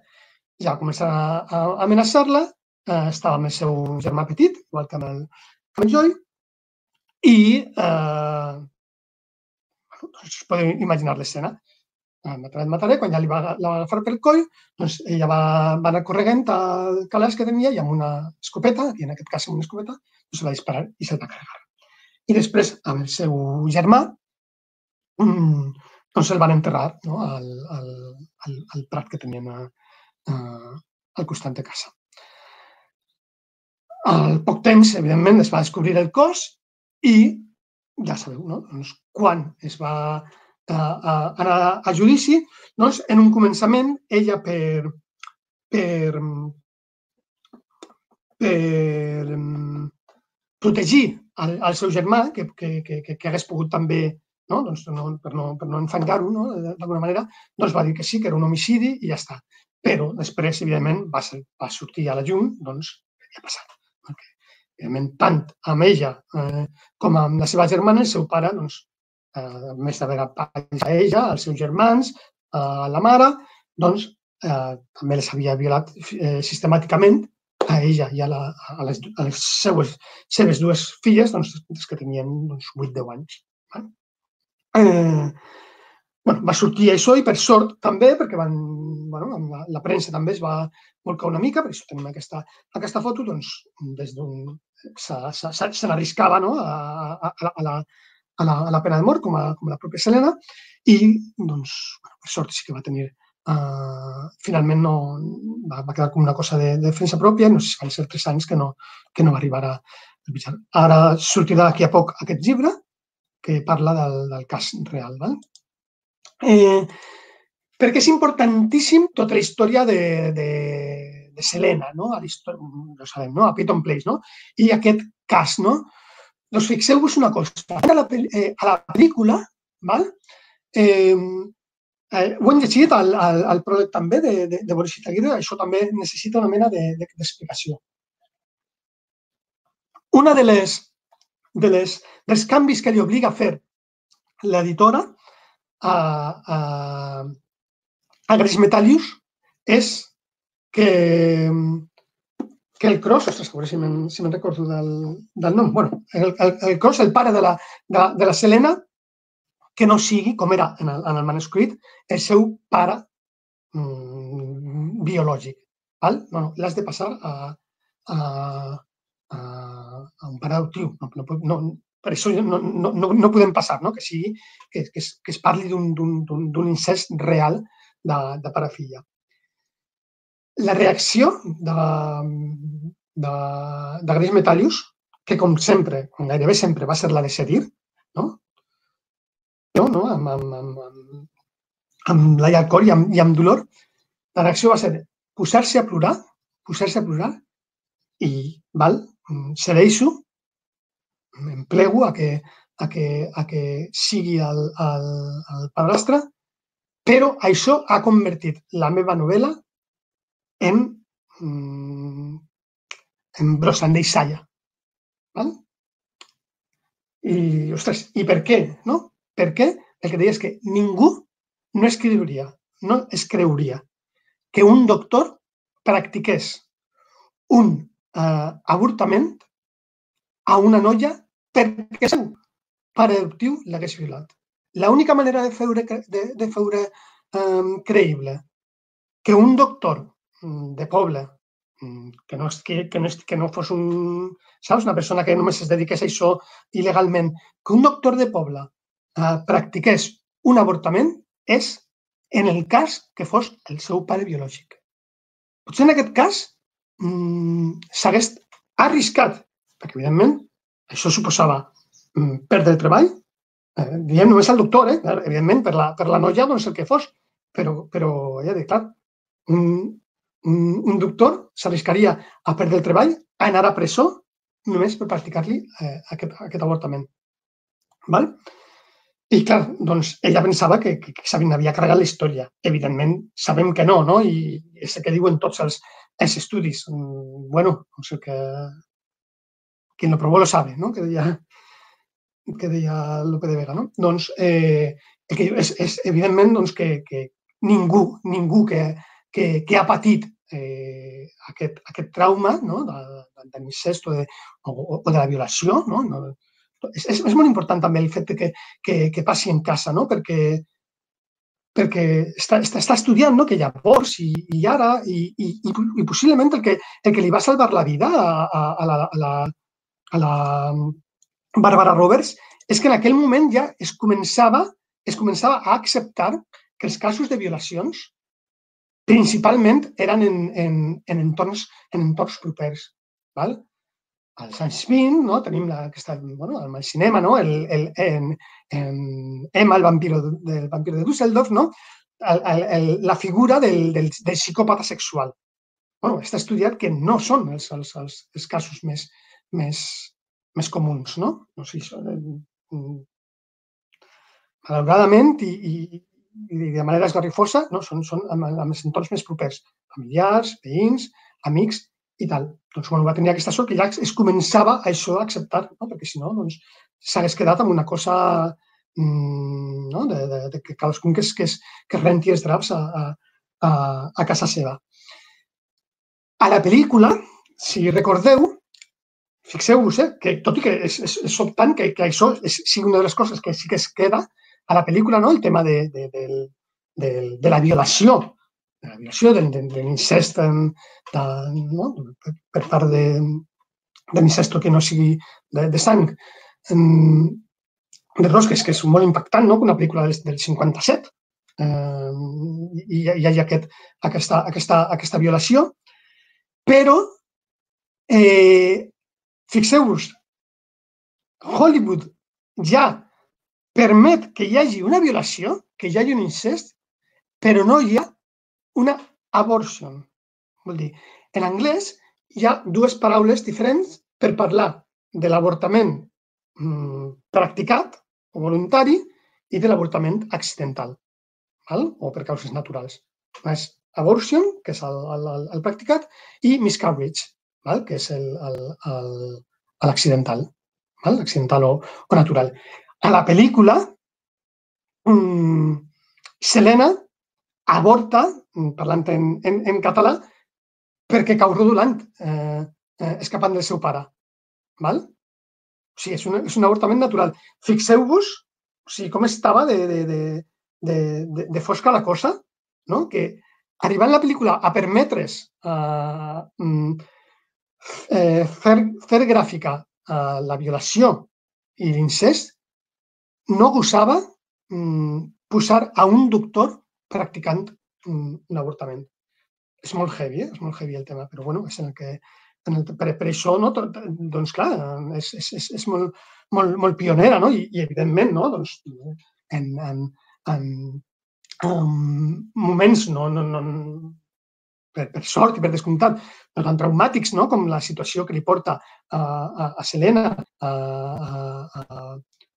Ja va començar a, amenaçar-la, uh, estava amb el seu germà petit, igual que amb el, amb el Joy, i eh, doncs podeu imaginar l'escena. El mataré, el mataré, quan ja li va, la va agafar pel coll, doncs ella va, va anar corregent al calaix que tenia i amb una escopeta, i en aquest cas amb una escopeta, doncs va disparar i se'l va carregar. i després amb el seu germà mm, doncs el van enterrar no? al, al, al, al prat que tenien a, a, al costat de casa. Al poc temps, evidentment, es va descobrir el cos i, ja sabeu, no? doncs, quan es va a, a, anar a judici, doncs, en un començament, ella per, per, per protegir el, el seu germà, que, que, que, que hagués pogut també, no? Doncs no, per no, per no enfangar-ho no? d'alguna manera, doncs va dir que sí, que era un homicidi i ja està. Però després, evidentment, va, ser, va sortir a la llum doncs, què havia passat. Perquè, evidentment, tant amb ella eh, com amb la seva germana, el seu pare, doncs, eh, a més d'haver a ella, als seus germans, a la mare, doncs, eh, també les havia violat eh, sistemàticament a ella i a, la, a, les, a les seues, seves dues filles, doncs, que tenien doncs, 8-10 anys. Eh, bueno, va sortir això i per sort també, perquè van, bueno, la, la premsa també es va volcar una mica, per això tenim aquesta, aquesta foto, doncs, des d'un... se n'arriscava no? a, a, a, la, a, la, a la pena de mort, com, a, com a la pròpia Selena, i, doncs, bueno, per sort sí que va tenir Uh, finalment no, va, va quedar com una cosa de, de defensa pròpia, no sé si van ser tres anys que no, que no va arribar a mitjà. Ara sortirà d'aquí a poc aquest llibre que parla del, del cas real. Val? Eh, perquè és importantíssim tota la història de, de, de Selena, no? A no sabem, no? a Piton Place, no? i aquest cas. No? Doncs fixeu-vos una cosa, a la, eh, a la pel·lícula, val? Eh, Eh, ho hem llegit al, al, al pròleg també de, de, de Boris Itaguirre, això també necessita una mena d'explicació. De, de, una de les, de les, dels canvis que li obliga a fer l'editora a, a, a Gris Metallius és que, que el Cross, ostres, a veure si me'n si me recordo del, del nom, bueno, el, el, el Cross, el pare de la, de, de la Selena, que no sigui, com era en el, en el manuscrit, el seu pare mm, biològic. Val? No, no, l'has de passar a, a, a un pare adoptiu. No, no, no, per això no, no, no, podem passar, no? que, sigui, que, que, es, que es parli d'un incest real de, de pare-filla. La reacció de, de, de Gris Metallius, que com sempre, com gairebé sempre, va ser la de cedir, no? no? no? Amb, amb, amb, amb, amb al cor i amb, i amb dolor, la reacció va ser posar-se a plorar, posar-se a plorar i, val, cedeixo, em plego a que, a que, a que sigui el, el, el padrastre, però això ha convertit la meva novel·la en, mm, en brossa, en deixalla. Val? I, ostres, i per què? No? Per què? El que deia és que ningú no escriuria, no es creuria que un doctor practiqués un eh, avortament a una noia perquè seu pare adoptiu l'hagués violat. L'única manera de fer, de, de fer eh, creïble que un doctor mm, de poble, mm, que no, que, que, no, que no fos un, saps, una persona que només es dediqués a això il·legalment, que un doctor de poble eh, practiqués un avortament és en el cas que fos el seu pare biològic. Potser en aquest cas mmm, s'hagués arriscat, perquè evidentment això suposava mm, perdre el treball, eh, diem només al doctor, eh? evidentment per la, per la noia doncs el que fos, però, però ja dic, clar, un, un, un doctor s'arriscaria a perdre el treball, a anar a presó només per practicar-li eh, aquest, aquest avortament. Val? I clar, doncs ella pensava que, que, que s'havia carregat la història. Evidentment, sabem que no, no? I és el que diuen tots els, els estudis. Bueno, no sé que... Quien lo probó lo sabe, no? Que deia, que deia Lope de Vega, no? Doncs, eh, que és, és que, que ningú, ningú que, que, que ha patit eh, aquest, aquest trauma no? de, de, o, de, o, o de la violació, no? no és, és molt important també el fet que, que, que passi en casa, no? perquè, perquè està, està, està estudiant no? que llavors i, i ara i, i, i possiblement el que, el que li va salvar la vida a, a, a, la, a, la, a, la, Barbara Roberts és que en aquell moment ja es començava, es començava a acceptar que els casos de violacions principalment eren en, en, en, entorns, en entorns propers. Val? Als anys 20 no? tenim la, aquesta, bueno, el cinema, no? el, el, en, en Emma, el vampiro, del vampiro de Düsseldorf, no? el, el, el, la figura del, del, del psicòpata sexual. Bueno, està estudiat que no són els, els, els, els casos més, més, més comuns, no? No sé, això, eh, malauradament i, i, i de manera esgarrifosa, no? són, són amb, amb els entorns més propers, familiars, veïns, amics i tal. Doncs bueno, va tenir aquesta sort que ja es començava a això a acceptar, no? perquè si no doncs, s'hagués quedat amb una cosa mmm, no? de, de, de que cadascun que es, que es, que es renti els draps a, a, a casa seva. A la pel·lícula, si recordeu, fixeu-vos eh, que tot i que és, és, és sobtant que, que això és, sigui una de les coses que sí que es queda a la pel·lícula, no? el tema de, de, de, de, de la violació, de la violació, de, de, de l'incest no? per part de, de l'incest que no sigui de, de sang. De Rosques, que és molt impactant, no? una pel·lícula del, del 57, eh, i hi ha aquest, aquesta, aquesta, aquesta violació, però eh, Fixeu-vos, Hollywood ja permet que hi hagi una violació, que hi hagi un incest, però no hi ha una abortion. Vol dir, en anglès hi ha dues paraules diferents per parlar de l'avortament mm, practicat o voluntari i de l'avortament accidental val? o per causes naturals. És abortion, que és el, el, el practicat, i miscarriage, val? que és l'accidental, l'accidental o, o natural. A la pel·lícula, mmm, Selena avorta, parlant en, en, en català, perquè cau rodolant eh, eh, escapant del seu pare. Val? O sigui, és un, és un avortament natural. Fixeu-vos o sigui, com estava de, de, de, de, de, de fosca la cosa, no? que arribant la pel·lícula a permetre's eh, eh, fer, fer gràfica eh, la violació i l'incest, no gosava mm, posar a un doctor practicant mm, un avortament. És molt heavy, eh? és molt heavy el tema, però bueno, és en el que, en el, per, per això, no, tot, doncs clar, és, és, és, és molt, molt, molt pionera, no? I, i evidentment, no? doncs, en, en, en, en moments no, no, no, per, per sort i per descomptat, no tan traumàtics no? com la situació que li porta a, a, a Selena a, a,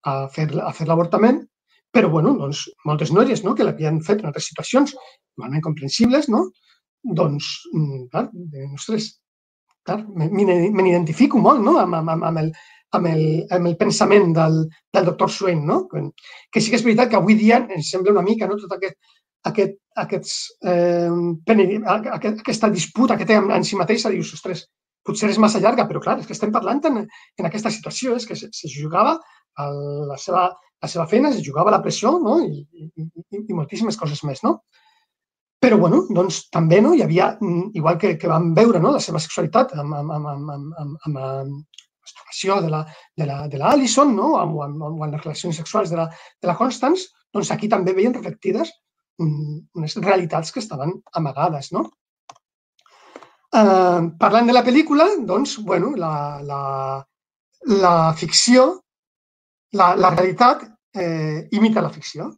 a fer, a fer l'avortament, però bueno, doncs, moltes noies no? que l'havien fet en altres situacions normalment comprensibles, no? doncs, mm, clar, ostres, clar, me n'identifico molt no? amb, amb, amb, el, amb, el, amb el pensament del, del doctor Swain, no? que sí que és veritat que avui dia ens sembla una mica no? tot aquest, aquest, aquests, eh, aquest, aquesta disputa que té en si mateixa, dius, ostres, potser és massa llarga, però clar, és que estem parlant en, en aquesta situació, és que se, se jugava a la seva, la seva feina, se jugava la pressió no? I, i, i, moltíssimes coses més. No? Però, bueno, doncs també no? hi havia, igual que, que vam veure no? la seva sexualitat amb, amb, amb, amb, amb, amb, amb la de la, de la, de la Alison, no? amb, amb, amb, amb les relacions sexuals de la, de la Constance, doncs aquí també veien reflectides unes realitats que estaven amagades, no? Eh, parlant de la pel·lícula, doncs, bueno, la, la, la ficció, la, la realitat eh, imita la ficció.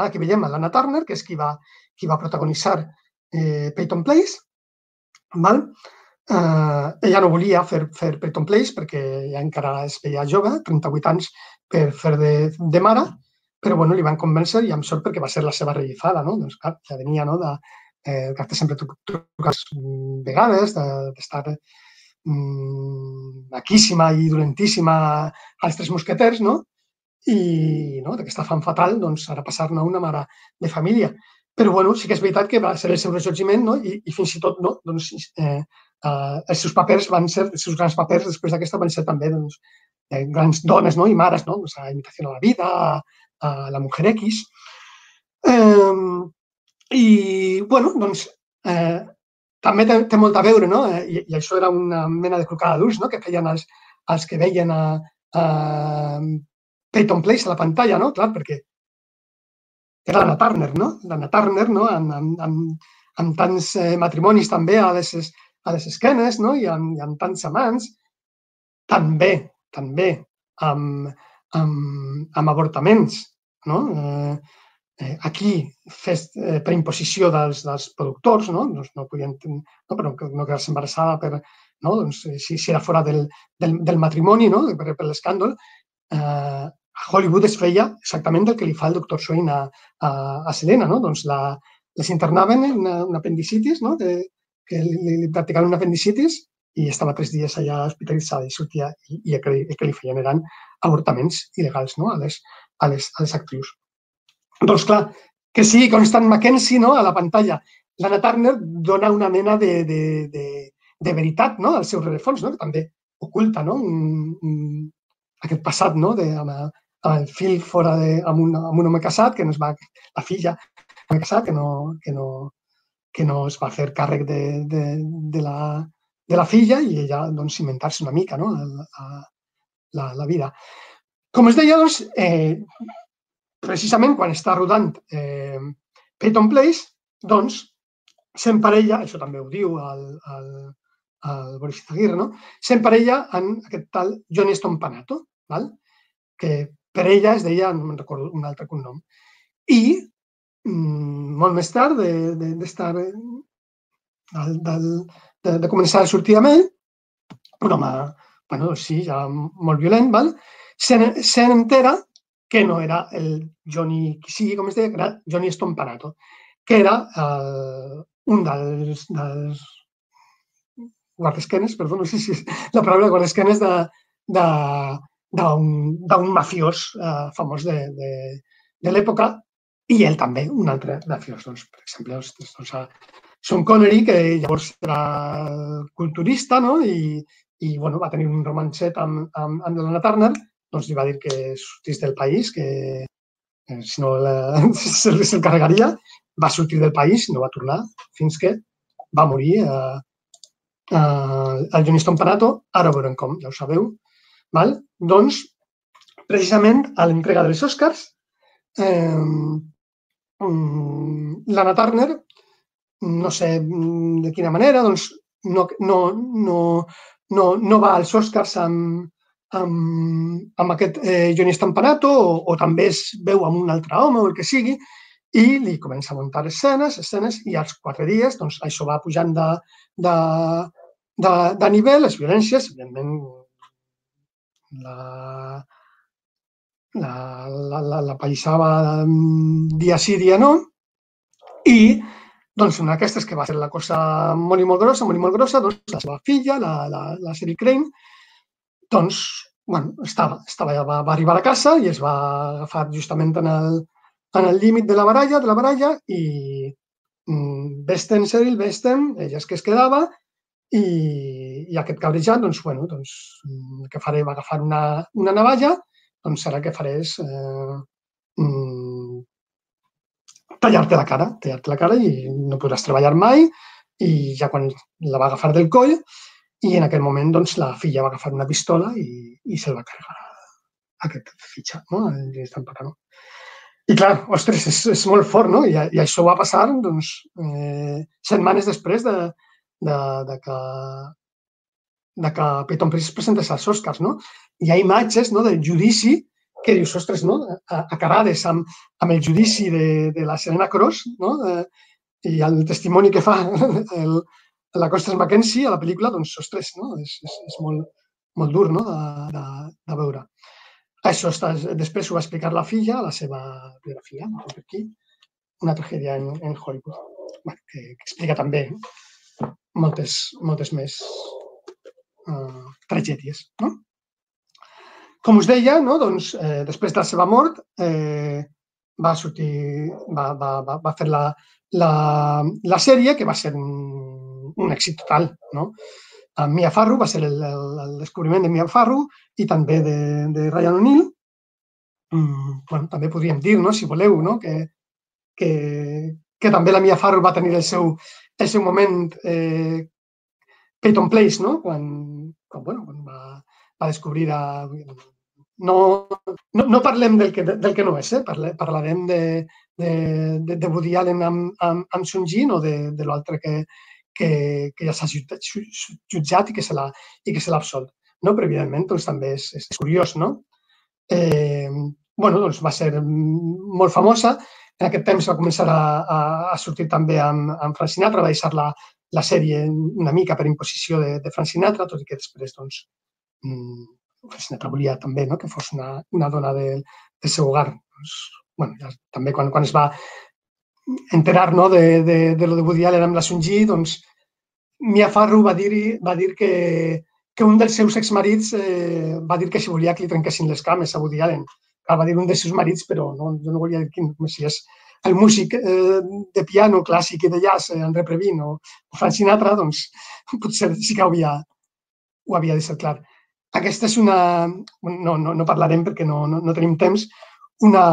Aquí veiem a l'Anna Turner, que és qui va, qui va protagonitzar eh, Peyton Place. Val? Eh, ella no volia fer, fer Peyton Place perquè ja encara es veia jove, 38 anys, per fer de, de mare, però bueno, li van convèncer i amb sort perquè va ser la seva rellifada, no? Doncs clar, ja venia no, de, eh, que sempre truques vegades, d'estar de, mm, maquíssima i dolentíssima als tres mosqueters, no? I no, d'aquesta fan fatal, doncs, ara passar-ne una mare de família. Però bueno, sí que és veritat que va ser el seu ressorgiment no? I, i fins i tot no? doncs, eh, eh, els seus papers van ser, els seus grans papers després d'aquesta van ser també doncs, eh, grans dones no? i mares, no? Doncs, a Imitació a la vida, a la Mujer X. Eh, I, bueno, doncs, eh, també té, té molt a veure, no? I, I això era una mena de crucada d'ulls, no?, que feien els, els que veien a, uh, Peyton Place a la pantalla, no? Clar, perquè era l'Anna Turner, no? L'Anna Turner, no? Amb, amb, amb, amb tants eh, matrimonis també a les, a les esquenes, no? I amb, i amb tants amants. També, també, amb, amb, amb avortaments, no? Eh, eh, aquí, fes, eh, per imposició dels, dels productors, no? Doncs no podien, no, però no quedar-se embarassada per, no? doncs, si, si era fora del, del, del matrimoni, no? per, per l'escàndol, eh, a Hollywood es feia exactament el que li fa el doctor Swain a, a, a Selena, no? Doncs la, les internaven en una, una apendicitis, no? De, que li, li practicaven una apendicitis i estava tres dies allà hospitalitzada i sortia i, i el, que, el que li feien eren avortaments il·legals no? a, les, a, les, a les actrius. Doncs clar, que sigui Constant Mackenzie no? a la pantalla. L'Anna Turner dona una mena de, de, de, de veritat no? al seu rerefons, no? que també oculta no? un, un, aquest passat no? de, amb el fill fora de, amb, un, amb un home casat, que no es va, la filla casat, que no, que no, que no es va fer càrrec de, de, de, la, de la filla i ella doncs, cimentar-se una mica no? la, la, la vida. Com es deia, doncs, eh, precisament quan està rodant eh, Peyton Place, doncs, s'emparella, això també ho diu el, el, el Boris Izaguirre, no? s'emparella en aquest tal Johnny Stompanato, val? que per ella es deia, no me'n recordo un altre cognom. I mm, molt més tard d'estar de, de, de, de, de començar a sortir amb ell, un home, bueno, sí, ja molt violent, val? se, se n'entera que no era el Johnny, qui sigui com es deia, que era Johnny Stompanato, que era eh, un dels, dels guardesquenes, perdó, no sé si és la paraula guardesquenes de, de, d'un mafiós eh, famós de, de, de l'època i ell també, un altre mafiós. Doncs, per exemple, ostres, doncs, Sean Connery, que llavors era culturista no? I, i bueno, va tenir un romancet amb, amb, amb Lana Turner, doncs li va dir que sortís del país, que eh, si no se'l se carregaria, va sortir del país, no va tornar, fins que va morir eh, eh, el Johnny Stompanato, ara veurem com, ja ho sabeu, Val? Doncs, precisament, a l'entrega dels Oscars, eh, mm, l'Anna Turner, no sé de quina manera, doncs no, no, no, no, no va als Oscars amb, amb, amb aquest eh, Johnny Stampanato o, o també es veu amb un altre home o el que sigui i li comença a muntar escenes, escenes i als quatre dies doncs, això va pujant de, de, de, de nivell, les violències, evidentment la, la, la, la, la paisava dia sí, dia no, i doncs una d'aquestes que va ser la cosa molt i molt grossa, molt i molt grossa, doncs la seva filla, la, la, la Siri Crane, doncs, bueno, estava, estava, va, va arribar a casa i es va agafar justament en el, en el límit de la baralla, de la baralla, i mm, Vesten, Cyril, Vesten, ella és que es quedava, i, i aquest cabrejat, doncs, bueno, doncs, el que faré va agafar una, una navalla, doncs serà que faré és eh, mm, tallar-te la cara, tallar-te la cara i no podràs treballar mai i ja quan la va agafar del coll i en aquell moment doncs, la filla va agafar una pistola i, i se'l va carregar aquest fitxa, no? el Instant no? I clar, ostres, és, és molt fort, no? I, i això va passar doncs, eh, setmanes després de, de, de que de que Peyton Place es presentés als Oscars, no? Hi ha imatges no, del judici que dius, ostres, no? acarades amb, amb el judici de, de la Selena Cross, no? Eh, I el testimoni que fa el, la Costas Mackenzie a la pel·lícula, doncs, ostres, no? És, és, és molt, molt dur no? de, de, de veure. Això està, després ho va explicar la filla, la seva biografia, per aquí, una tragèdia en, en Hollywood, que, que explica també moltes, moltes més uh, tragèdies. No? Com us deia, no? doncs, eh, després de la seva mort eh, va sortir, va, va, va, va fer la, la, la sèrie, que va ser un, un èxit total. No? Amb Mia Farrow va ser el, el, el descobriment de Mia Farrow i també de, de Ryan O'Neill. Mm, bueno, també podríem dir, no? si voleu, no? que, que, que també la Mia Farrow va tenir el seu, el seu moment eh, Peyton Place, no? quan, quan, bueno, quan va, va descobrir a, no, no, no parlem del que, del que no és, eh? Parle, parlarem de, de, de, de Woody Allen amb, amb, amb Sun Jin o de, de l'altre que, que, que ja s'ha jutjat i que se l'ha absolt. No? Però, evidentment, doncs, també és, és curiós, no? Eh, bueno, doncs va ser molt famosa. En aquest temps va començar a, a, a sortir també amb, amb Frank Sinatra, va deixar la, sèrie una mica per imposició de, de Frank Sinatra, tot i que després, doncs, mm, Frank Sinatra volia també no? que fos una, una dona de, del seu hogar. Doncs, bueno, ja, també quan, quan es va enterar no, de, de, de lo de Woody Allen amb la Sunji, doncs Mia Farrow va dir, va dir que, que un dels seus exmarits eh, va dir que si volia que li trenquessin les cames a Woody Allen. Clar, va dir un dels seus marits, però no, jo no volia dir quin, si és el músic eh, de piano clàssic i de jazz, eh, André Previn o, Frank Sinatra, doncs potser sí que ho havia, ho havia de ser clar. Aquesta és una... No, no, no parlarem perquè no, no, no tenim temps. Una,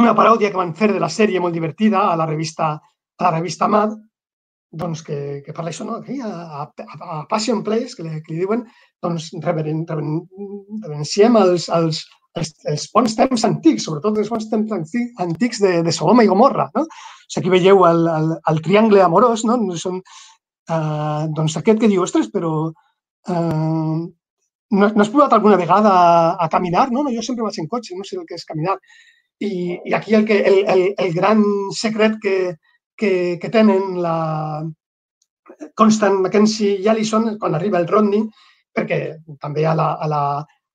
una paròdia que van fer de la sèrie molt divertida a la revista, a la revista Mad, doncs, que, que parla això, no? Aquí, a, a, a Passion Place, que li, que li diuen, doncs, reveren, reveren, reverenciem els, els, els, els bons temps antics, sobretot els bons temps antics de, de Sodoma i Gomorra. No? O sigui, aquí veieu el, el, el triangle amorós, no? Són, eh, doncs aquest que diu, ostres, però eh, no, no has provat alguna vegada a, a caminar? No, no, jo sempre vaig en cotxe, no sé el que és caminar. I, i aquí el, que, el, el, el gran secret que, que, que tenen la Constant Mackenzie i Allison quan arriba el Rodney, perquè també a la, a la,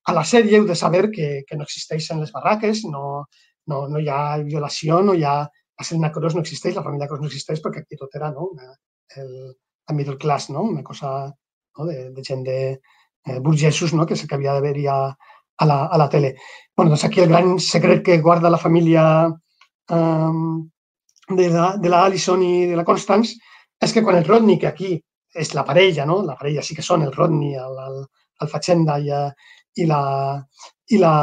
a la sèrie heu de saber que, que no existeixen les barraques, no, no, no hi ha violació, no hi ha... La Selena Cruz no existeix, la família Cruz no existeix perquè aquí tot era no? Una, el, la middle class, no? una cosa no? de, de gent de eh, burgesos no? que, que havia d'haver-hi a, a, la, a la tele. bueno, doncs aquí el gran secret que guarda la família eh, de la, de la i de la Constance és que quan el Rodney, que aquí és la parella, no? la parella sí que són el Rodney, el, el, el Facenda i, i, la, i la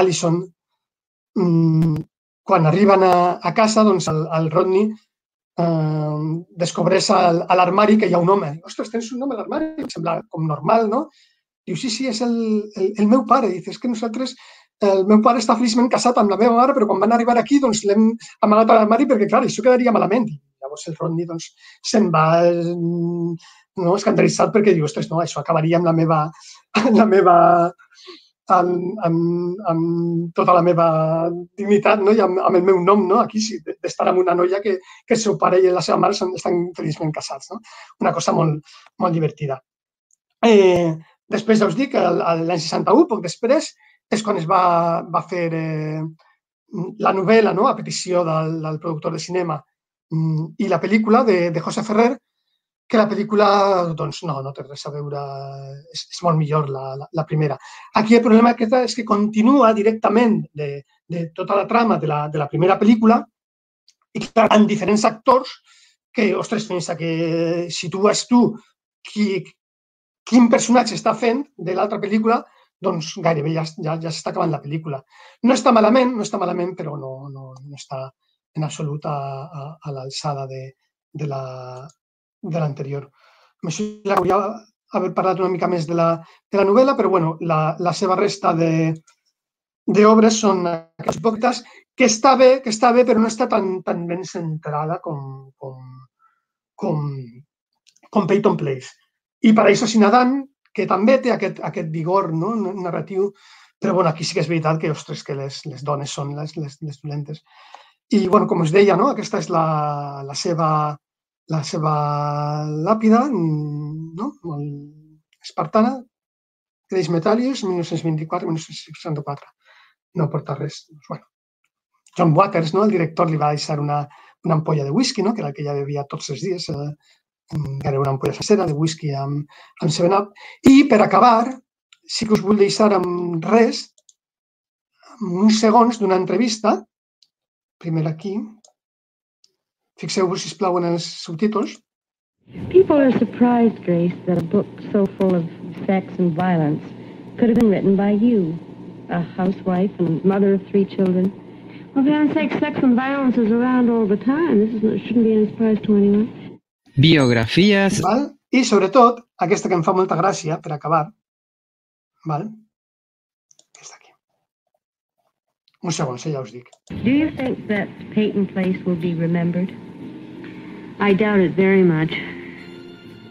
Alison, mmm, quan arriben a, a casa, doncs el, el Rodney eh, descobreix a, a l'armari que hi ha un home. Ostres, tens un home a l'armari? Em sembla com normal, no? Diu, sí, sí, és el, el, el meu pare. Dius, és que nosaltres el meu pare està feliçment casat amb la meva mare, però quan van arribar aquí doncs l'hem amagat a l'armari perquè, clar, això quedaria malament. I llavors el Rodney doncs, se'n va no, escandalitzat perquè diu, ostres, no, això acabaria amb la meva, la meva amb, amb, amb tota la meva dignitat no? i amb, amb el meu nom, no? aquí sí, d'estar amb una noia que, que el seu pare i la seva mare estan feliçment casats. No? Una cosa molt, molt divertida. Eh, després ja us dic, l'any 61, poc després, és quan es va, va fer eh, la novel·la no? a petició del, del productor de cinema mm, i la pel·lícula de, de José Ferrer, que la pel·lícula doncs, no, no té res a veure, és, és molt millor la, la, la primera. Aquí el problema que és que continua directament de, de tota la trama de la, de la primera pel·lícula i clar, amb diferents actors que, ostres, pensa que si tu qui, quin personatge està fent de l'altra pel·lícula, doncs gairebé ja, ja, ja s'està acabant la pel·lícula. No està malament, no està malament, però no, no, no està en absolut a, a, a l'alçada de, de. La, de això ja haver parlat una mica més de la, de la novel·la, però bueno, la, la seva resta de d'obres són aquestes hipòcrites, que està bé, que està bé, però no està tan, tan ben centrada com, com, com, com Peyton Place. I Paraíso sin Adán, que també té aquest, aquest vigor no? narratiu, però bueno, aquí sí que és veritat que, ostres, que les, les dones són les, les, les dolentes. I, bueno, com us deia, no? aquesta és la, la, seva, la seva làpida, no? espartana, Creix Metalius, 1924-1964. No porta res. Doncs, bueno. John Waters, no? el director, li va deixar una, una ampolla de whisky, no? que era el que ja bevia tots els dies, eh, encara una ampolla sencera de whisky amb, amb 7-Up. I per acabar, sí que us vull deixar amb res, amb uns segons d'una entrevista, primer aquí, fixeu-vos, sisplau, en els subtítols. People are surprised, Grace, that a book so full of sex and violence could have been written by you, a housewife and mother of three children. Well, for heaven's sake, sex and violence is around all the time. This is, shouldn't be any surprise to anyone. Biografies... Val? I, sobretot, aquesta que em fa molta gràcia, per acabar, val? Un segon, ja us dic. Do you think that Peyton Place will be remembered? I doubt it very much.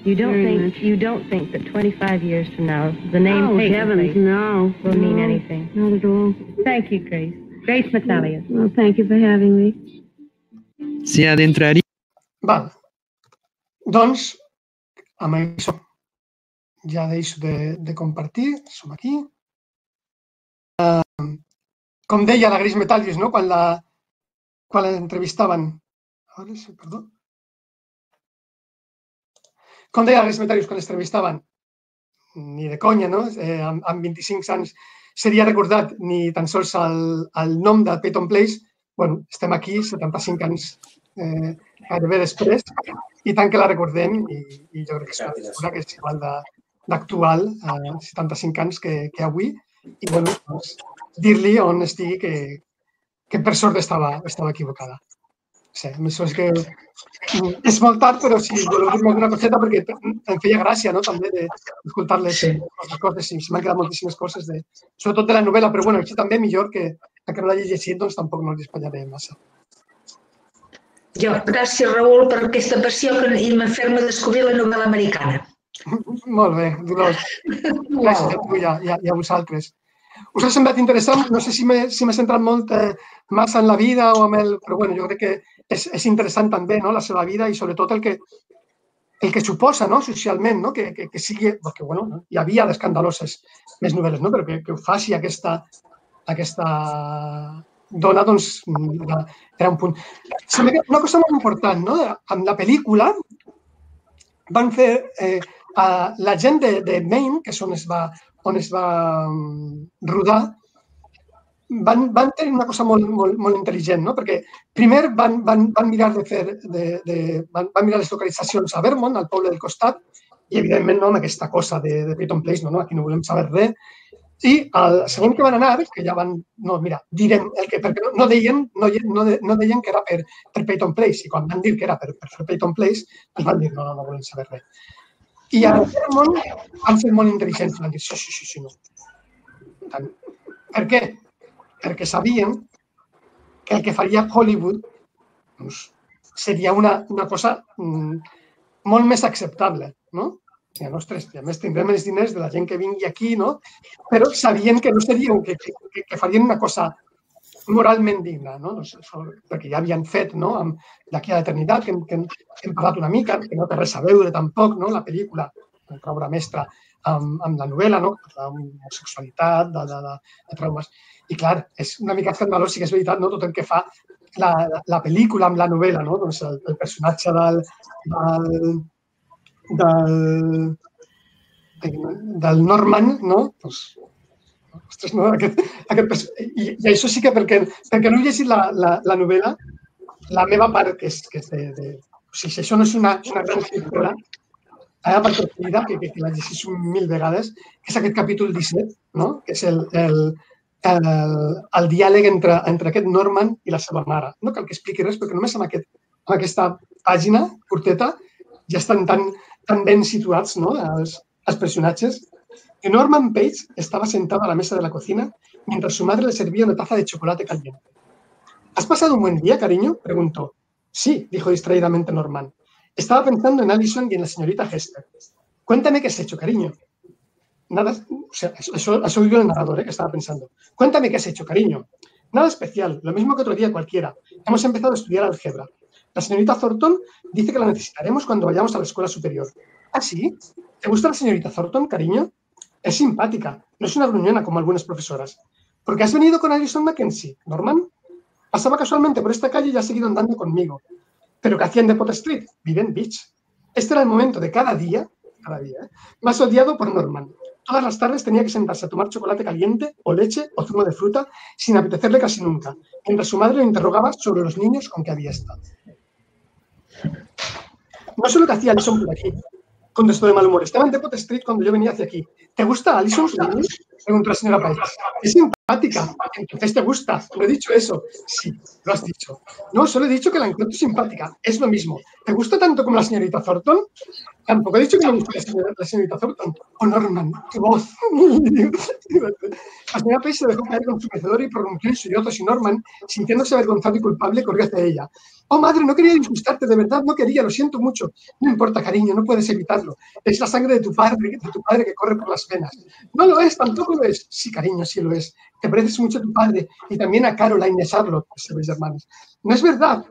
You don't Very think much. you don't think that 25 years from now the name oh, heavens, no. will mean No, anything? Not at all. Thank you, Grace. Grace Metalius. Well, thank you for having me. Se adentraría Val. Doncs, amb això ja deixo de, de compartir. Som aquí. Uh, com deia la Gris Metallius, no? quan la quan l'entrevistaven. Perdó. Com deia Gris Metallius quan l'entrevistaven, ni de conya, no? Eh, amb, amb 25 anys seria recordat ni tan sols el, el nom de Peyton Place. bueno, estem aquí 75 anys eh, gairebé després i tant que la recordem i, i jo crec que és una figura que és igual d'actual, eh, 75 anys que, que avui i bueno, doncs, dir-li on estigui que, que per sort estava, estava equivocada. Sí, amb això és que és molt tard, però si voleu dir-me alguna coseta perquè em feia gràcia no? també d'escoltar-les Sí. les coses i se m'han quedat moltíssimes coses, de, sobretot de la novel·la, però bueno, així també millor que la que no l'hagi llegit, doncs tampoc no li espatllaré massa. Jo, gràcies, Raül, per aquesta passió que i me fer-me descobrir la novel·la americana. Molt bé, Dolors. Gràcies a tu i a, i a, i a vosaltres. Us ha semblat interessant? No sé si m'he si centrat molt eh, massa en la vida o amb el... Però bueno, jo crec que és, és interessant també no? la seva vida i sobretot el que, el que suposa no? socialment, no? Que, que, que sigui... Perquè bueno, no? hi havia d'escandaloses més novel·les, no? però que, que ho faci aquesta, aquesta dona, doncs, era, un punt. Una cosa molt important, no? amb la pel·lícula van fer eh, la gent de, de Maine, que és on es va, on es va mm, rodar, van, van tenir una cosa molt, molt, molt intel·ligent, no? perquè primer van, van, van mirar de fer, de, de, van, van mirar les localitzacions a Vermont, al poble del costat, i evidentment no amb aquesta cosa de, de Peyton Place, no, no, aquí no volem saber res. I el següent que van anar, que ja van, no, mira, direm el que, perquè no, no, deien, no, no, no deien que era per, per Peyton Place, i quan van dir que era per, per fer Peyton Place, els van dir, no, no, no volem saber res. I a Vermont van ser molt intel·ligents, van dir, sí, sí, sí, sí, no. Per què? Perquè sabien que el que faria Hollywood doncs, seria una, una cosa mm, molt més acceptable, no? I, ostres, a més tindrem els diners de la gent que vingui aquí, no? Però sabien que no seria, que, que, que, farien una cosa moralment digna, no? Doncs això, perquè ja havien fet, no? Amb d'aquí a l'eternitat, que, que, que hem parlat una mica, que no té res a veure tampoc, no? La pel·lícula, una obra mestra amb, amb la novel·la, no? Parlar d'homosexualitat, de, de, de, de traumes. I clar, és una mica escandalós, sí que és veritat, no? Tot el que fa la, la, la pel·lícula amb la novel·la, no? Doncs el, el personatge del, del, del, del Norman, no? Pues, ostres, no? Aquest, aquest, i, I això sí que perquè, perquè no he llegit la, la, la novel·la, la meva part, que és, que és de, de... O sigui, si això no és una, una gran escriptora, meva part preferida, que, que, la llegís un mil vegades, que és aquest capítol 17, no? que és el, el, el, el diàleg entre, entre aquest Norman i la seva mare. No cal que expliqui res, perquè només amb, aquest, amb aquesta pàgina curteta ja estan tan, tan ben situats no? els, els personatges. Que Norman Page estaba sentado a la mesa de la cocina mientras su madre le servía una taza de chocolate caliente. ¿Has pasado un buen día, cariño? preguntó. Sí, dijo distraídamente Norman. Estaba pensando en Allison y en la señorita Hester. Cuéntame qué has hecho, cariño. Nada, o sea, eso, oído el narrador, ¿eh? que estaba pensando. Cuéntame qué has hecho, cariño. Nada especial, lo mismo que otro día cualquiera. Hemos empezado a estudiar álgebra. La señorita Thornton dice que la necesitaremos cuando vayamos a la escuela superior. ¿Ah, sí? ¿Te gusta la señorita Thornton, cariño? Es simpática, no es una gruñona como algunas profesoras. ¿Por qué has venido con Alison Mackenzie, Norman? Pasaba casualmente por esta calle y ha seguido andando conmigo. ¿Pero qué hacían de Pot Street? Vive en Beach. Este era el momento de cada día, cada día, ¿eh? más odiado por Norman. Todas las tardes tenía que sentarse a tomar chocolate caliente o leche o zumo de fruta sin apetecerle casi nunca, mientras su madre le interrogaba sobre los niños con que había estado. No sé lo que hacía Alison por aquí, contestó de mal humor. Estaba en Depot Street cuando yo venía hacia aquí. ¿Te gusta Alison? Preguntó la señora País. Es simpática, entonces te gusta. No he dicho eso. Sí, lo has dicho. No, solo he dicho que la encuentro simpática. Es lo mismo. ¿Te gusta tanto como la señorita Thornton? Tampoco he dicho que me gusta la señorita, la señorita Thornton. O Norman, qué voz. La señora Pace se dejó caer con su mecedor y prorrumpió en sollozos y Norman, sintiéndose avergonzado y culpable, corrió hacia ella. Oh, madre, no quería disgustarte, de verdad, no quería, lo siento mucho. No importa, cariño, no puedes evitarlo. Es la sangre de tu padre, de tu padre que corre por las venas. No lo es, tampoco lo es. Sí, cariño, sí lo es. Te pareces mucho a tu padre y también a Caroline a Charlotte, mis hermanos. No es verdad.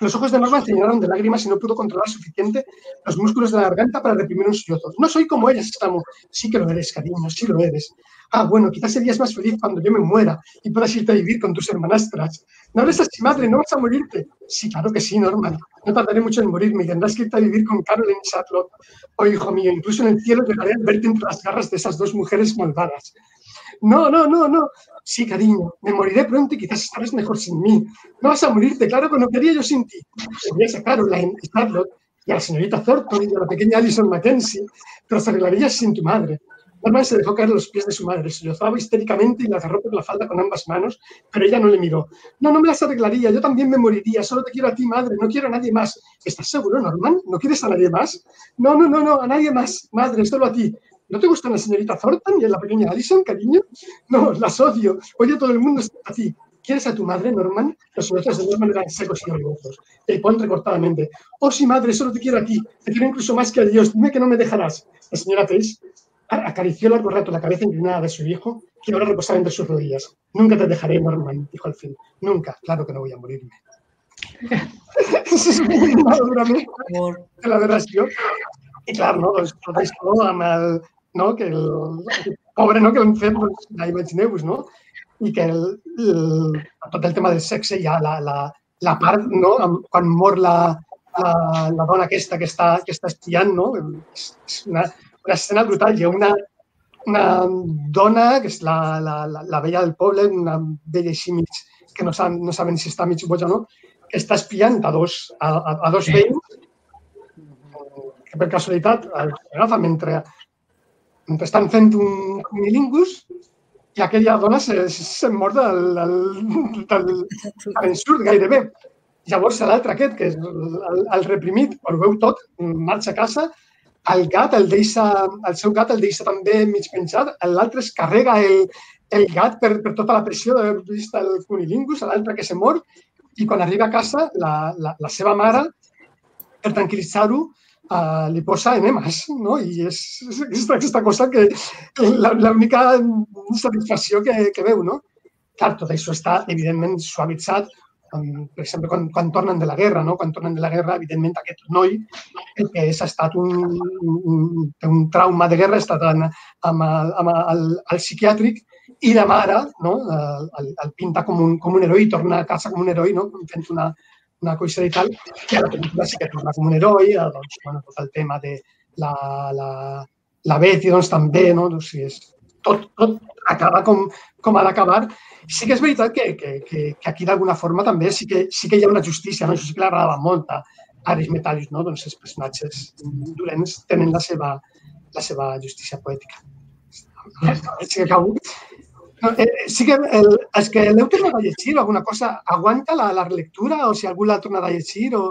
Los ojos de Norman se llenaron de lágrimas y no pudo controlar suficiente los músculos de la garganta para reprimir un sollozo. No soy como ella, exclamó. Sí que lo eres, cariño, sí lo eres. Ah, bueno, quizás serías más feliz cuando yo me muera y puedas irte a vivir con tus hermanastras. No eres así, madre, no vas a morirte. Sí, claro que sí, Norman. No tardaré mucho en morirme y tendrás que irte a vivir con Caroline y Charlotte. Oh, hijo mío, incluso en el cielo llegaré a verte entre las garras de esas dos mujeres malvadas. No, no, no, no. Sí, cariño, me moriré pronto y quizás estarás mejor sin mí. No vas a morirte, claro que no quería yo sin ti. Serías a Caroline y Charlotte y a la señorita Thornton y a la pequeña Alison Mackenzie, pero las arreglarías sin tu madre. Norman se dejó caer los pies de su madre, se sollozaba histéricamente y la agarró por la falda con ambas manos, pero ella no le miró. No, no me las arreglaría, yo también me moriría, solo te quiero a ti, madre, no quiero a nadie más. ¿Estás seguro, Norman? ¿No quieres a nadie más? No, no, no, no, a nadie más, madre, solo a ti. ¿No te gustan la señorita Thornton y la pequeña Alison, cariño? No, las odio. Oye, todo el mundo está a ti. ¿Quieres a tu madre, Norman? Los ojos de Norman eran secos y orgullosos. El pon recortadamente. Oh, sí, madre, solo te quiero a ti. Te quiero incluso más que a Dios. Dime que no me dejarás. La señora Pace acarició largo rato la cabeza inclinada de su hijo, que ahora reposaba entre sus rodillas. Nunca te dejaré, Norman, dijo al fin. Nunca, claro que no voy a morirme. es una la versió. I clar, no? Amb el, no? que el, el pobre no? que l'han fet, doncs, ja imagineu-vos, no? I que el, el, tot el tema del sexe, ja la, la, la part, no? quan mor la, la, la dona aquesta que està, que està espiant, no? És, és una, una escena brutal. Hi ha una, una dona, que és la, la, la, la vella del poble, una vella així mig, que no saben, no saben si està mig boja o no, que està espiant a dos, a, a, a dos veïns que per casualitat agafa mentre, mentre estan fent un cunilingus i aquella dona se, se mor del, del, del, del ensurt gairebé. Llavors l'altre aquest, que és el, el reprimit, ho veu tot, marxa a casa, el gat el deixa, el seu gat el deixa també mig penjat, l'altre es carrega el, el gat per, per tota la pressió d'haver vist el cunilingus, l'altre que se mor, i quan arriba a casa, la, la, la seva mare, per tranquil·litzar-ho, uh, li posa enemes, no? I és, és aquesta, aquesta cosa que l'única satisfacció que, que veu, no? Clar, tot això està, evidentment, suavitzat per exemple, quan, quan tornen de la guerra, no? quan tornen de la guerra, evidentment, aquest noi, que és, ha estat un, un, un trauma de guerra, ha estat en, amb, el, amb el, el psiquiàtric i la mare no? el, el pinta com un, com un heroi, torna a casa com un heroi, no? fent una, una coixa i tal, i a la pel·lícula sí que torna com un heroi, eh, doncs, bueno, tot el tema de la, la, la Betty, doncs també, no? Doncs, sí, és, tot, tot acaba com, com ha d'acabar. Sí que és veritat que, que, que, que aquí d'alguna forma també sí que, sí que hi ha una justícia, no? això sí que l'agradava molt a Aris Metallius, no? doncs els personatges dolents tenen la seva, la seva justícia poètica. Sí que acabo. No, eh, sí que el, és que l'heu tornat a llegir o alguna cosa? Aguanta la, la relectura o si algú l'ha tornat a llegir o...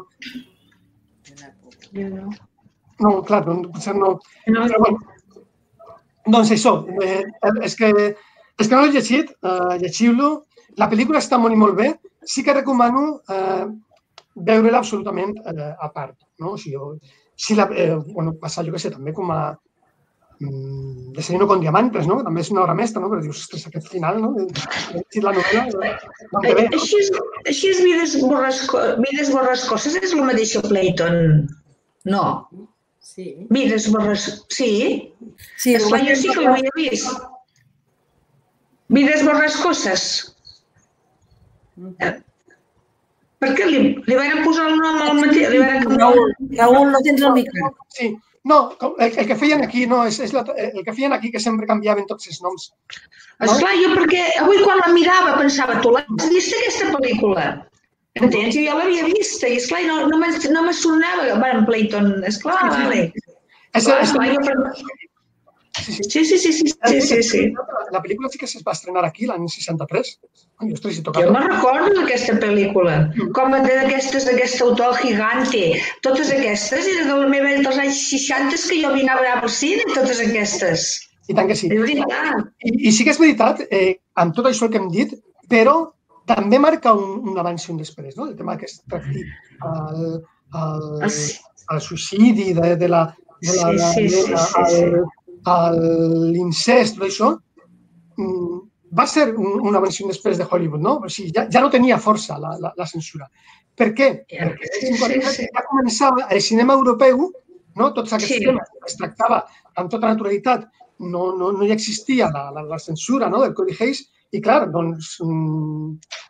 No. No, clar, no, potser no. no. Però, bueno, doncs això, eh, és, que, és que no l'he llegit, eh, llegiu-lo. La pel·lícula està molt i molt bé. Sí que recomano eh, veure-la absolutament eh, a part. No? O sigui, si la, eh, bueno, passa, jo què sé, també com a, mm, Desayuno con diamantes, no? També és una obra mestra, no? Però dius, ostres, aquest final, no? He la novel·la, no bé. No? Així és, així és Vides, borrasco, Vides Borrascoses, és el mateix que Playton. No. Sí. Vides Borrascoses... Sí? Sí, Esclar, jo sí que l'havia vist. Vides Borrascoses. Eh, Per què li, li van posar el nom al mateix? Li van Raül, Raül, no tens el micro. Sí, no, com- el, el que feien aquí, no, és, és la, el que feien aquí que sempre canviaven tots els noms. Esclar, jo perquè avui quan la mirava pensava, tu l'has vist aquesta pel·lícula? Entens? Jo ja l'havia vista i esclar, no, no, me, no me sonava, bueno, Playton, esclar, vale. És, Clar, és, esclar, jo per... Sí, sí. Sí, sí, sí, sí, sí. La pel·lícula sí que es va estrenar aquí l'any 63. Ai, ostres, si Jo me'n recordo d'aquesta pel·lícula. Com a d'aquestes, d'aquest autor gigante. Totes aquestes eren de la meva dels anys 60 que jo vinava a al cine, totes aquestes. I tant que sí. És veritat. I, I sí que és veritat, eh, amb tot això que hem dit, però també marca un, un abans i un després, no? El tema que es tracti el, el, Ah, el suïcidi de, de la... De la, Sí, sí, sí, sí, sí. el- L'incest, tot això, mm, va ser un, un abans i un després de Hollywood, no? O sigui, ja, ja no tenia força la, la, la censura. Per què? Perquè sí, sí, sí. ja començava el cinema europeu, no? tots aquests Sí. temes que es tractava amb tota naturalitat, no, no, no hi existia la, la, la censura no? del Cody Hayes, i clar, doncs, mm,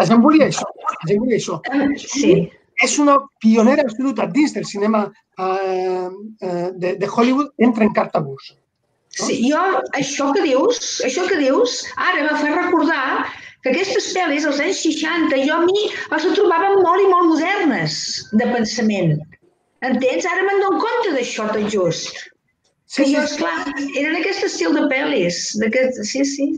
la gent volia això, la gent volia això. Sí. És una pionera absoluta dins del cinema eh, eh, de, de Hollywood en trencar tabús. Sí, jo, això que dius, això que dius, ara me fa recordar que aquestes pel·lis als anys 60 jo a mi les trobaven molt i molt modernes de pensament. Entens? Ara me'n dono compte d'això tot just. Sí, Que jo, sí. esclar, eren aquest estil de pel·lis. Sí, sí.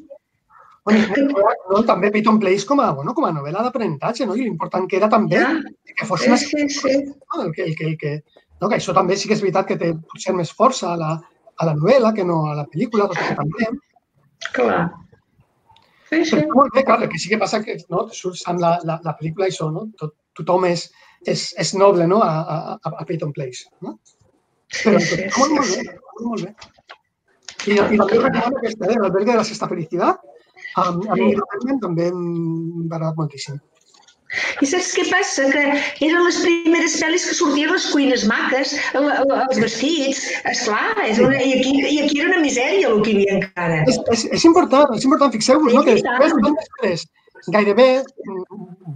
Bueno, no, també Peyton Place com a, bueno, com a novel·la d'aprenentatge, no? I l'important que era també Ja. que fos una sí, sí. no? El que, el que, el que, no? que això també sí que és veritat que té potser més força a la, a la novel·la que no a la pel·lícula, tot que també. Clar. Sí, Però sí. està molt bé, clar, el que sí que passa que no, surts amb la, la, la pel·lícula i això, no? Tot, tothom és, és, és noble no? a, a, a Peyton Place. No? Però Sí, sí, molt, molt sí, bé, molt, molt bé. I, i també recomano aquesta, eh, l'albergue de la sexta felicitat. A, a mi realment també m'ha agradat moltíssim. I saps què passa? Que eren les primeres pel·lis que sortien les cuines maques, el- el- els vestits, esclar, és una, i, aquí, i aquí era una misèria el que hi havia encara. És, és, és important, és important. Fixeu-vos, no? que després, gairebé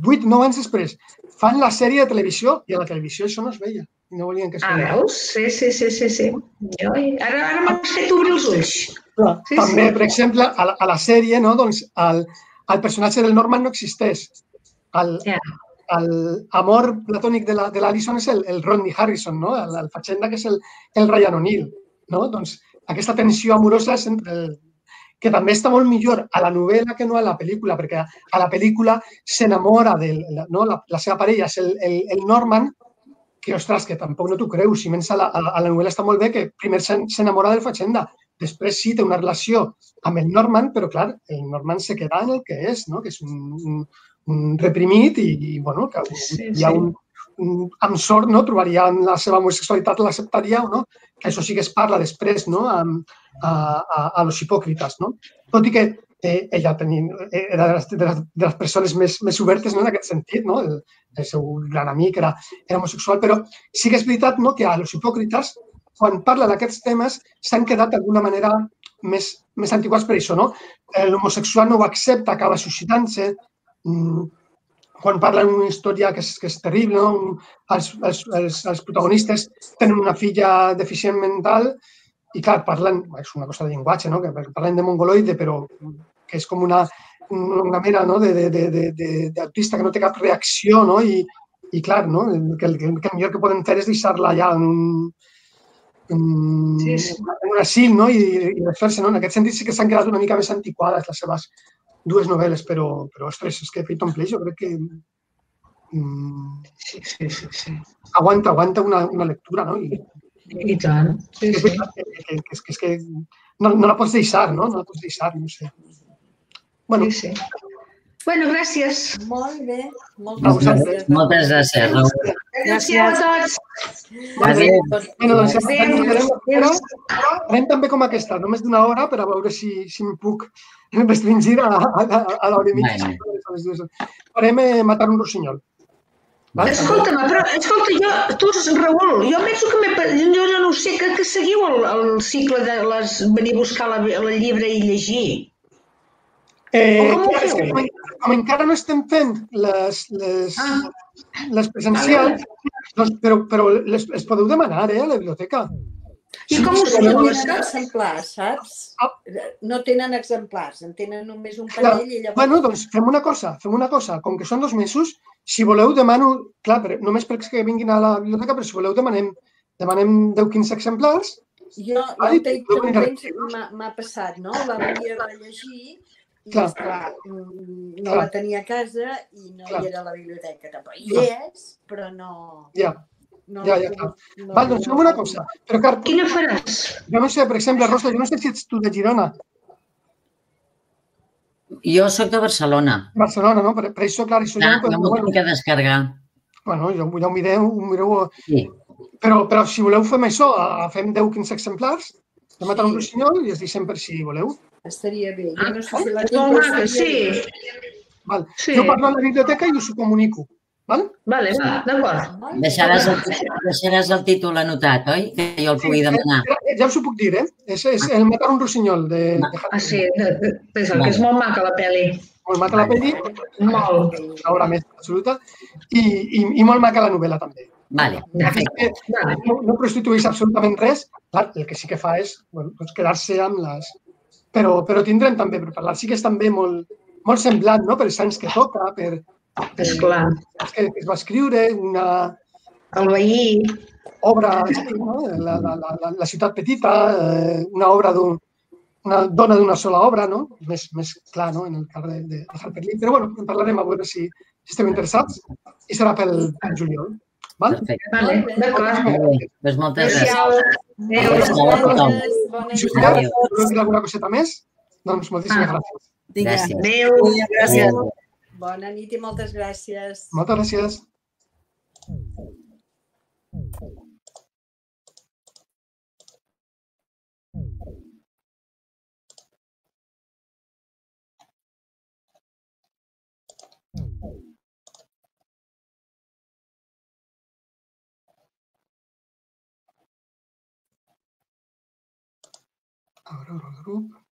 8-9 anys després, fan la sèrie de televisió i a la televisió això no es veia. No volien que es Ah, veia. veus? Sí, sí, sí, sí. sí. Jo, ara ara m'has fet obrir els ulls. Clar, Sí, També, sí. per exemple, a la, a la sèrie, no? doncs, el, el personatge del Norman no existeix. El, Ja. el amor platònic de la- de l'Alison és el, el Rodney Harrison, no? el, el Fatxenda, que és el, el Ryan O'Neill. No? Doncs aquesta tensió amorosa és entre el, que també està molt millor a la novel·la que no a la pel·lícula, perquè a la pel·lícula s'enamora de no? la, la seva parella, és el, el, el Norman, que, ostres, que tampoc no t'ho creus, si menys a la, a la, novel·la està molt bé, que primer s'en- s'enamora del Fatxenda, després sí té una relació amb el Norman, però clar, el Norman se queda en el que és, no? que és un, un, un reprimit i, i bueno, que Sí, hi ha sí. un, amb sort no? trobaria en la seva homosexualitat l'acceptaria o no, que això sí que es parla després no? a, a, a, a los hipòcrites. No? Tot i que eh, ella tenia, era de les, de les, de les persones més, més obertes no? en aquest sentit, no? el, el seu gran amic era, era homosexual, però sí que és veritat no? que a los hipòcrites, quan parla d'aquests temes, s'han quedat d'alguna manera més, més antiquats per això. No? Eh, L'homosexual no ho accepta, acaba suïcidant-se, mm, quan parlen una història que és, que és terrible, no? Els, els, els, els protagonistes tenen una filla deficient mental i, clar, parlen, és una cosa de llenguatge, no? que parlen de mongoloide, però que és com una, una mena no? de, de, de, de, de, d'autista que no té cap reacció, no? I, i clar, no? que, el, que el millor que poden fer és deixar-la ja en un, en, Sí, sí. en un asil, no? I, i desfer-se, no? En aquest sentit sí que s'han quedat una mica més antiquades les seves dues novel·les, però, però ostres, és que Peyton Place jo crec que mm, Sí, sí, sí, sí. aguanta, aguanta una, una lectura, no? I, I tant. Sí, és sí. que, que, que, és que, que no, no la pots deixar, no? No la pots deixar, no sé. Bueno, sí, sí. Bueno, gràcies. Molt bé. Moltes A vosaltres. gràcies. Moltes gràcies, Raül. Gràcies a tots. Adéu. bueno doncs Adéu. farem, també com aquesta, només d'una hora per a veure si, si em puc restringir a, a, a, l'hora i mitja. Farem eh, matar un rossinyol. Vale? Escolta'm, però, escolta, jo, tu, Raül, jo penso que jo, jo no ho sé, que, que seguiu el, el cicle de les, venir a buscar la, el llibre i llegir. Eh, com que com, com encara no estem fent les, les, Ah. les presencials, doncs, però, però les, les podeu demanar eh, a la biblioteca. I com ho sé? No tenen exemplars, saps? No tenen exemplars, en tenen només un Clar. parell i llavors... Bueno, doncs fem una cosa, fem una cosa. Com que són dos mesos, si voleu demano, clar, però només perquè vinguin a la biblioteca, però si voleu demanem, demanem 10-15 exemplars Jo, jo el Tate Temps m'ha- passat, no? La volia rellegir i, Clar. esclar, mm, no Clar. la tenia a casa i no Clar. hi era a la biblioteca tampoc. Hi Clar. és, però no... Ja, no ja, ja. pogut- no Val, doncs fem una cosa. Però, Car, Quina faràs? jo no sé, per exemple, Rosa, jo no sé si ets tu de Girona, Jo sóc de Barcelona. Barcelona, no? Per, per això, clar, això ja Ja, no jo m'ho Bueno, tinc que descargar. bueno, ja, ja ho mireu, ho mireu Sí. Però, però si voleu fem això, eh, fem 10-15 exemplars, de matar un Sí. rossinyol i es deixem per si voleu. Estaria bé. Jo no sé si la tinc, però estaria sí. bé. Val. Sí. Jo parlo a la biblioteca i us ho comunico. Val? Vale, va, d'acord. Deixaràs el, deixaràs el títol anotat, oi? Que jo el pugui demanar. Ja, ja us ho puc dir, eh? És, és el matar un rossinyol de, de Ah, sí, de- de- és el que és molt maca, la pel·li. Molt maca la pel·li, Molt. l'obra més absoluta, i, i, i molt maca la novel·la també. Vale. No, no prostitueix absolutament res, clar, el que sí que fa és bueno, doncs quedar-se amb les... Però, però tindrem també per parlar. Sí que és també molt, molt semblant, no?, per els anys que toca, per, per Esclar. els que, es va escriure, una El veí. obra, no? la, la, la, la, la ciutat petita, eh, una obra d'un una dona d'una sola obra, no? Més, més clar, no?, en el cas de, de, Harper Lee. Però, bueno, en parlarem a veure si, si esteu interessats i serà pel, pel juliol. Val? Perfecte. Vale, d'acord. Doncs moltes gràcies. Adéu. Adéu. Adéu alguna coseta més? Doncs moltíssimes Ah. gràcies. Gràcies. Adéu. gràcies. Adéu. Bona nit i moltes gràcies. Moltes gràcies. A veure, el grup.